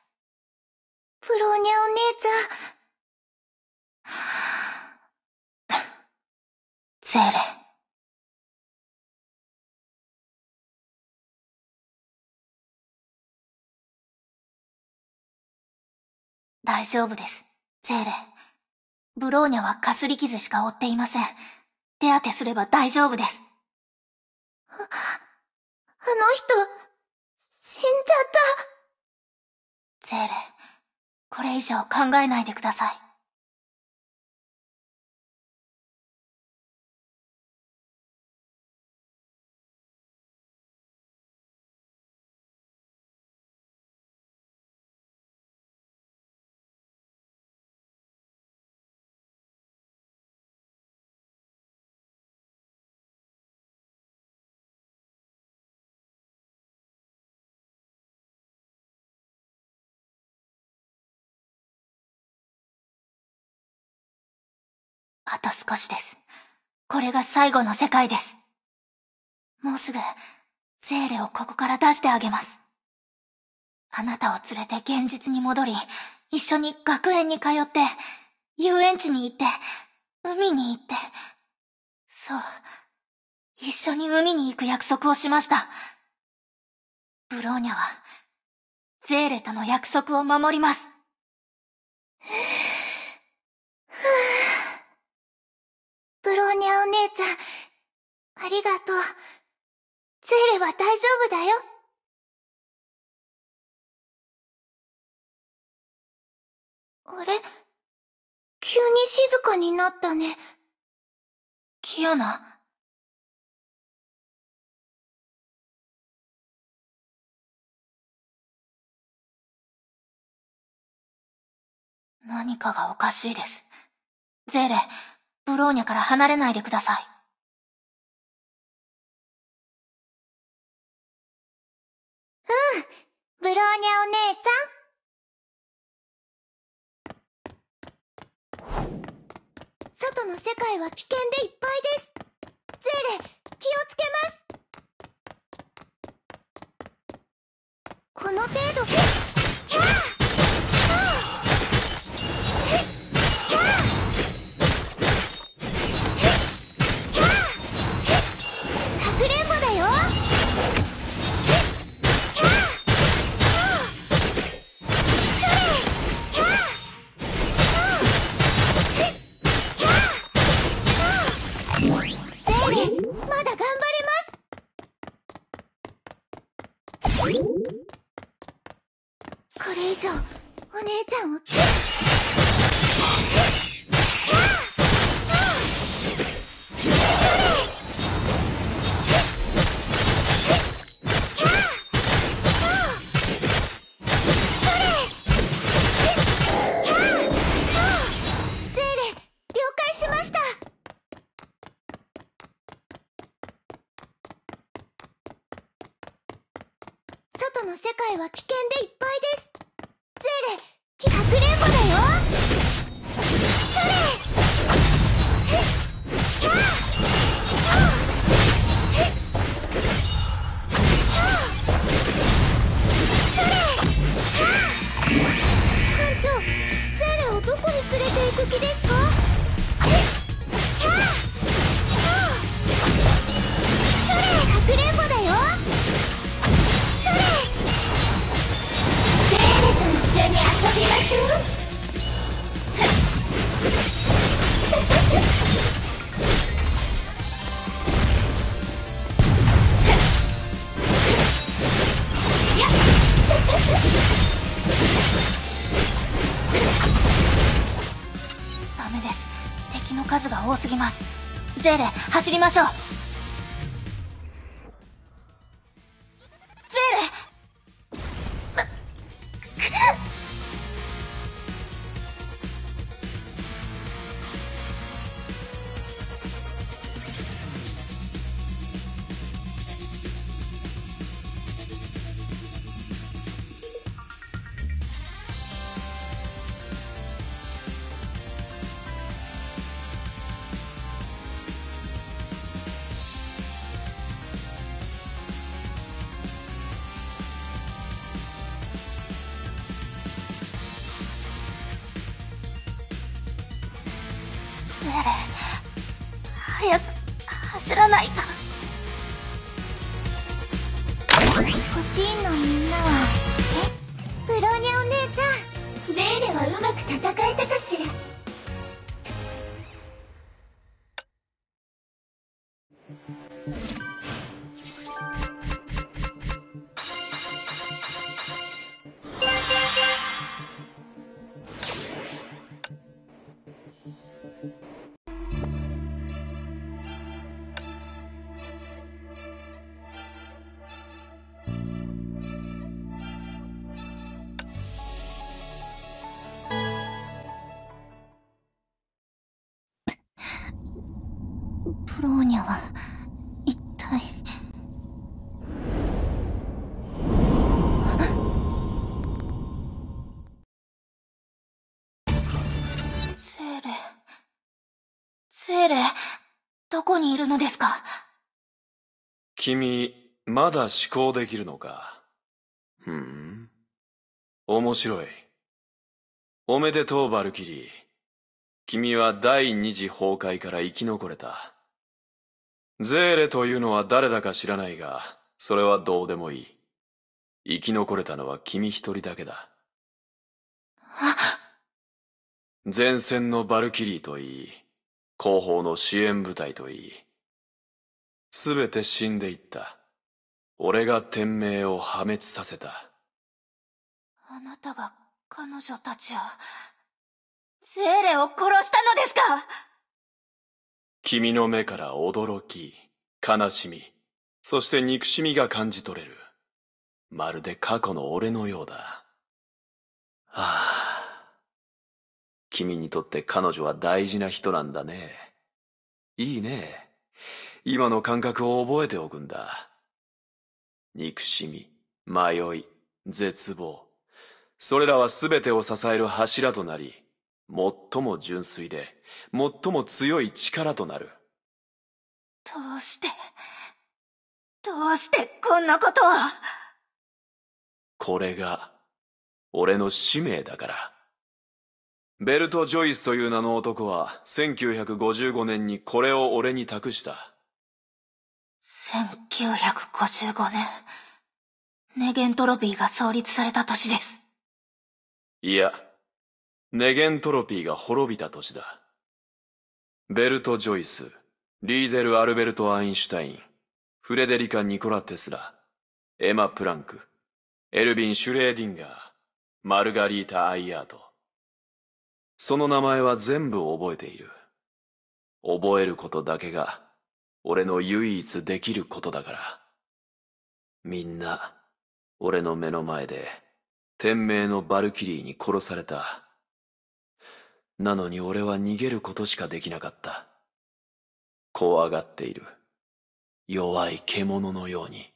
プローニャお姉ちゃん。ゼーレ。大丈夫です、ゼーレ。ブローニャはかすり傷しか負っていません。手当てすれば大丈夫です。あ、あの人、死んじゃった。ゼーレ、これ以上考えないでください。と少しです。これが最後の世界です。もうすぐ、ゼーレをここから出してあげます。あなたを連れて現実に戻り、一緒に学園に通って、遊園地に行って、海に行って、そう、一緒に海に行く約束をしました。ブローニャは、ゼーレとの約束を守ります。ニャお姉ちゃん、ありがとう。ゼーレは大丈夫だよ。あれ？急に静かになったね。キアナ？何かがおかしいです。ゼーレ、ブローニャから離れないでください。うん、ブローニャお姉ちゃん。外の世界は危険でいっぱいです。ゼーレ、気をつけます。この程度、は危険でいっぱい。ましょう。どこにいるのですか？君、まだ思考できるのか？ふん？面白い。おめでとう、バルキリー。君は第二次崩壊から生き残れた。ゼーレというのは誰だか知らないが、それはどうでもいい。生き残れたのは君一人だけだ。前線のバルキリーといい、後方の支援部隊といい、すべて死んでいった。俺が天命を破滅させた。あなたが彼女たちをゼーレを殺したのですか？君の目から驚き、悲しみ、そして憎しみが感じ取れる。まるで過去の俺のようだ。はあ。君にとって彼女は大事な人なんだね。いいね。今の感覚を覚えておくんだ。憎しみ、迷い、絶望。それらは全てを支える柱となり、最も純粋で、最も強い力となる。どうしてどうしてこんなことを？これが、俺の使命だから。ベルト・ジョイスという名の男は、1955年にこれを俺に託した。1955年ネゲントロピーが創立された年ですいや、ネゲントロピーが滅びた年だ。ベルト・ジョイス、リーゼル・アルベルト・アインシュタイン、フレデリカ・ニコラ・テスラ、エマ・プランク、エルビン・シュレーディンガー、マルガリータ・アイヤート。その名前は全部覚えている。覚えることだけが、俺の唯一できることだから。みんな、俺の目の前で、天命のバルキリーに殺された。なのに俺は逃げることしかできなかった。怖がっている。弱い獣のように。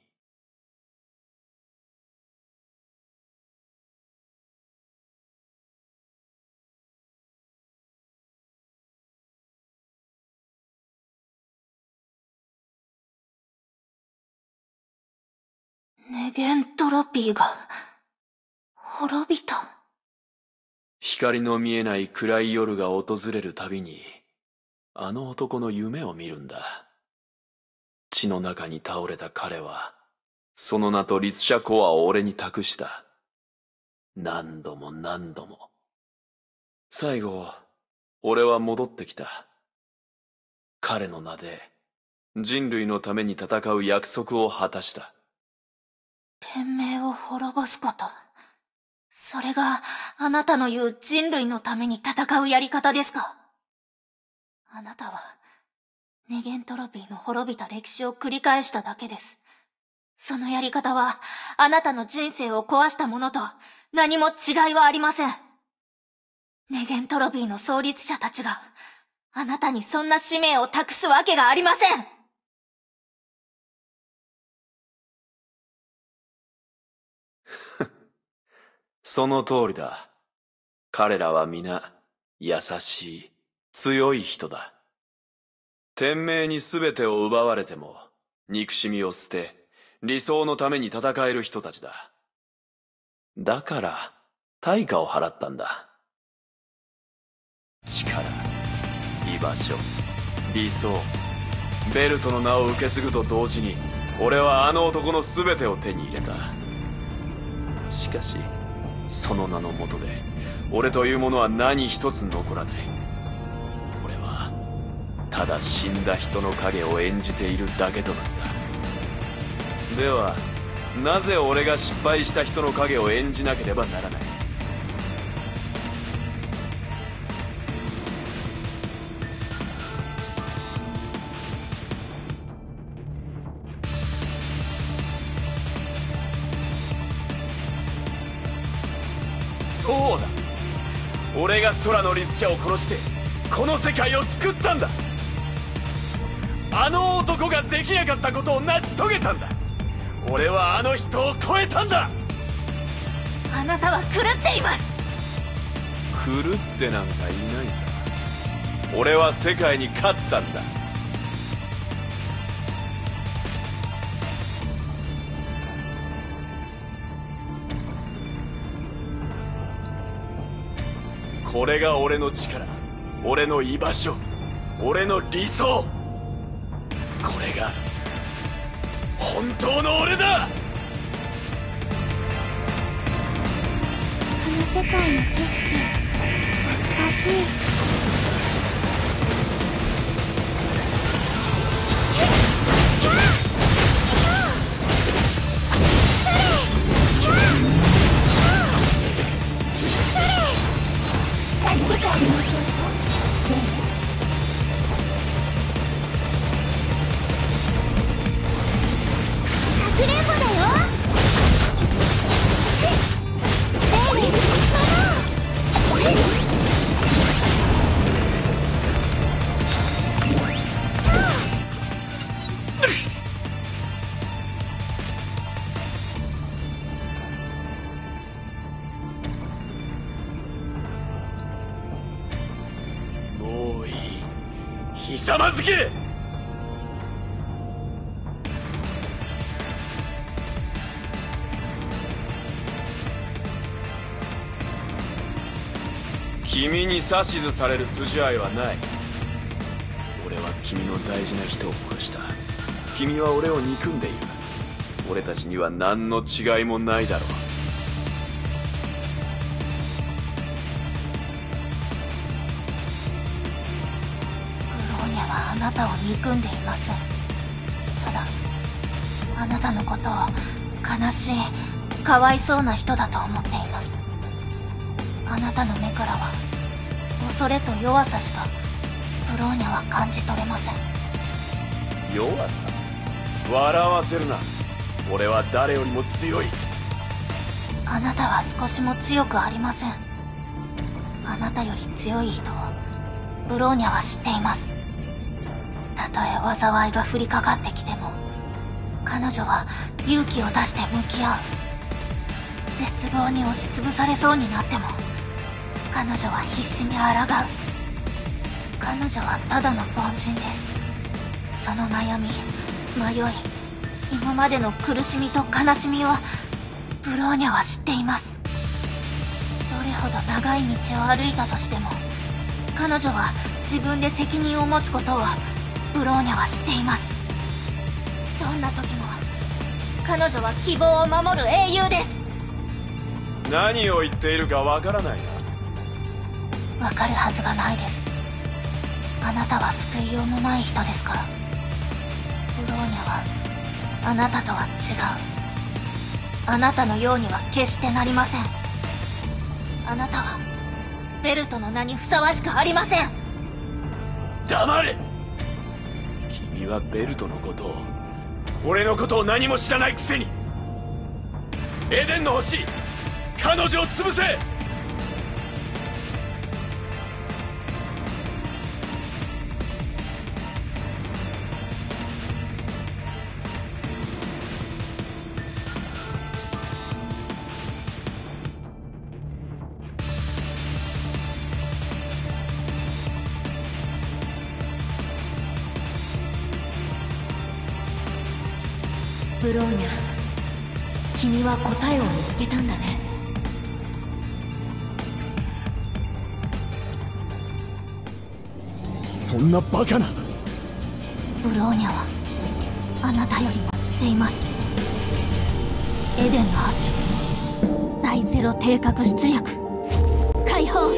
ネゲントロピーが滅びた光の見えない暗い夜が訪れるたびに、あの男の夢を見るんだ。血の中に倒れた彼は、その名と律者コアを俺に託した。何度も何度も。最後、俺は戻ってきた。彼の名で、人類のために戦う約束を果たした。天命を滅ぼすことそれがあなたの言う人類のために戦うやり方ですかあなたはネゲントロピーの滅びた歴史を繰り返しただけです。そのやり方はあなたの人生を壊したものと何も違いはありません。ネゲントロピーの創立者たちがあなたにそんな使命を託すわけがありません *laughs* その通りだ。彼らは皆、優しい、強い人だ。天命に全てを奪われても、憎しみを捨て、理想のために戦える人たちだ。だから、対価を払ったんだ。力、居場所、理想、ベルトの名を受け継ぐと同時に俺はあの男の全てを手に入れたしかしその名のもとで俺というものは何一つ残らない。俺はただ死んだ人の影を演じているだけとなった。ではなぜ俺が失敗した人の影を演じなければならない？そうだ。俺が空のリス者を殺してこの世界を救ったんだ。あの男ができなかったことを成し遂げたんだ。俺はあの人を超えたんだ。あなたは狂っています。狂ってなんかいないさ。俺は世界に勝ったんだこれが俺の力。俺の居場所。俺の理想。これが本当の俺だ。この世界の景色。懐かしい。指図される筋合いはない。俺は君の大事な人を殺した。君は俺を憎んでいる。俺たちには何の違いもないだろう。ブローニャはあなたを憎んでいません。ただあなたのことを悲しいかわいそうな人だと思っています。あなたの目からは恐れと弱さしかブローニャは感じ取れません。弱さ？笑わせるな。俺は誰よりも強い。あなたは少しも強くありません。あなたより強い人をブローニャは知っています。たとえ災いが降りかかってきても彼女は勇気を出して向き合う。絶望に押しつぶされそうになっても彼女は必死に抗う。彼女はただの凡人です。その悩み迷い今までの苦しみと悲しみをブローニャは知っています。どれほど長い道を歩いたとしても彼女は自分で責任を持つことをブローニャは知っています。どんな時も彼女は希望を守る英雄です。何を言っているかわからないな。わかるはずがないです。あなたは救いようのない人ですから。ブローニャはあなたとは違う。あなたのようには決してなりません。あなたはベルトの名にふさわしくありません。黙れ。君はベルトのことを俺のことを何も知らないくせに。エデンの星彼女を潰せ。は答えを見つけたんだね。そんなバカな。ブローニャはあなたよりも知っています。エデンの橋。大ゼロ低角出力。解放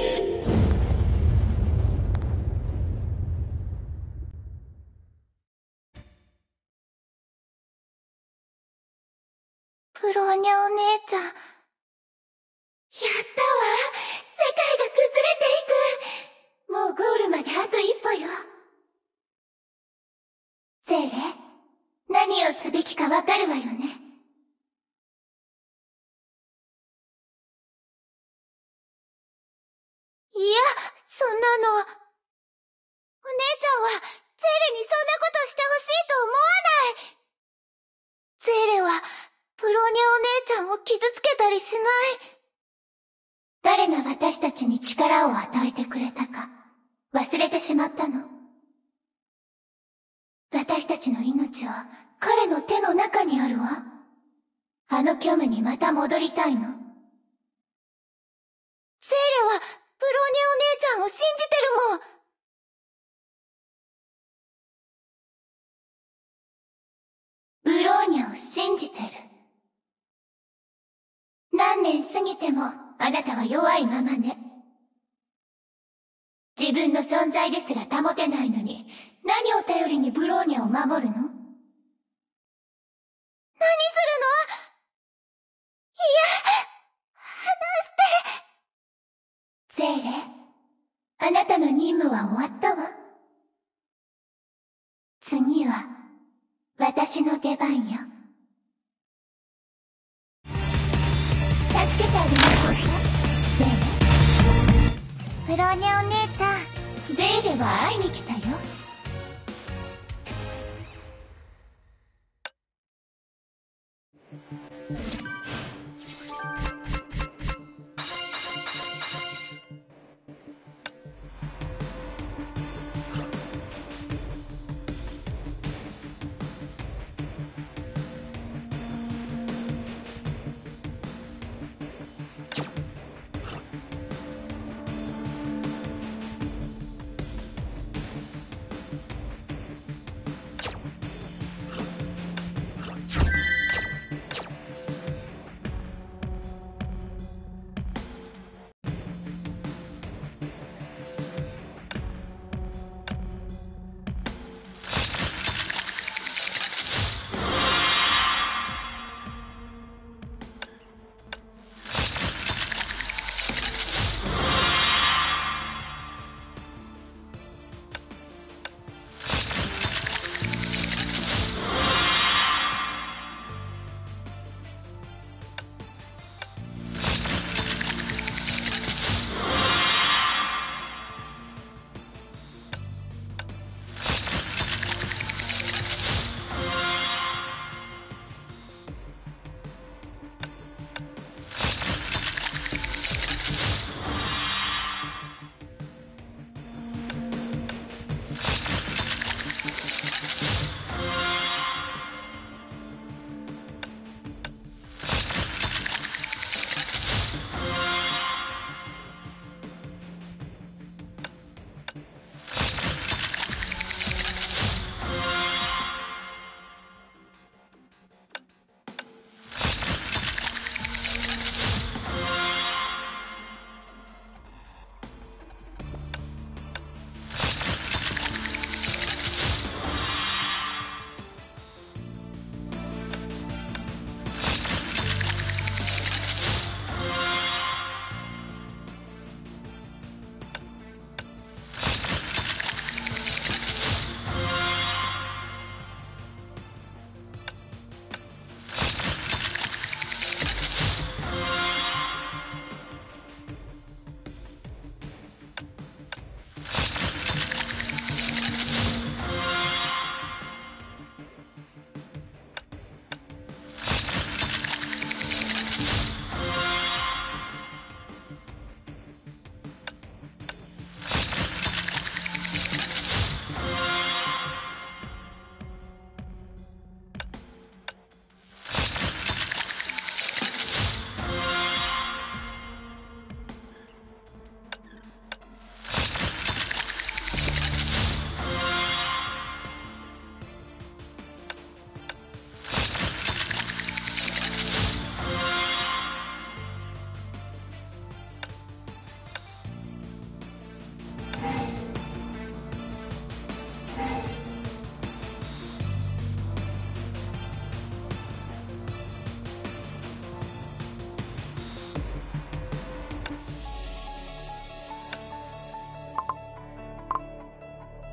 お姉ちゃん。やったわ世界が崩れていくもうゴールまであと一歩よ。ゼーレ、何をすべきかわかるわよね。いや、そんなの。お姉ちゃんは、ゼーレにそんなことしてほしいと思わないゼーレは、プロニャお姉ちゃんを傷つけたりしない。誰が私たちに力を与えてくれたか、忘れてしまったの。私たちの命は彼の手の中にあるわ。あの虚無にまた戻りたいの。ゼーレは、プロニャお姉ちゃんを信じてるもん。ブローニャを信じてる。何年過ぎてもあなたは弱いままね。自分の存在ですら保てないのに、何を頼りにブローニャを守るの？何するの？いや、話して。ゼーレ、あなたの任務は終わったわ。次は、私の出番よ。ねお姉ちゃん。ゼーレは会いに来たよ。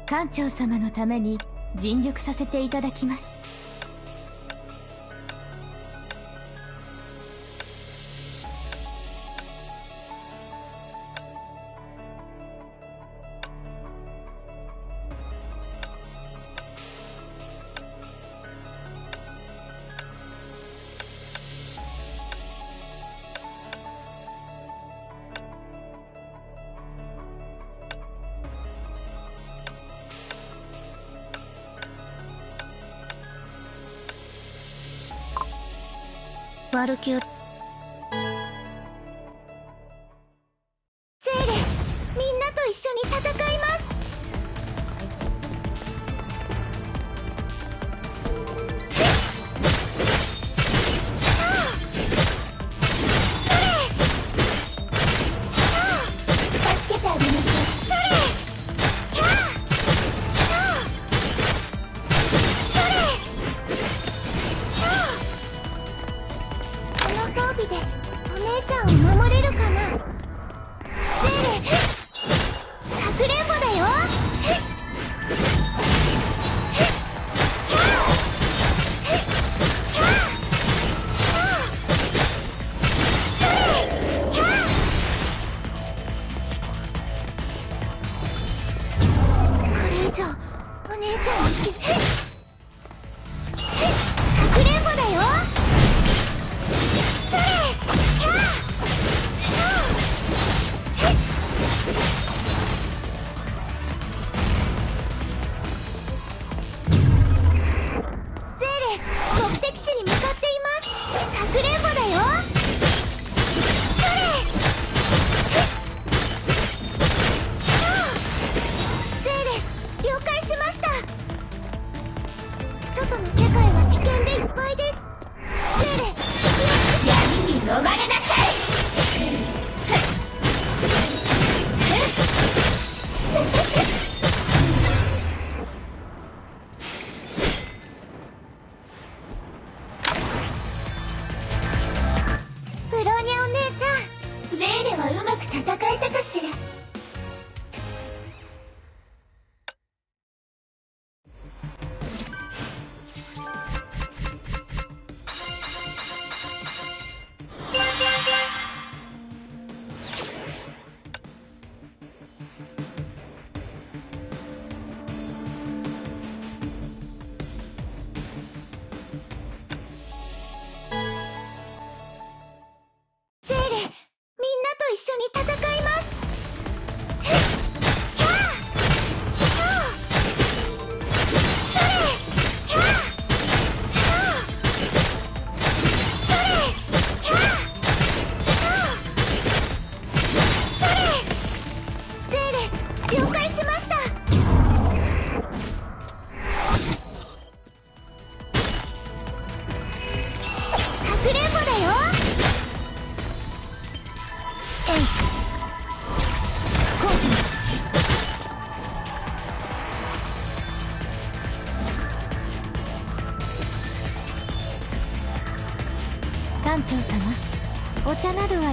館長様のために尽力させていただきます。R 級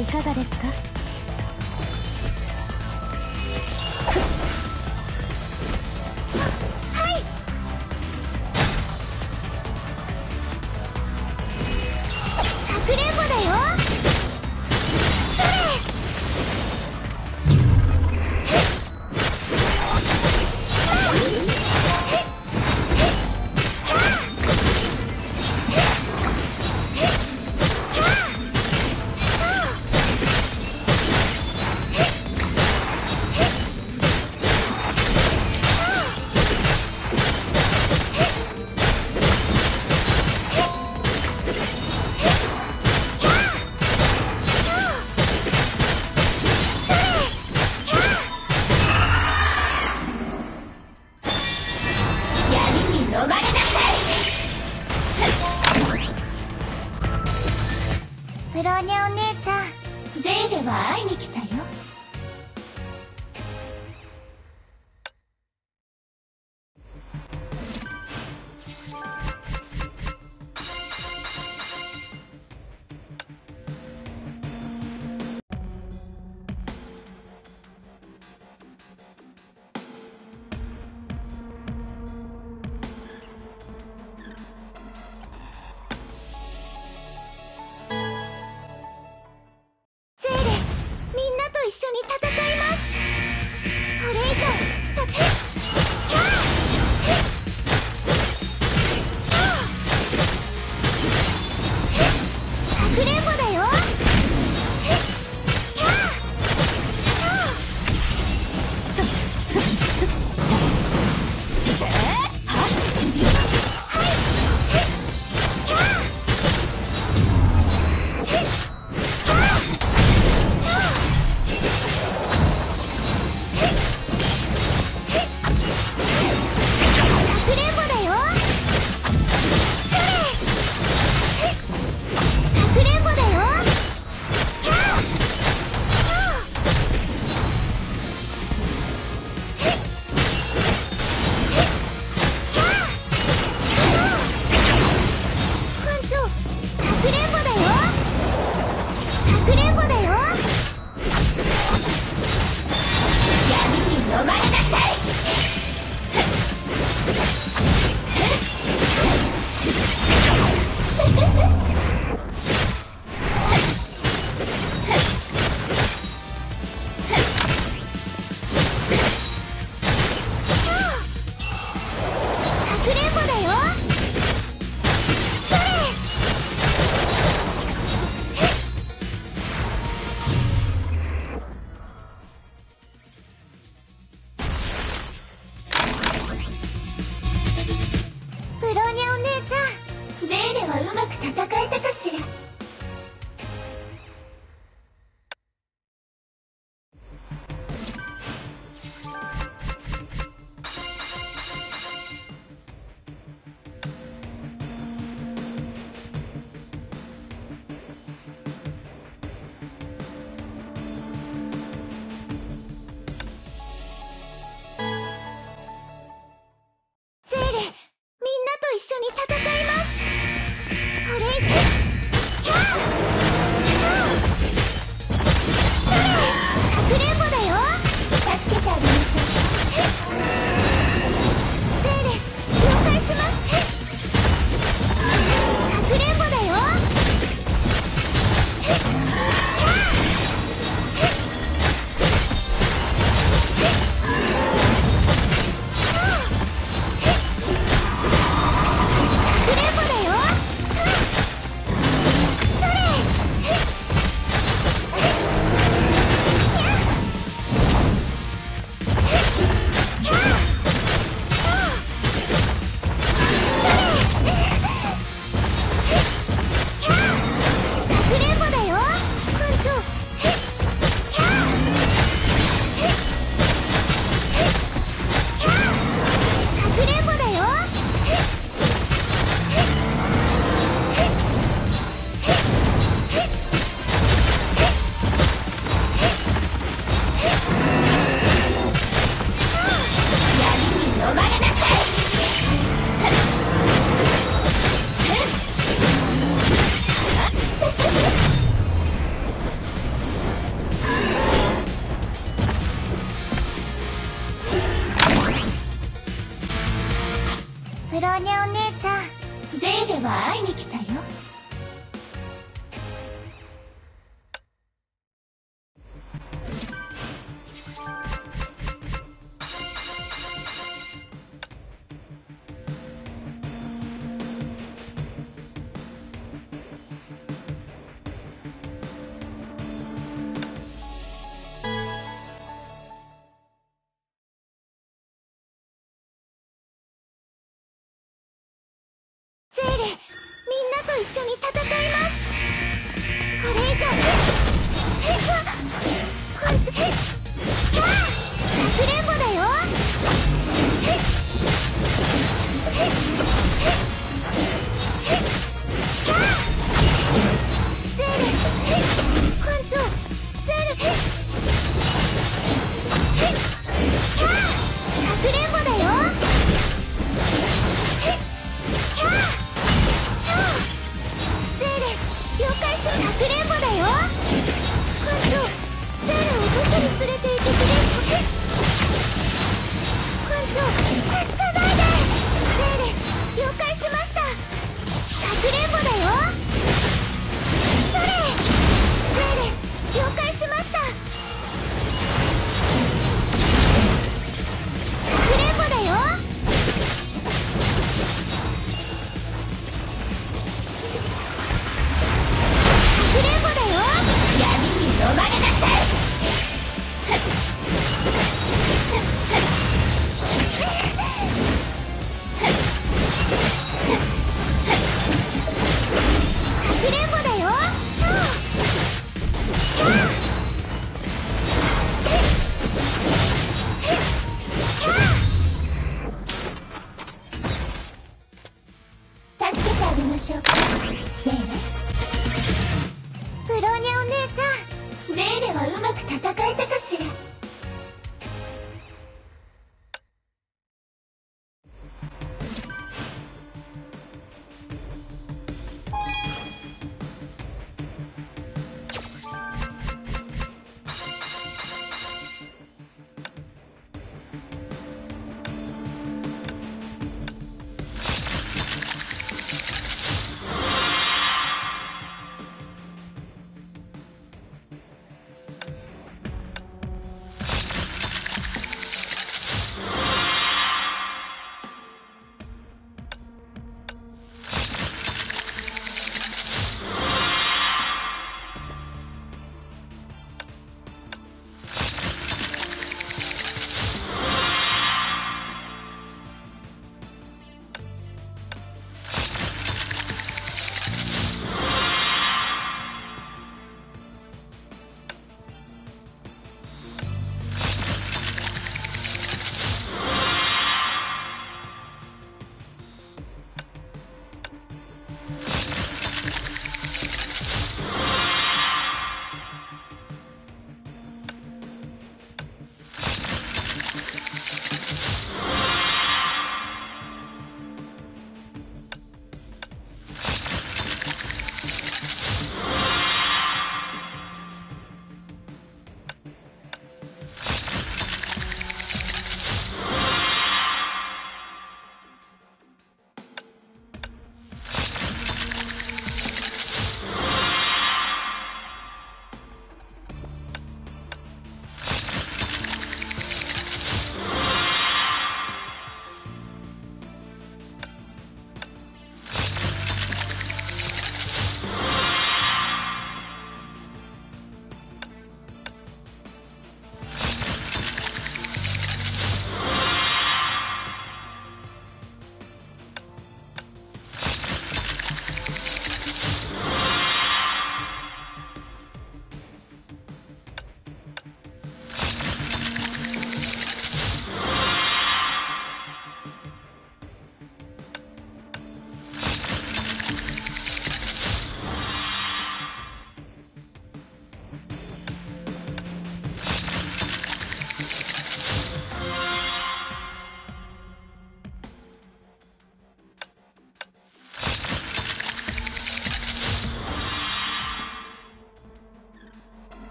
いかがです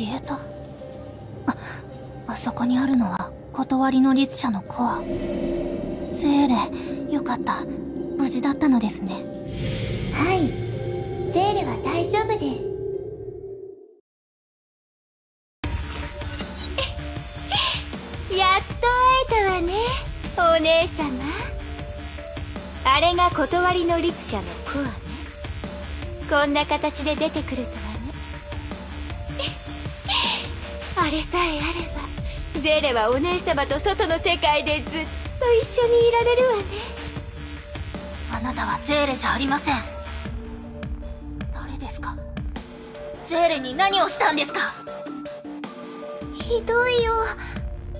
消えた。ああそこにあるのは断りの律者のコアセーレよかった。無事だったのですね。はい。ゼーレは大丈夫です。*laughs* やっと会えたわねお姉様。あれが断りの律者のコアね。こんな形で出てくるとはあれさえあればゼーレはお姉様と外の世界でずっと一緒にいられるわね。あなたはゼーレじゃありません。誰ですか？ゼーレに何をしたんですか？ひどいよ。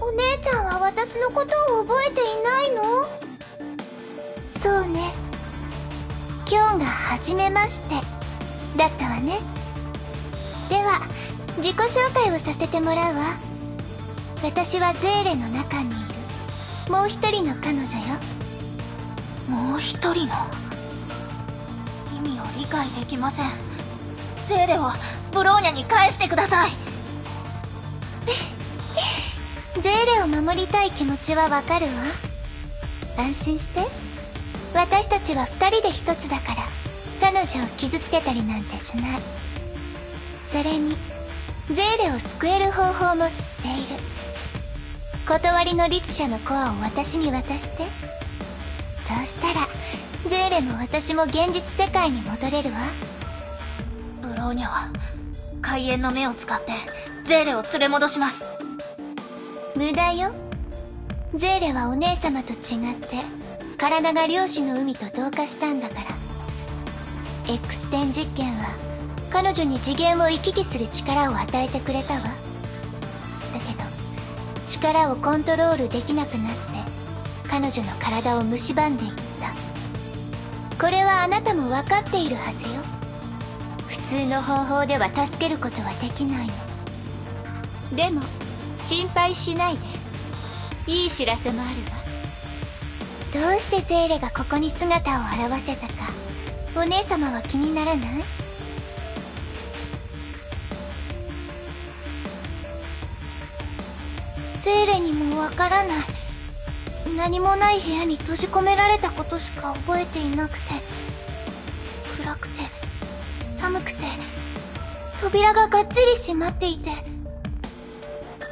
お姉ちゃんは私のことを覚えていないの？そうね。今日が初めまして。自己紹介をさせてもらうわ。私はゼーレの中にいる。もう一人の彼女よ。もう一人の？意味を理解できません。ゼーレをブローニャに返してください。*laughs* ゼーレを守りたい気持ちはわかるわ。安心して。私たちは二人で一つだから彼女を傷つけたりなんてしない。それにゼーレを救える方法も知っている。断りの律者のコアを私に渡して。そうしたらゼーレも私も現実世界に戻れるわ。ブローニャは開演の目を使ってゼーレを連れ戻します。無駄よ。ゼーレはお姉様と違って体が漁師の海と同化したんだから。X 点実験は彼女に次元を行き来する力を与えてくれたわ。だけど力をコントロールできなくなって彼女の体を蝕んでいった。これはあなたも分かっているはずよ。普通の方法では助けることはできないの。でも心配しないで。いい知らせもあるわ。どうしてゼーレがここに姿を現せたか。お姉様は気にならない？からない。何もない部屋に閉じ込められたことしか覚えていなくて。暗くて寒くて扉ががっちり閉まっていて。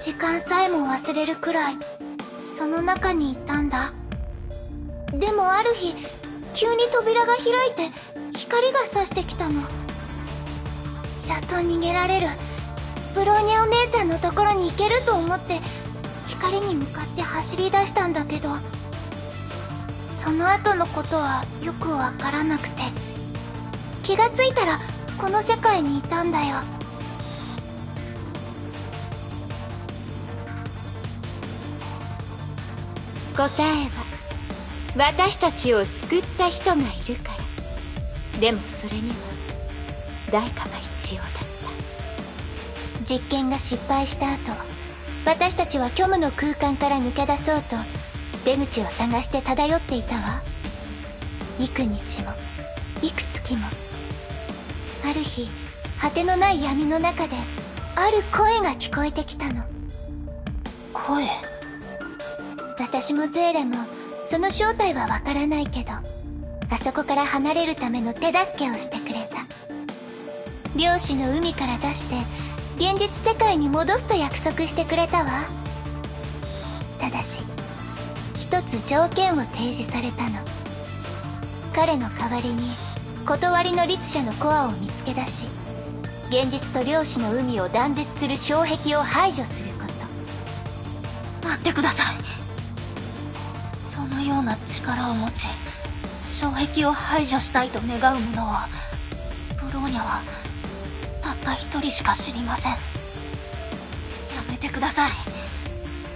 時間さえも忘れるくらいその中にいたんだ。でもある日急に扉が開いて光が差してきたの。やっと逃げられるブローニャお姉ちゃんのところに行けると思って光に向かって走り出したんだけどその後のことはよくわからなくて気がついたらこの世界にいたんだよ。答えは私たちを救った人がいるから。でもそれには代価が必要だった。実験が失敗した後私たちは虚無の空間から抜け出そうと出口を探して漂っていたわ。幾日も幾月も。ある日果てのない闇の中である声が聞こえてきたの。声？私もゼーレもその正体はわからないけどあそこから離れるための手助けをしてくれた。漁師の海から出して現実世界に戻すと約束してくれたわ。ただし一つ条件を提示されたの。彼の代わりに断りの律者のコアを見つけ出し現実と漁師の海を断絶する障壁を排除すること。待ってください。そのような力を持ち障壁を排除したいと願う者はブローニャはたった一人しか知りません。やめてください。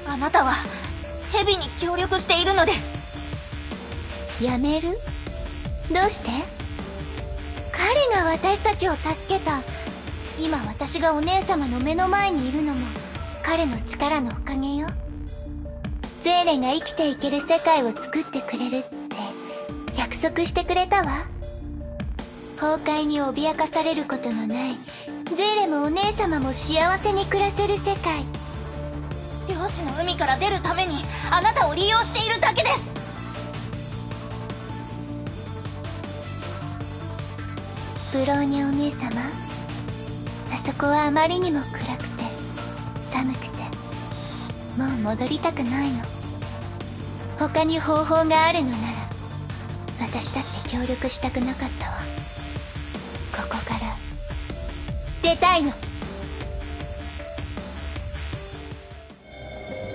あなたは蛇に協力しているのです。やめる？どうして？彼が私たちを助けた。今私がお姉様の目の前にいるのも彼の力のおかげよ。ゼーレが生きていける世界を作ってくれるって約束してくれたわ。崩壊に脅かされることのないゼーレもお姉様も幸せに暮らせる世界。漁師の海から出るためにあなたを利用しているだけです。ブローニャお姉様あそこはあまりにも暗くて寒くてもう戻りたくないの。他に方法があるのなら私だって協力したくなかったわここから。出たいの。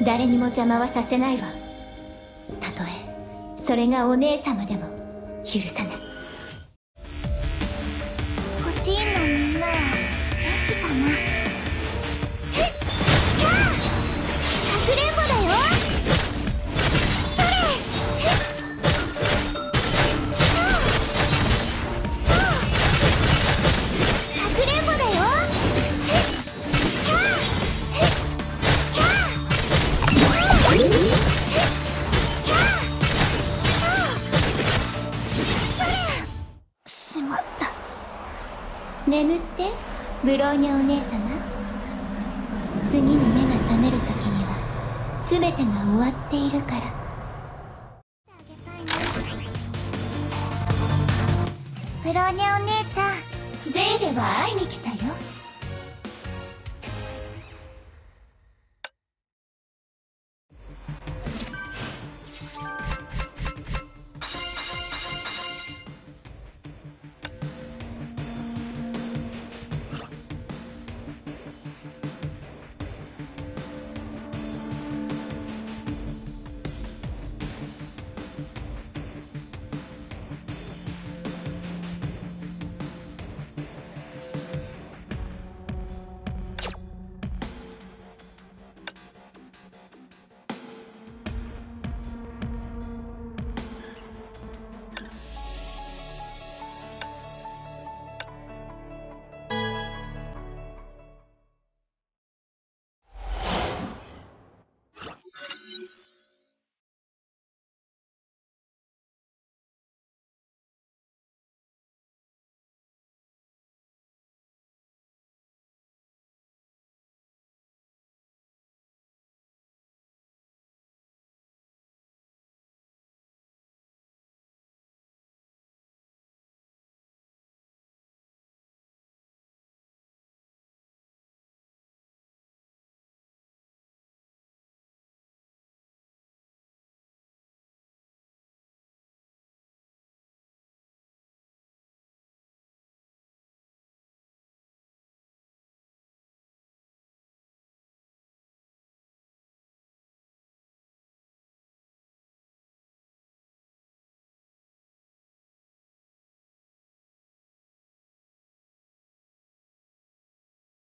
誰にも邪魔はさせないわ。たとえ。それがお姉様でも許さない。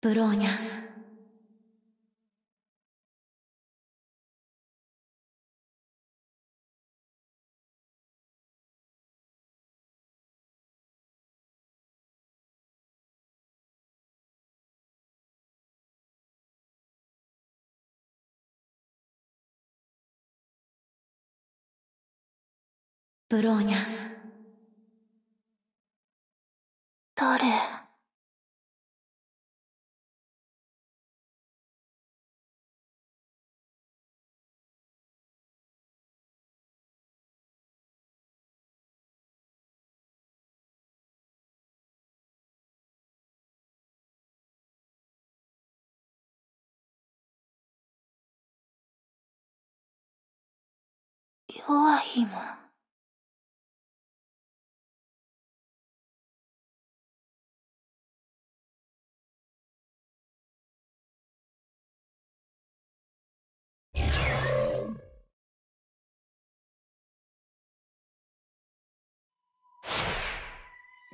ブローニャ。誰？ヨアヒム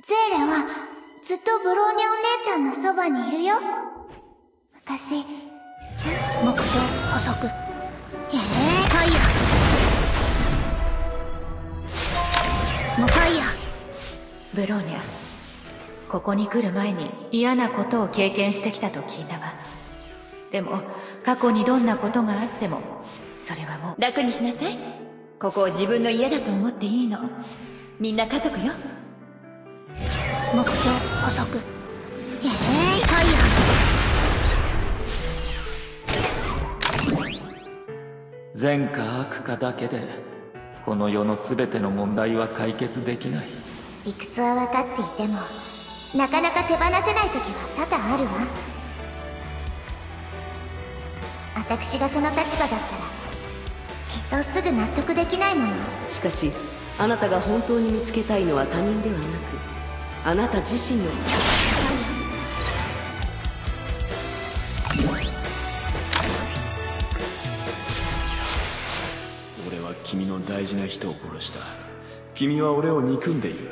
ゼーレはずっとブローニャお姉ちゃんのそばにいるよ。昔目標補足もはや。ブローニャここに来る前に嫌なことを経験してきたと聞いたわ。でも過去にどんなことがあってもそれはもう。楽にしなさい。ここを自分の家だと思っていいの。みんな家族よ。目標補足ええイ、太ー善か悪かだけでこの世の全ての問題は解決できない。理屈は分かっていてもなかなか手放せない時は多々あるわ。私がその立場だったらきっとすぐ納得できないもの。しかしあなたが本当に見つけたいのは他人ではなくあなた自身の君の大事な人を殺した。君は俺を憎んでいる。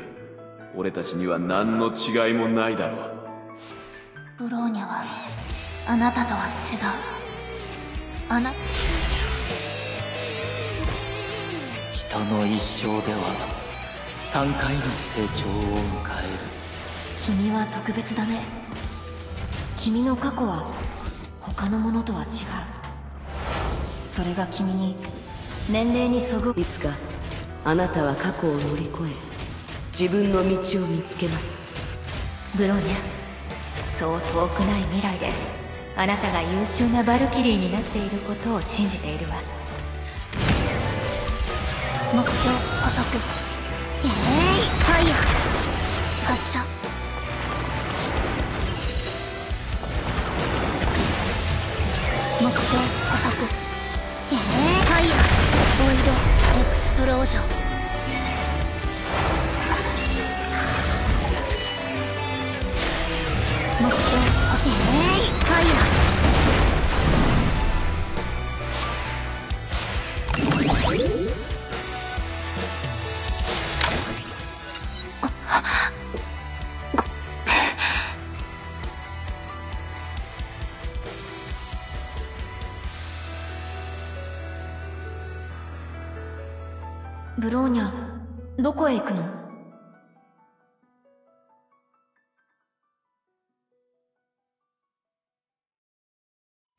俺たちには何の違いもないだろう。ブローニャはあなたとは違う。あな人の一生では3回の成長を迎える。君は特別だね。君の過去は他のものとは違う。それが君に年齢にそぐ。いつかあなたは過去を乗り越え自分の道を見つけます。ブローニャそう遠くない未来であなたが優秀なバルキリーになっていることを信じているわ。目標加速えいファイヤー。発射。目標加速えいファイヤーボイドエクスプロージョン。目標加速えい。ファイヤブローニャどこへ行くの？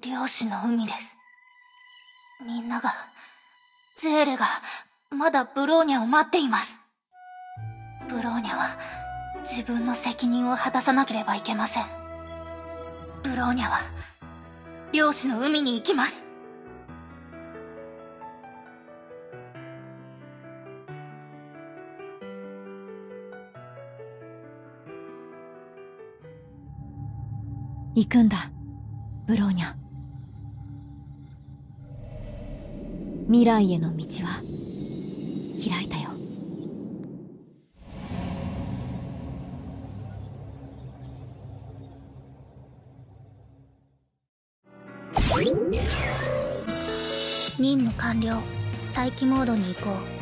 漁師の海です。みんなが、ゼーレが、まだブローニャを待っています。ブローニャは、自分の責任を果たさなければいけません。ブローニャは、漁師の海に行きます。行くんだ。ブローニャ。未来への道は開いたよ。任務完了。待機モードに行。こう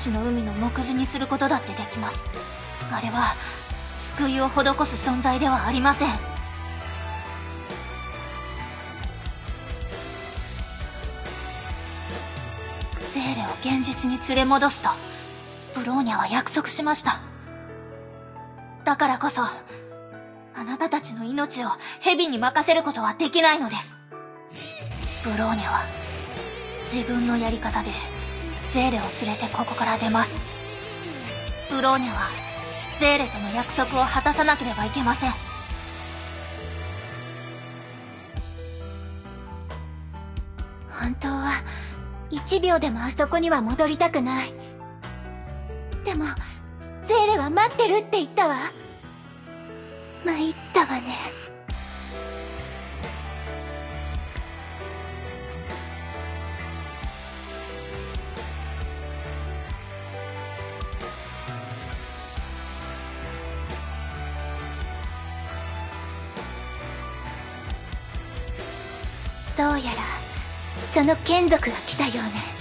たたちを漁師の海の目次にすることだってできます。あれは、救いを施す存在ではありません。ゼーレを現実に連れ戻すと、ブローニャは約束しました。だからこそ、あなたたちの命を蛇に任せることはできないのです。ブローニャは、自分のやり方でゼーレを連れてここから出ます。ブローニャはゼーレとの約束を果たさなければいけません。本当は1秒でもあそこには戻りたくない。でもゼーレは待ってるって言ったわ。参ったわね。どうやらその眷属が来たようね。